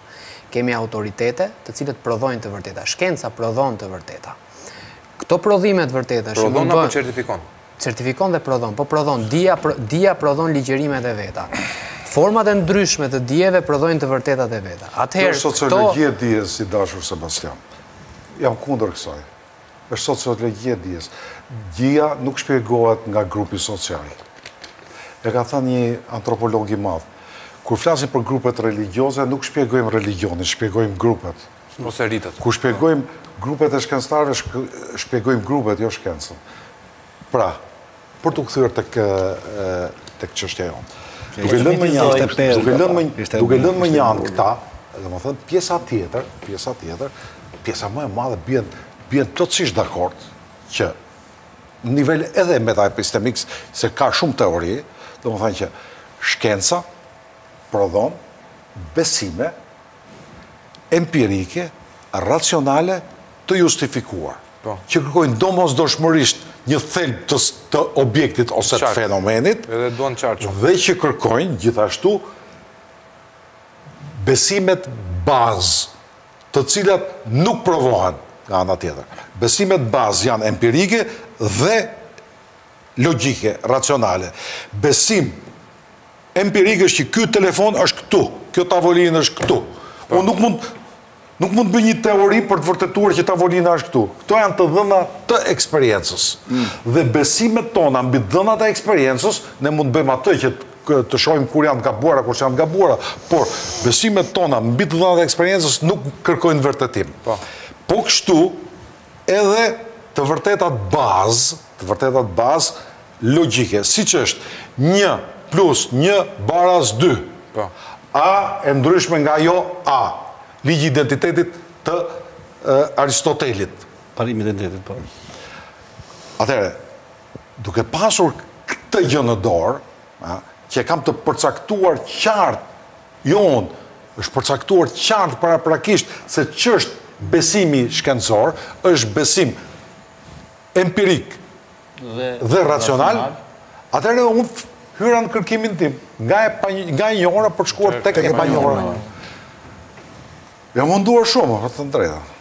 Kemi autoritete të cilat prodhojnë të vërteta. Shkenca prodhon të vërteta. Këto prodhime të vërtetash... Prodhon apo certifikon? Certifikon dhe prodhon. Po prodhon. Dija prodhon ligjerimet e veta. Format e ndryshme të dijeve prodhojnë të vërtetat e veta. Atëherë... Kjo sociologi e dijes i dashur Sebastian. Jam kundër kësaj. Është sociologji e dijes. Dija nuk shpjegohet nga grupi social. E ka thënë një antropolog i madh. Kur flasim për grupet religjioze, nuk shpjegojmë religjionin, shpjegojmë grupet. Ose ritet. Kur shpjegojmë grupet e shkencëtarëve, shpjegojmë grupet, jo shkencën. Pra, për t'u kthyer te kë te k çështja jonë. Duke lënë më një anë, duke lënë më një duke lënë më një anë këta, domethënë, pjesa tjetër, pjesa tjetër, pjesa më e madhe bjen, bjen plotësisht dakord që në nivel edhe metaepistemike se ka shumë teori, domethënë që shkenca prodhon besime empirike, racionale të justifikuar, që kërkojnë domosdoshmërisht një thelb të objektit ose të fenomenit dhe që kërkojnë gjithashtu besimet bazë, të cilat nuk provohen nga ana tjetër. Besimet bazë janë empirike dhe logjike, racionale. Besim empirik është që ky telefon është këtu, kjo tavolinë është këtu. Unë nuk mund Nuk mund të bëj një teori për të vërtetuar që tavolina është këtu. Këto janë të dhëna të eksperiencës. Mm. Dhe besimet tona mbi të dhënat e eksperiencës, ne mund të bëjmë atë që të shohim kur janë të gabuara, kur s'janë të gabuara, por besimet tona mbi të dhënat e eksperiencës nuk kërkojnë vërtetim. Po. Po kështu edhe të vërtetat bazë, të vërtetat bazë logjike, siç është një plus një baras dy, po. a e ndryshme nga jo a, ligji i identitetit të Aristotelit. Parimi i identitetit, po. Atëherë, duke pasur këtë gjë në dorë, a, që e kam të përcaktuar qartë, jo unë, është përcaktuar qartë paraprakisht se ç'është besimi shkencor, është besim empirik dhe racional, atëherë unë hyra në kërkimin tim, nga e, nga e njohura për të shkuar tek e panjohura. Jam munduar shumë, për të drejtën.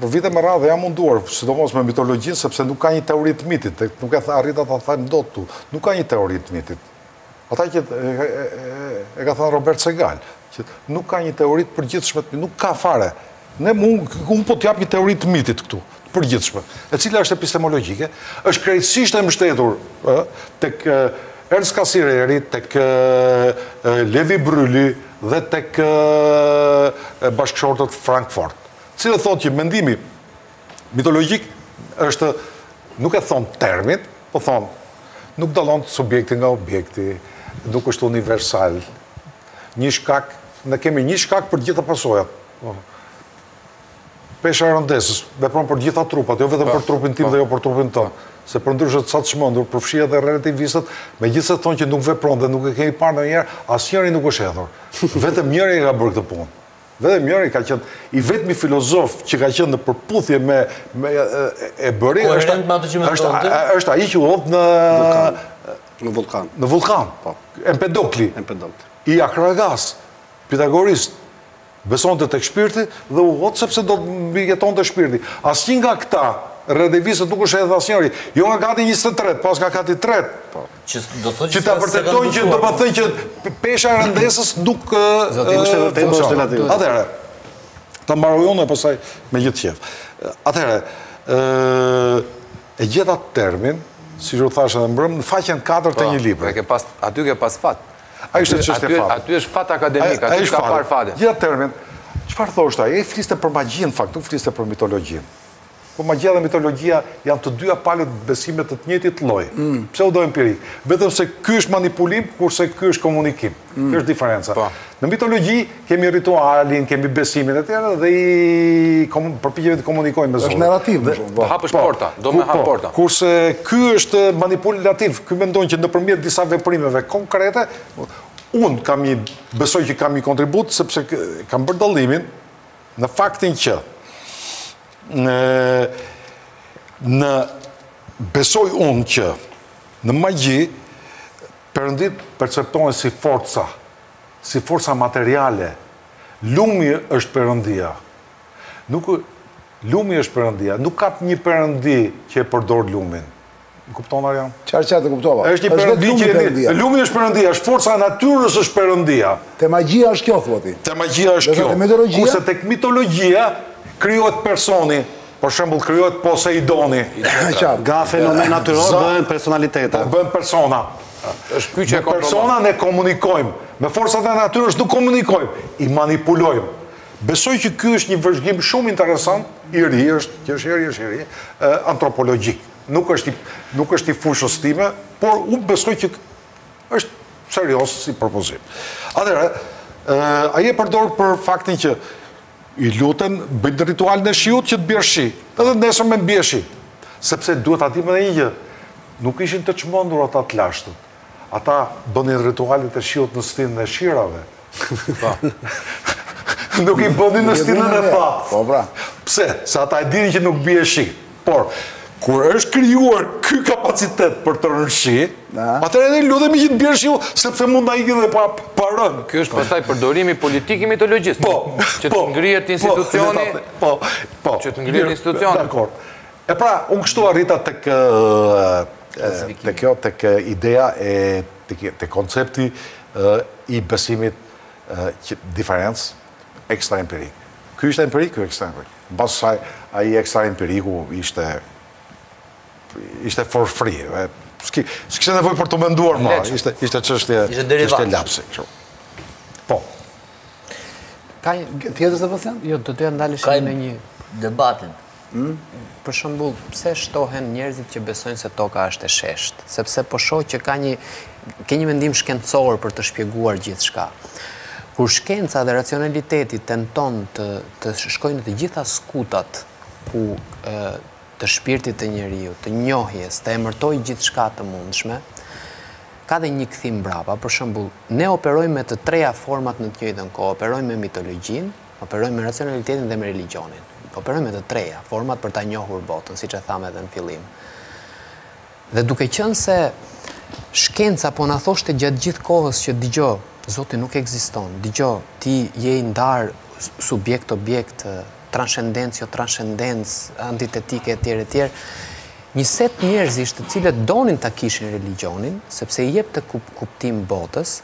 Për vite me radhë jam munduar, sidomos me mitologjinë, sepse nuk ka një teori të mitit, nuk e arrita ta them dot ty. Nuk ka një teori të mitit. Ata që e ka thënë Robert Segal, që nuk ka një teori të përgjithshme, nuk ka fare. Ne mund unë po të jap një teori të mitit këtu, të përgjithshme, e cila është epistemologjike, është krejtësisht e mbështetur tek Ernst Kasireri, tek Levi Bryli dhe tek bashkëshortët Frankfort, të cilët thonë që mendimi Mitologjik është, nuk e thonë termin, po thonë, nuk dallon subjekti nga objekti, nuk është universal. Një shkak, ne kemi një shkak për gjithë pasojat. Pesha e rëndesës vepron për gjithë trupat, jo vetëm për trupin tim dhe jo për trupin tënd. Se përndryshe ca të çmendur, përfshi edhe relativistët, megjithëse thonë që nuk vepron dhe nuk e kemi parë ndonjëherë, asnjëri nuk është hedhur. Vetëm njëri e ka bërë këtë punë. Vetëm njëri ka qenë i vetmi filozof që ka qenë në përputhje me, e bëri, është është ai që u hodh në, në vullkan. Në vullkan. Po. Empedokli. Empedokli. I Akragas, Pitagorist, besonte tek shpirti dhe u hodh sepse do të mbijetonte shpirti. Asnjë nga këta relativistët nuk është hedhur asnjëri, jo nga kati 23, po as nga kati 3, Që do thotë që ta vërtetojnë që do të thonë që pesha e rëndesës nuk është e vërtetë, është relative. Atëherë, ta mbaroj unë e pastaj me gjithë qejf. Atëherë, e gjeta termin, siç u thashë edhe mbrëm, në faqen 4 të, po, një libri. Ke pas aty ke pas fat. Ai është çështje fat. Aty është fat akademik, aty është ka parë fatin. Gjeta termin. Çfarë thoshte ai? Ai fliste për magjinë, në fakt, nuk fliste për mitologjinë. Po magjia dhe mitologjia janë të dyja palët e besimit të të njëjtit lloj. Pseudo empirik. Vetëm se ky është manipulim, kurse ky është komunikim. Kjo është diferenca. Në mitologji kemi ritualin, kemi besimin etj dhe i përpiqemi të komunikojmë me zotat. Është narrativ më shumë. Të hapësh portat, do me hap portat. Kurse ky është manipulativ, ky mendon që nëpërmjet disa veprimeve konkrete, unë kam një, besoj që kam një kontribut sepse kam bërë dallimin në faktin që, Në besoj unë që në magji perënditë perceptohen si forca, si forca materiale. Lumi është perëndia. Nuk, lumi është perëndia. Nuk ka një perëndi që e përdor lumin. Më kupton Arjan? Qartë, qartë, të kuptova. Është një perëndi që jemi. Lumi është perëndia, është forca e natyrës është perëndia. Te magjia është kjo thua ti. Te magjia është kjo. Kurse tek mitologjia krijohet personi, për shembull krijohet Poseidoni. Nga fenomene natyrore bëhen personalitete. Po bëhen persona. Është ky që kontrollon. Me persona ne komunikojmë. Me forcat e natyrës nuk komunikojmë, i manipulojmë. Besoj që ky është një vëzhgim shumë interesant, i ri është, që është i ri, është i ri, antropologjik. Nuk është i, nuk është i fushës time, por unë besoj që është serioz si propozim. Atëherë, ë ai e përdor për faktin që i luten bëjnë ritualin e shiut që të bjerë shi, edhe nesër me të bie shi. Sepse duhet ta dimë edhe një gjë, nuk ishin të çmendur ata të lashtët. Ata bënin ritualet e shiut në stinën e shirave. Nuk i bënin në stinën e thatë. Po pra. Pse? Se ata e dinin që nuk bie shi. Por, kur është krijuar ky kapacitet për të rënë shi, atëherë ne lutemi që të bjerë shiu, sepse mund të ikin dhe pa pa rënë. Ky është pastaj përdorimi politik i mitologjisë. Po, po. Që të, po, ngrihet institucioni. Po, po. Që të ngrihet institucioni. Dakord. E pra, unë kështu arrita tek... te kjo, tek ideja e te koncepti i besimit diferencë ekstra empirik. Ky ishte empirik, ky ekstra empirik. Mbas asaj, ai ekstra empiriku ishte ishte for free. S'kishte nevojë për të menduar më, ishte çështje çështje lapsi. Po. Ka një tjetër dhe vëthjan? Jo, të të jem ndalesh në një... Debatin. Ëh? Për shembull, pse shtohen njerëzit që besojnë se toka është e sheshtë? Sepse po shoh që ka një ke një mendim shkencor për të shpjeguar gjithçka. Kur shkenca dhe racionaliteti tenton të të shkojë në të gjitha skutat ku ë të shpirtit të njeriut, të njohjes, të emërtojë gjithçka të mundshme, ka dhe një kthim mbrapa. Për shembull, ne operojmë me të trija format në të njëjtën kohë, operojmë me mitologjinë, Operojmë me racionalitetin dhe me religjionin. Operojmë me të trija format për ta njohur botën, siç e thamë edhe në fillim. Dhe duke qenë se shkenca po na thoshte gjatë gjithë kohës që dëgjo, Zoti nuk ekziston, dëgjo, ti je i ndarë subjekt objekt, transcendencë jo transcendencë, antitetike etj etj. Një set njerëzish të cilët donin ta kishin religjionin, sepse i jepte kuptim botës,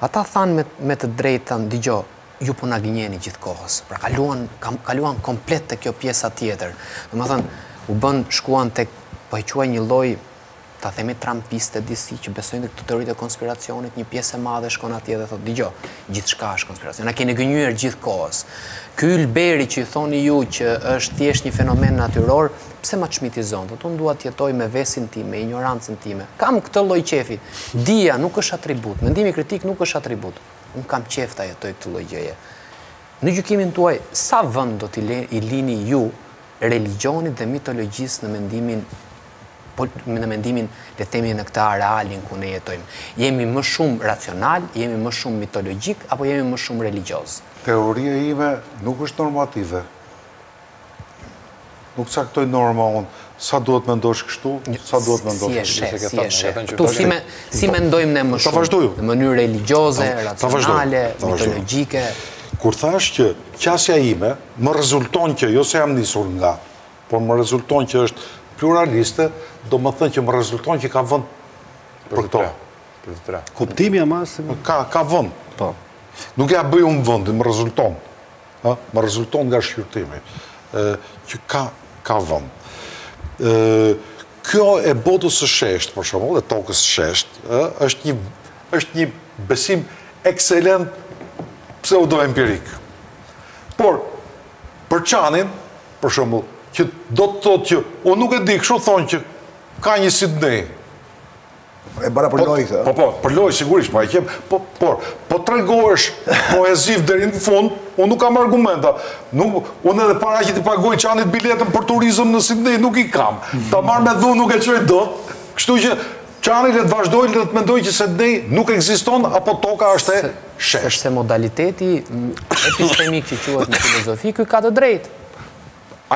Ata thanë me të drejtën dëgjo, ju po na gënjeni gjithë kohës. Pra kaluan, kaluan komplet te kjo pjesa tjetër. Domethënë, u bënë, shkuan tek, po e quaj një lloj, ta themi trampiste disi që besojnë te këto teoritë e konspiracionit, një pjesë e madhe shkon atje dhe thotë dëgjo, gjithçka është konspiracion. Na keni gënjyer gjithë kohës. Ky ylberi që i thoni ju që është thjesht një fenomen natyror, Pse ma çmitizon? Thotë, unë dua të jetoj me vesin tim, me injorancën time. Kam këtë lloj qejfi. Dija nuk është atribut, mendimi kritik nuk është atribut. Unë kam qejf ta jetoj këtë lloj gjëje. Në gjykimin tuaj, sa vend do t'i lini ju religjionit dhe mitologjisë në mendimin në mendimin, le të themi, në këtë arealin ku ne jetojmë? Jemi më shumë racionalë, jemi më shumë mitologjikë apo jemi më shumë religjiozë? Teoria ime nuk është normative. Nuk caktoj norma unë, sa duhet menduar kështu, sa duhet menduar kështu. Si e sheh, si e sheh. Këtu si mendojmë ne më shumë, në mënyrë religioze, racionale, mitologjike. Kur thashë që qasja ime, më rezulton që, jo se jam nisur nga, por më rezulton që është pluraliste, domethënë që më rezulton që ka vend për këto. Për të tre. Kuptimi e masë? Ka vend. Po. Nuk ia bëj unë vendin, më rezulton. Ë, më rezulton nga shqyrtimi, ë, që ka, ka vënd. Ë, kjo e botës së sheshtë, për shembull, e tokës së sheshtë, ë, është një, është një besim ekscelent pseudoempirik. Por, për Çanin, për shembull, që do të thotë që, unë nuk e di, kështu thonë që ka një Sidney, E bëra për po, lojë këtë. Po, po, për lojë, sigurisht, po e kem. Po, por, po tregohesh koheziv deri në fund, unë nuk kam argumenta. Nuk, unë edhe para që t'i paguaj Çanit biletën për turizëm në Sydney, nuk i kam. Ta marr me dhu, nuk e çoj dot. Kështu që, Çani le të vazhdojë, le të mendojë që Sydney nuk ekziston, apo toka është e sheshtë. Se modaliteti epistemik që quhet në filozofi, ky ka të drejtë.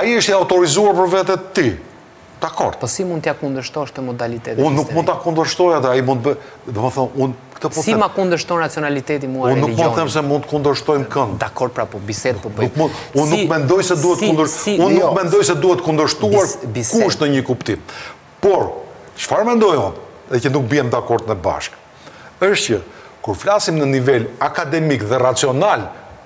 Ai është i autorizuar për vete të tij. Dakord. Po si mund t'ia kundërshtosh te modaliteti historik? Unë nuk mund ta kundërshtoj dhe ai mund të bë... Domethënë, unë këtë po të... Si ma kundërshton racionaliteti mua religionin? Unë nuk mund të them s'e mund të kundërshtojmë kënd. Dakord, pra po bisedë po bëjmë. Nuk mund... Unë nuk mendoj se duhet kundërshtuar... Unë nuk mendoj se duhet kundërshtuar kush në një kuptim. Por, çfarë mendoj unë, dhe që nuk biem dakord ne bashkë, është që, kur flasim në nivel akademik dhe racional,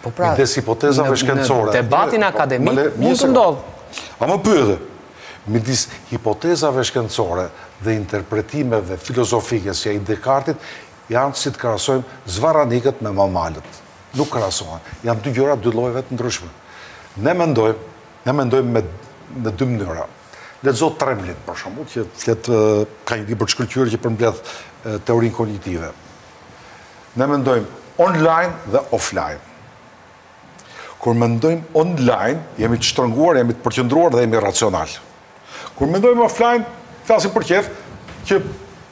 Po pra, në debatin akademik, mund të ndodhë. A më pyete, midis hipotezave shkencore dhe interpretimeve filozofike si ai i Dekartit, janë si të krahasojmë zvaranikët me mamalët. Nuk krahasohen. Janë dy gjëra, dy llojeve të ndryshme. Ne mendojmë, ne mendojmë me, me dy mënyra. Lexo Tremlin, për shembull, që flet, ka një libër të shkëlqyer që përmbledh teorinë kognitive. Ne mendojmë online dhe offline. Kur mendojmë online, jemi të shtrënguar, jemi të përqendruar dhe jemi racionalë. Kur mendojmë offline, flasim për qejf, që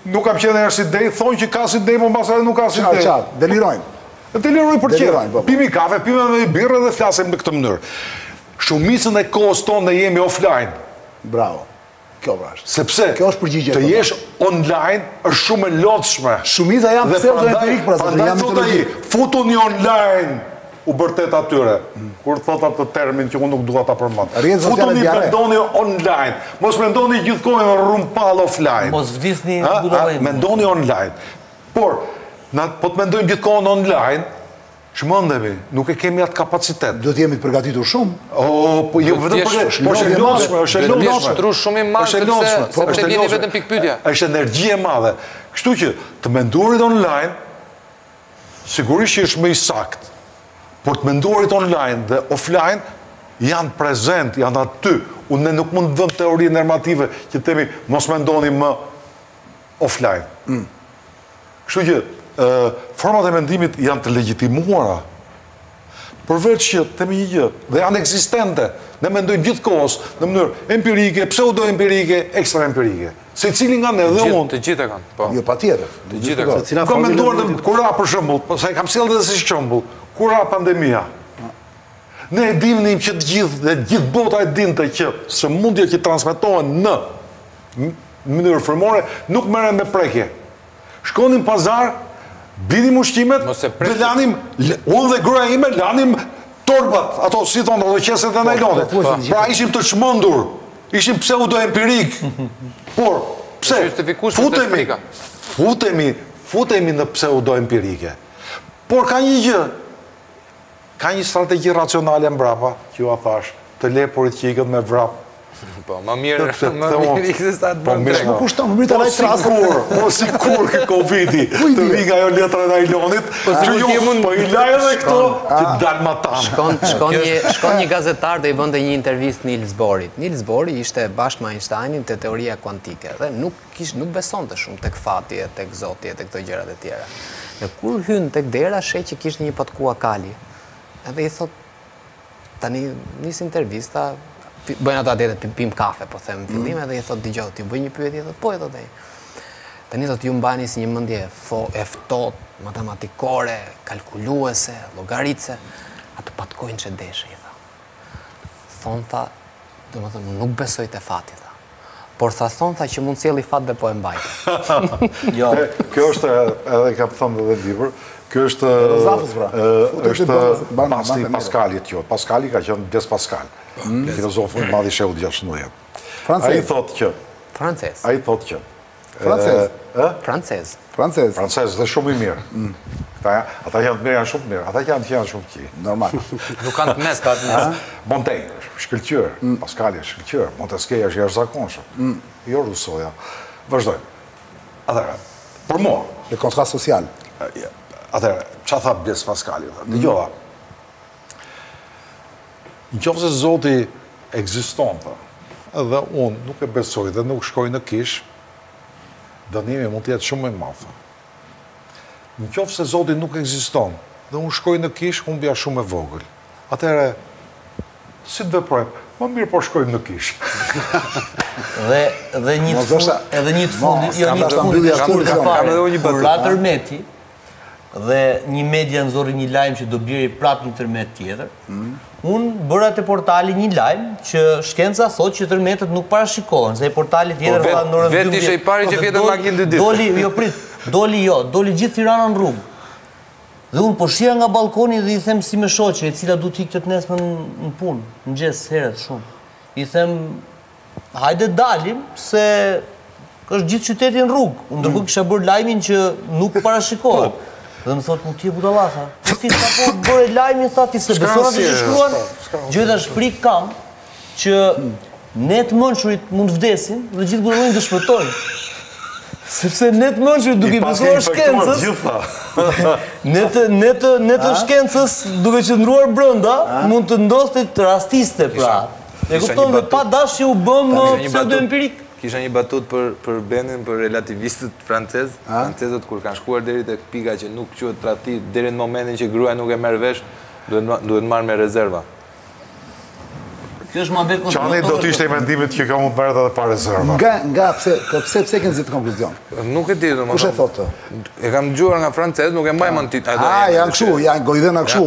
nuk kam qenë asnjëherë Sidnej, thonë që ka Sidnej, por mbase edhe nuk ka Sidnej. Çfarë, çfarë, delirojnë. Delirojnë për qejf. Po, po. Pimë kafe, pimë edhe një birrë dhe flasim në këtë mënyrë. Shumicën e kohës tonë ne jemi offline. Bravo. Kjo pra është. Sepse kjo është përgjigje. Të jesh online është shumë e lodhshme. Shumica janë pseudo empirikë pra zot, janë mitologjikë. Futuni online u bërtet atyre. Mm. Kur thotë atë termin që unë nuk dua ta përmend. Futuni mendoni online. Mos mendoni gjithë kohën rrumpallë offline. Mos vdisni budallenj. Mendoni online. Por, na po të mendojmë gjithë kohën online, Çmendemi, nuk e kemi atë kapacitet. Duhet të jemi të përgatitur shumë. O, po jo vetëm për këtë, po është e lodhshme, është e lodhshme. Vetëm është tru shumë i madh sepse po është e lodhshme vetëm pikëpyetja. Është energji e madhe. Kështu që të menduarit online sigurisht që është më i saktë. Por të menduarit online dhe offline janë prezent, janë aty. Unë nuk mund të vëmë teori normative që të themi mos mendoni më offline. Mm. Kështu që ë format e mendimit janë të legjitimuara. Përveç që themi një gjë, dhe janë ekzistente, ne mendojmë gjithë kohës në mënyrë empirike, pseudoempirike, ekstra empirike. Secili nga ne dhe unë. Të gjithë e kanë. Po. Jo, patjetër. Të gjithë e kanë. Kam menduar kur ra për shembull, po se e kam sjellë edhe si shembull, kur ra pandemia. Ne e dinim që të gjithë dhe gjithë bota e dinte që sëmundjet që transmetohen në mënyrë frymore nuk merren me prekje. Shkonim pazar, binim ushqimet, dhe lanim, unë dhe gruaja ime lanim torbat, ato si thonë, ato qeset e najlonit. Po, po, po, pra ishim të çmendur, ishim pseudoempirik. Por pse futemi futemi futemi në pseudoempirike. Por ka një gjë, Ka një strategji racionale mbrapa, që jua thashë, te lepuri që ikën me vrap. Po, më mirë, më mirë ikë se sa të bëndë. Po, më kushtë të më mirë të lajtë trasë. Po, si kur, po, si kur ky Covid-i, të vijë nga ajo letra e najlonit, po, që ju mund, po, i laj dhe këto, që dalë matanë. Shkon, shkon, një, shkon një gazetar dhe i bënte një intervistë Nils Borit. Nils Bori ishte bashkë me Einsteinin te teoria kuantike, dhe nuk Kish nuk besonte shumë tek fati e tek Zoti e tek këto gjërat e tjera. Dhe kur hyn tek dera sheh që kishte një patkua kali. Edhe i thotë tani nis intervista, bëjnë ato atje, të pimë kafe, po them në fillim edhe i thotë dëgjo, t'ju bëj një pyetje, thotë po i thotë ai. Tani thotë ju mbaheni si një mendje fo e ftohtë, matematikore, kalkuluese, llogaritëse, atë patkoin ç'e deshë, i tha. Thonë tha, domethënë, nuk besoj te fati, tha. Por tha thonë tha që mund të sjellë fat dhe po e mbaj. Jo. Kjo është, edhe ka pëthonë dhe dhe libër, kjo është... Pra. është basti i Paskalit, jo. Paskali ka qenë Blez Paskal, mm. filozof i madh i shekullit gjashtë Ai thotë që... Francez. Ai thotë që... Francez. Francez. Francez. Francez dhe shumë i mirë. Mm. Ata janë të mirë, janë shumë të mirë. Ata që janë të këqij janë shumë të këqij. Normal. Nuk kanë të mesme, ka të mes. Montaigne, është i shkëlqyer. Mm. Pascali, është i shkëlqyer. Montesquieu, është i jashtëzakonshëm. Mm. Jo Rusoja. Vazhdojmë. Atëherë, për mua. Le contrat social. Atëherë, ça tha Blez Pascali? Dëgjova, Në qoftë se Zoti ekziston, tha, dhe unë nuk e besoj dhe nuk shkoj në kishë, dënimi mund të jetë shumë më i madh. Në qoftë se Zoti nuk ekziston dhe unë shkoj në kishë, humbja është shumë e vogël. Atëherë, si të veproj? Më mirë po shkojmë në kishë. dhe dhe një të fundit, edhe një të fundit, jo një të fundit, ka edhe një batutë. Kur tërmeti, dhe një media nxori një lajm që do bjerë prapë një tërmet tjetër, mm. unë bëra te portali një lajm që shkenca thotë që tërmetet nuk parashikohen, se e portali po, tjetër dhe në rëndë të i pari që fjeti në makinë dy ditë. Doli, jo prit, doli jo, doli gjithë Tirana në rrugë. Dhe unë po shihja nga balkoni dhe i them sime shoqeje, e cila duhet të ikte të nesërmen në punë, në mëngjes, herët, shumë. I them, Hajde dalim se është gjithë qyteti në rrugë. Unë ndërkohë mm. kisha bërë lajmin që nuk parashikohet. Po. Dhe më thotë, nuk je budalla, tha. Po ti sapo bëre lajmin, tha, ti s'e beson atë që shkruan. Gjithë është frikë kam që ne të mençurit mund të vdesin dhe gjithë budallenjtë të shpëtojnë. Sepse ne të mençurit duke besuar shkencës, ne të, ne të, ne të shkencës duke qëndruar brenda, mund të ndodhë të rastisë, pra. E kupton dhe pa dashje u bëmë pseudo-empirik. Kisha një batutë për Blendin, për relativistët francezë. Francezët kur kanë shkuar deri te pika që nuk quhet tradhti, deri në momentin që gruaja nuk e merr vesh, duhet marrë me rezerva. Çani do të ishte i mendimit që kjo mund merret edhe pa rezerva. Nga, nga, pse, po pse, pse ke nxjerrë këtë konkluzion? Nuk e di, domethënë. Kush e thotë këtë? E kam dëgjuar nga francezë, nuk e mbaj mend. A, janë kështu, janë gojëdhëna kështu.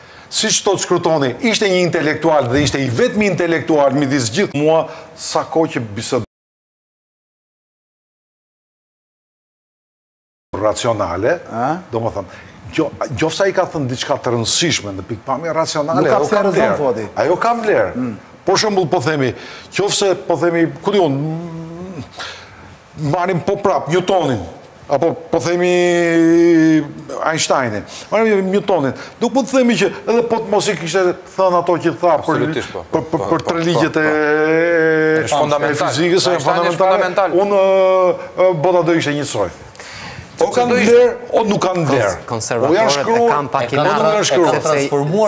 Siç thotë Skrutoni, ishte një intelektual dhe ishte i vetmi intelektual midis gjithë mua sa kohë që bisedonte. racionale, domethënë, qoftë se ai ka thënë diçka të rëndësishme në pikëpamje racionale, ajo ka vlerë. Ajo ka vlerë. Për shembull, po themi, qoftë se po themi, ku di unë, Marrim po prapë Newtonin, apo po themi Einsteinin, marrim Newtonin, nuk mund të themi që edhe po të mos i kishte thënë ato që tha për, po, po, për, për, po, tre ligjet e, e fizikës, e fundamentale, unë bota do ishte njësoj. O kanë vlerë, o nuk kanë vlerë. Konservatorët e kanë pak inat,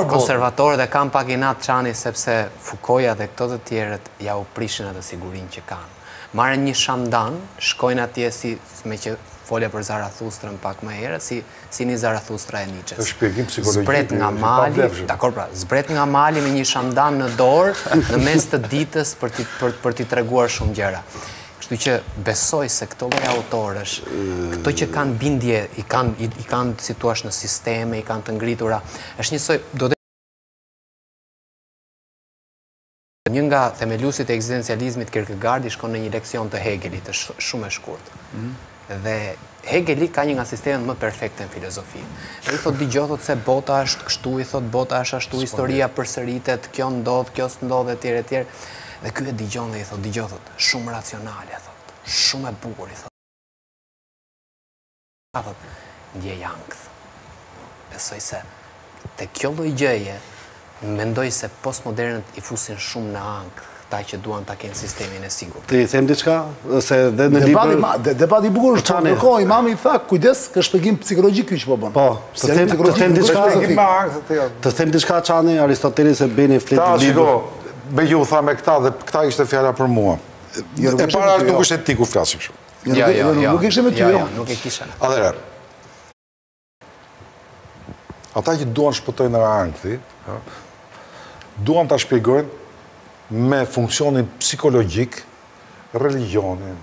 konservatorët e kanë pak inat, Çani, sepse Fukoja dhe këta të tjerët ua prishin atë sigurinë që kanë. Marrin një shamdan, shkojnë atje si, meqë fola për Zarathustrën pak më herët, si, si një Zarathustra e Nietzsches. Është shpjegim psikologjik. Zbret nga mali, dakor pra, zbret nga mali me një shamdan në dorë, në mes të ditës për t'i për, për t'i treguar shumë gjëra. Kështu që besoj se këta lloj autorësh, këto që kanë bindje, i kanë i, i kanë situash në sisteme, i kanë të ngritura, është njësoj do Një nga themeluesit e ekzistencializmit Kierkegaardi shkon në një leksion të Hegelit, është shumë e shkurtër. Dhe Hegeli ka një nga sistemet më perfekte në filozofi. I thotë dëgjo i thotë se bota është kështu, i thotë bota është ashtu, historia përsëritet, kjo ndodh, kjo s'ndodh etj etj. Dhe ky e dëgjon dhe i thotë dëgjo i thotë, shumë racionale thotë, shumë e bukur i thotë. Ama po ndiej ankth. Besoj se te kjo lloj gjëje mendoj se postmodernet i fusin shumë në ankth këta që duan ta kenë sistemin e sigurt. Të të them diçka? Se dhe në libër... Debati i bukur është, po ndërkohë imami tha, kujdes, se është shpjegim psikologjik ky që po bën. Po, të them të them diçka. Të them diçka Çani, Aristoteli se Beni flet libër. Ta shiko, meqë u tha me këta dhe këta ishte fjala për mua. E para nuk është etik kur flasim kështu. Jo, jo, jo, jo, nuk e kisha me ty, jo, jo, jo. Nuk e kisha. A dhe, ata që duan shpëtojnë nga ankthi, duan ta shpjegojnë me funksionin psikologjik, religionin,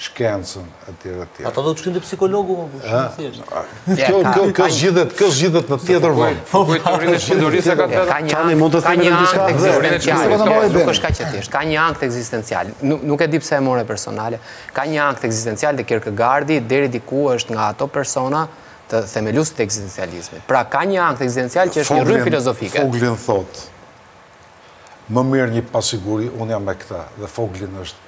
shkencën, e tjera, e tjera. Ata do të shkojnë te psikologu, më shumë thjeshtë. Kjo kjo kjo zgjidhet, kjo zgjidhet në tjetër vend. Po kujt të rinë shëndorisë ka të Çani mund të themi diçka të zgjidhet. Nuk është kaq e thjeshtë. Ka një ankth ekzistencial. Nuk nuk e di pse e more personale. Ka një ankth ekzistencial dhe Kierkegaardi deri diku është nga ato personat themelues të ekzistencializmit. Pra ka një ankth ekzistencial që është një rrymë filozofike. Voegelin thotë, Më mirë një pasiguri, unë jam me këtë dhe Voegelin është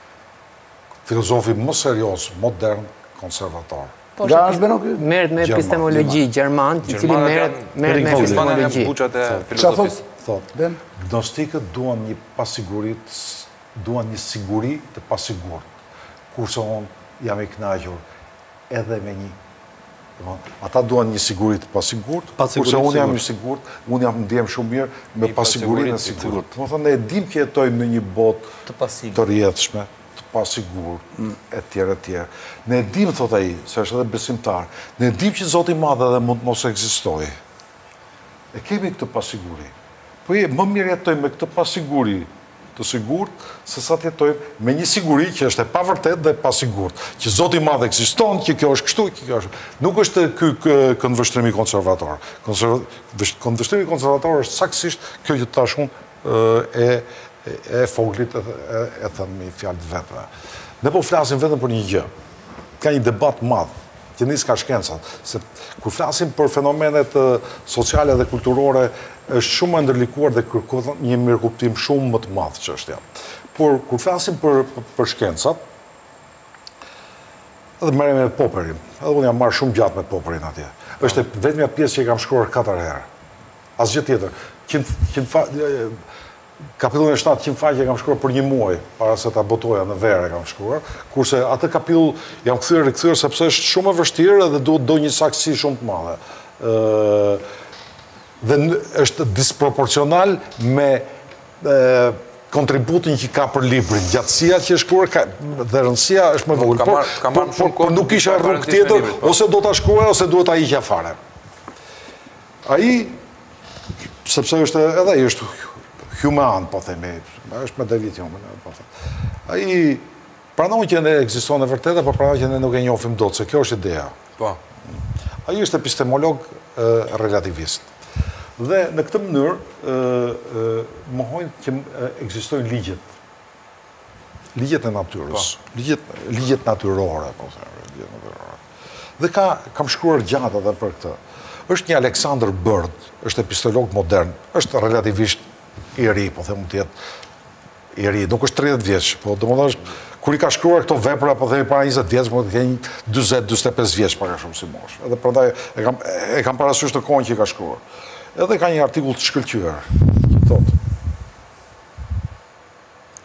filozofi më serioz, modern, konservator. Nga është Ben ky? Merret me epistemologi, gjerman, i cili merret me epistemologi. Ça thotë? Thotë, Ben? Gnostikët duan një pasiguri, duan një siguri të pasigurt, kurse unë jam i knaqur edhe me një Ata duan një siguri të pasigurt, kurse unë jam i sigurt, unë jam ndihem shumë mirë me pasigurinë e sigurt. Me thënë, ne e dimë që jetojmë në një botë të rjedhshme, të pasigurt, etj, etj. Ne e dimë, thotë ai, se është edhe besimtar, ne e dimë që Zoti i Madh edhe mund të mos ekzistojë. E kemi këtë pasiguri. Po më mirë jetojmë me këtë pasiguri të sigurt, se sa të jetojmë me një siguri që është e pavërtetë dhe e pasigurt. Që Zoti i Madh ekziston, që kjo është kështu, që kjo është. Nuk është ky këndvështrimi konservator. Konserv... Këndvështrimi konservator është saktësisht kjo që të thashë unë, e e foglit e thënë me një fjalë të vepra. Ne po flasim vetëm për një gjë. Ka një debat madh që nis nga shkencat, se kur flasim për fenomenet sociale dhe kulturore, është shumë më ndërlikuar dhe kërkon një mirëkuptim shumë më të madh që është jam. Por, kur flasim për, për shkencat, edhe merremi me Popperin, edhe unë jam marrë shumë gjatë me Popperin atje. është e vetmja pjesë që e kam shkruar katër herë. Asgjë tjetër. Qind, qind fa... Kapitullin e 7, qind faqe kam shkruar për një muaj, para se ta botoja në verë kam shkruar, kurse atë kapitull jam kthyer rikthyer sepse është shumë e vështirë dhe duhet do një saktësi shumë të madhe. Ë dhe është disproporcional me ë kontributin që ka për librin. Gjatësia që është shkruar ka dhe rëndësia është më e vogël. Por, por, por, por nuk kisha rrugë tjetër, ose do ta shkruaja ose duhet ta hiqja fare. Ai, sepse është edhe ai është humian, po themi, është me David Hume, po themi. Ai pranon që ne ekziston e vërteta, po pranon që ne nuk e njofim dot, se kjo është ideja. Po. Ai është epistemolog relativist. Dhe në këtë mënyrë, mohojnë që ekzistojnë ligjet. Ligjet e natyrës, ligjet natyrore, po themi ligjet natyrore. Dhe ka, kam shkruar gjatë edhe për këtë. është një Aleksandr Bërd, është epistemolog modern, është relativisht i ri, po themi mund të jetë i ri, nuk është 30 vjeç, po domethënë është, kur i ka shkruar këto vepra, po themi para 20 vjetësh, mund të ketë 20-25 vjeç, pak a shumë si moshë. Edhe prandaj, e kam, e kam parasysh kohën që i ka shkruar. Edhe ka një artikull të shkëlqyer, thotë,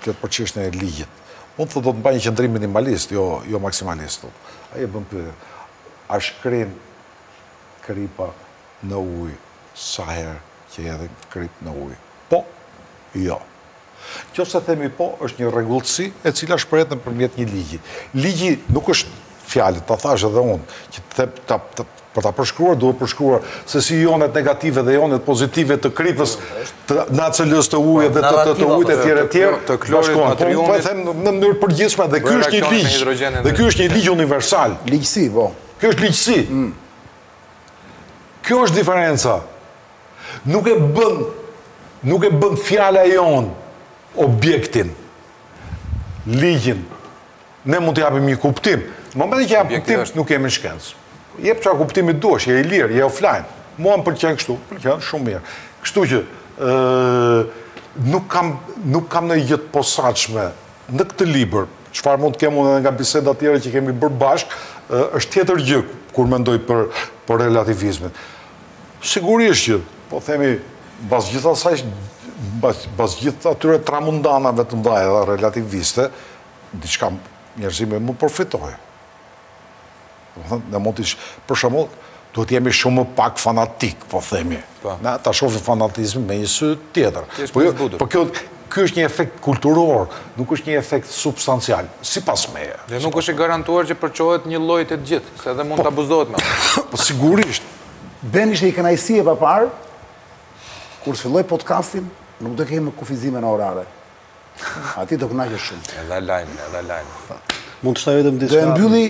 Flet për çështjen e ligjit. Unë thotë do të mbaj një qëndrim minimalist, jo, jo maksimalist, thotë. Ai e bën pyetjen. A shkrin kripa në ujë sa herë që hedhin kripë në ujë? Po, jo. Nëse themi po, është një rregulltësi e cila shprehet nëpërmjet një ligji. Ligji nuk është fjalët, ta thashë edhe unë, që të them ta Për ta përshkruar, duhet përshkruar se si jonet negative dhe jonet pozitive të kripës, të NACL-së, të ujit dhe të të ujit e tjere tjere, të klorit, po e them në mënyrë përgjithshme dhe ky është një ligj, dhe ky është një ligj universal. Ligjësi, po. Ky është ligjësi. Kjo është diferenca. Nuk e bën, nuk e bën fjala jonë objektin, ligjin, Ne mund të japim një kuptim. Në momentin që japim kuptim, nuk kemi shkencë. Jep çfarë kuptimi të duash, je i lirë, je offline. Mua më pëlqen kështu, pëlqen shumë mirë. Kështu që nuk kam nuk kam ndonjë gjë të posaçme në këtë libër, çfarë mund të kem unë edhe nga biseda të tjera që kemi bërë bashkë, është tjetër gjë kur mendoj për për relativizmin. Sigurisht që, po themi, mbas gjithë asaj mbas gjithë atyre tramundanave të mëdha relativiste, diçka njerëzimi ka përfituar. Ne mund të ishim, për shembull, duhet të jemi shumë më pak fanatikë, po themi. Po. Ne ta shohim fanatizmin me një sy tjetër. Kështu për një zbutje. Po kjo, kjo është një efekt kulturor, nuk është një efekt substancial, sipas meje. Dhe nuk është i garantuar që përçohet njëlloj te të gjithë, se edhe mund të po. abuzohet me. Po sigurisht. Ben ishte një kënaqësi e paparë, kur të filloj podcastin, nuk do kemi kufizime në orare. Aty do kënaqesh shumë. E dha lajmin, e dha lajmin. Po. Mund të shtoj vetëm diçka. Do e mbyllë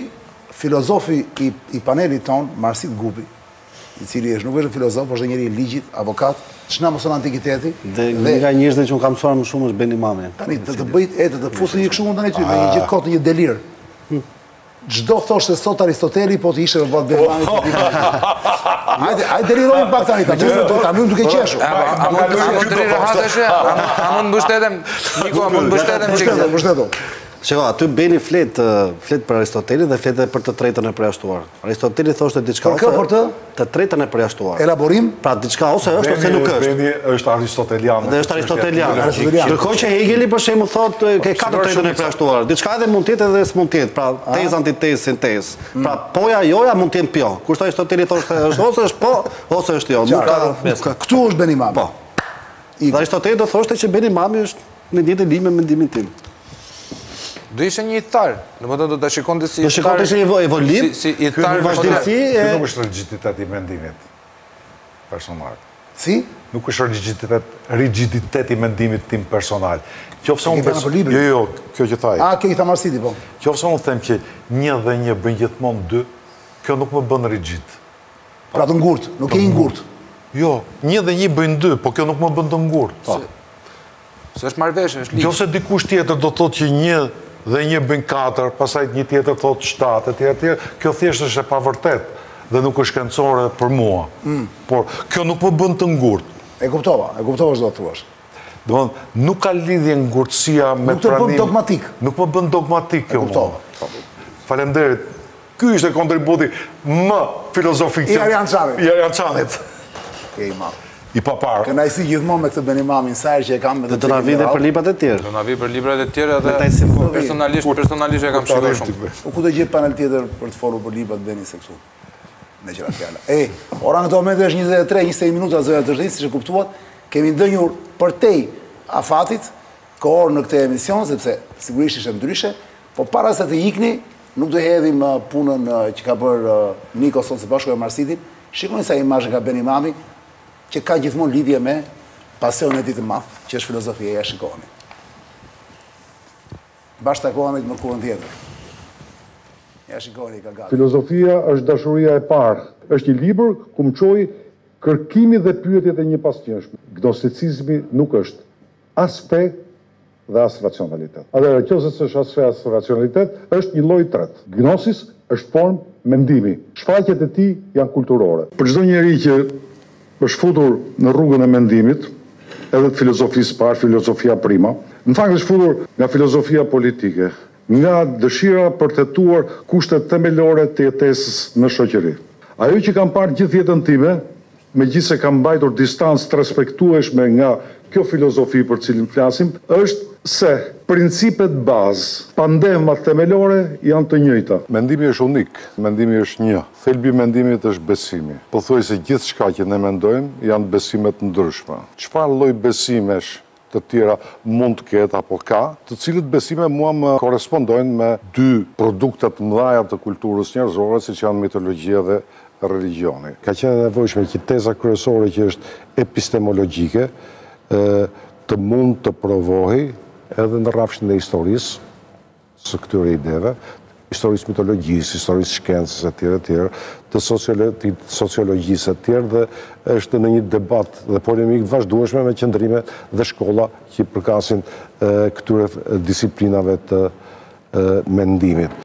filozofi i, i panelit tonë, Marsit Gupi, i cili është nuk është filozof, është njeri i ligjit, avokat, çfarë na mëson antikiteti. Dhe, dhe nga njerëzit që unë kam mësuar më shumë është Ben Imami. Tani, të të bëj, e të të fus një çikë shumë tani ty, me një gjë kot, një delir. Hm. Çdo thoshte sot Aristoteli po të ishte me Ben Imamin në tryezë. Hajde, hajde delirojmë pak tani, ta mbyllim do ta mbyllim duke qeshur. A mund të shkojmë deri rahat tash? A mund mbështetem? Niko, a mund mbështetem çik? Mbështetu, mbështetu. Shiko, aty Beni flet, flet për Aristotelin dhe flet edhe për të tretën e përjashtuar. Aristoteli thoshte diçka për kë për të? të tretën e përjashtuar. Elaborim? Pra diçka ose është ose nuk është. Beni është aristotelian. Dhe është aristotelian. Ndërkohë që Hegeli për shembull thotë që po, ka të tretën e përjashtuar. Diçka edhe mund të jetë edhe s'mund të jetë. Pra tezë antitezë sintezë. Mm. Pra poja joja mund të jetë pjo. Kurse Aristoteli thotë se është ose është po ose është jo. Nuk ka këtu është Ben Imami. Po. Dhe Aristoteli do thoshte që Ben Imami është Në një linjë me mendimin tim. Do ishte një ithtar, domethënë do ta shikonte si ithtar... Do shikonte si një evoluim, si ithtar në vazhdimësi... Kjo nuk është rigiditet i mendimit, personal. Si? Nuk është rigiditet, rigiditet i mendimit tim personal. Qoftë se unë besoj... Jo, jo, kjo që tha. A, kjo që tha Marsiti, po. Qoftë se unë them që një dhe një bëjnë gjithmonë dy, kjo nuk më bën rigid. Pra të ngurtë, nuk je i ngurtë. Jo, një dhe një bëjnë dy, po kjo nuk më bën të ngurtë. Po. Se është marrëveshje, është ligj. Jo se dikush tjetër do të thotë që një dhe një bëjnë katër, pastaj një tjetër thotë shtatë, tjetër tjetër, kjo thjesht është e pavërtetë dhe nuk është shkencore për mua. Mm. Por, kjo nuk më bën të ngurtë. E kuptova, e kuptova çfarë do të thuash. Dhe nuk ka lidhje ngurtësia me pranim... Nuk të bën dogmatik. Nuk më bën dogmatik, kjo mua. Faleminderit, Ky ishte kontributi më filozofik i Arjan Çanit. I Arjan Çanit. Je i madh. I paparë. Kënaqësi gjithmonë me këtë Ben Imamin, sa herë që e kam me të. Do të na vij për librat e tjerë. Do na vi për librat e tjerë edhe personalisht, personalisht e kam shijuar shumë. Po ku do gjejë panel tjetër për të folur për librat Beni se këtu. Me që ra fjala. Ej, ora në këto momente është 23, 21 minuta, zonja zotërinj, siç e kuptuat, kemi ndenjur përtej afatit kohor në këtë emision, sepse sigurisht ishte ndryshe, Po para se të ikni, nuk do e hedhim punën që ka bërë Niko sot së bashku me Marsitin, shikoni sa imazhe ka Ben Imami, që ka gjithmonë lidhje me pasionin e tij të madh, që është filozofia, ja shikoni. Bashkë takohemi të mërkurën tjetër. Ja shikoni kam gati. Filozofia është dashuria e parë. Është një libër ku më çoi kërkimi dhe pyetjet e njëpasnjëshme. Gnosticizmi nuk është as fe, dhe as racionalitet. Atëherë, kjo që s'është as fe as racionalitet, është një lloj i tretë. Gnosis është formë mendimi. Shfaqjet e tij janë kulturore. Për çdo njeri që është futur në rrugën e mendimit, edhe të filozofisë së parë, filozofia prima, në fakt është futur nga filozofia politike, Nga dëshira për të hetuar kushtet themelore të jetesës në shoqëri. Ajo që kam parë gjithë jetën time, megjithëse kam mbajtur distancë të respektueshme nga kjo filozofi për të cilën flasim, është se principet bazë, pandehmat themelore janë të njëjta. Mendimi është unik, mendimi është një. Thelbi i mendimit është besimi. Pothuajse gjithçka që ne mendojmë janë besime të ndryshme. Çfarë lloj besimesh të tjera mund të ketë apo ka, të cilët besime mua më korrespondojnë me dy produkte të mëdhaja të kulturës njerëzore, siç janë mitologjia dhe religjioni. Ka qenë e nevojshme që teza kryesore që është epistemologjike të mund të provohej edhe në rrafshin e historisë, së këtyre ideve, historisë mitologjisë, historisë shkencës e tjerë e tjerë, të sociologjisë e tjerë dhe është në një debat dhe polemikë të vazhdueshme me qëndrime dhe shkolla që i përkasin këtyre disiplinave të mendimit.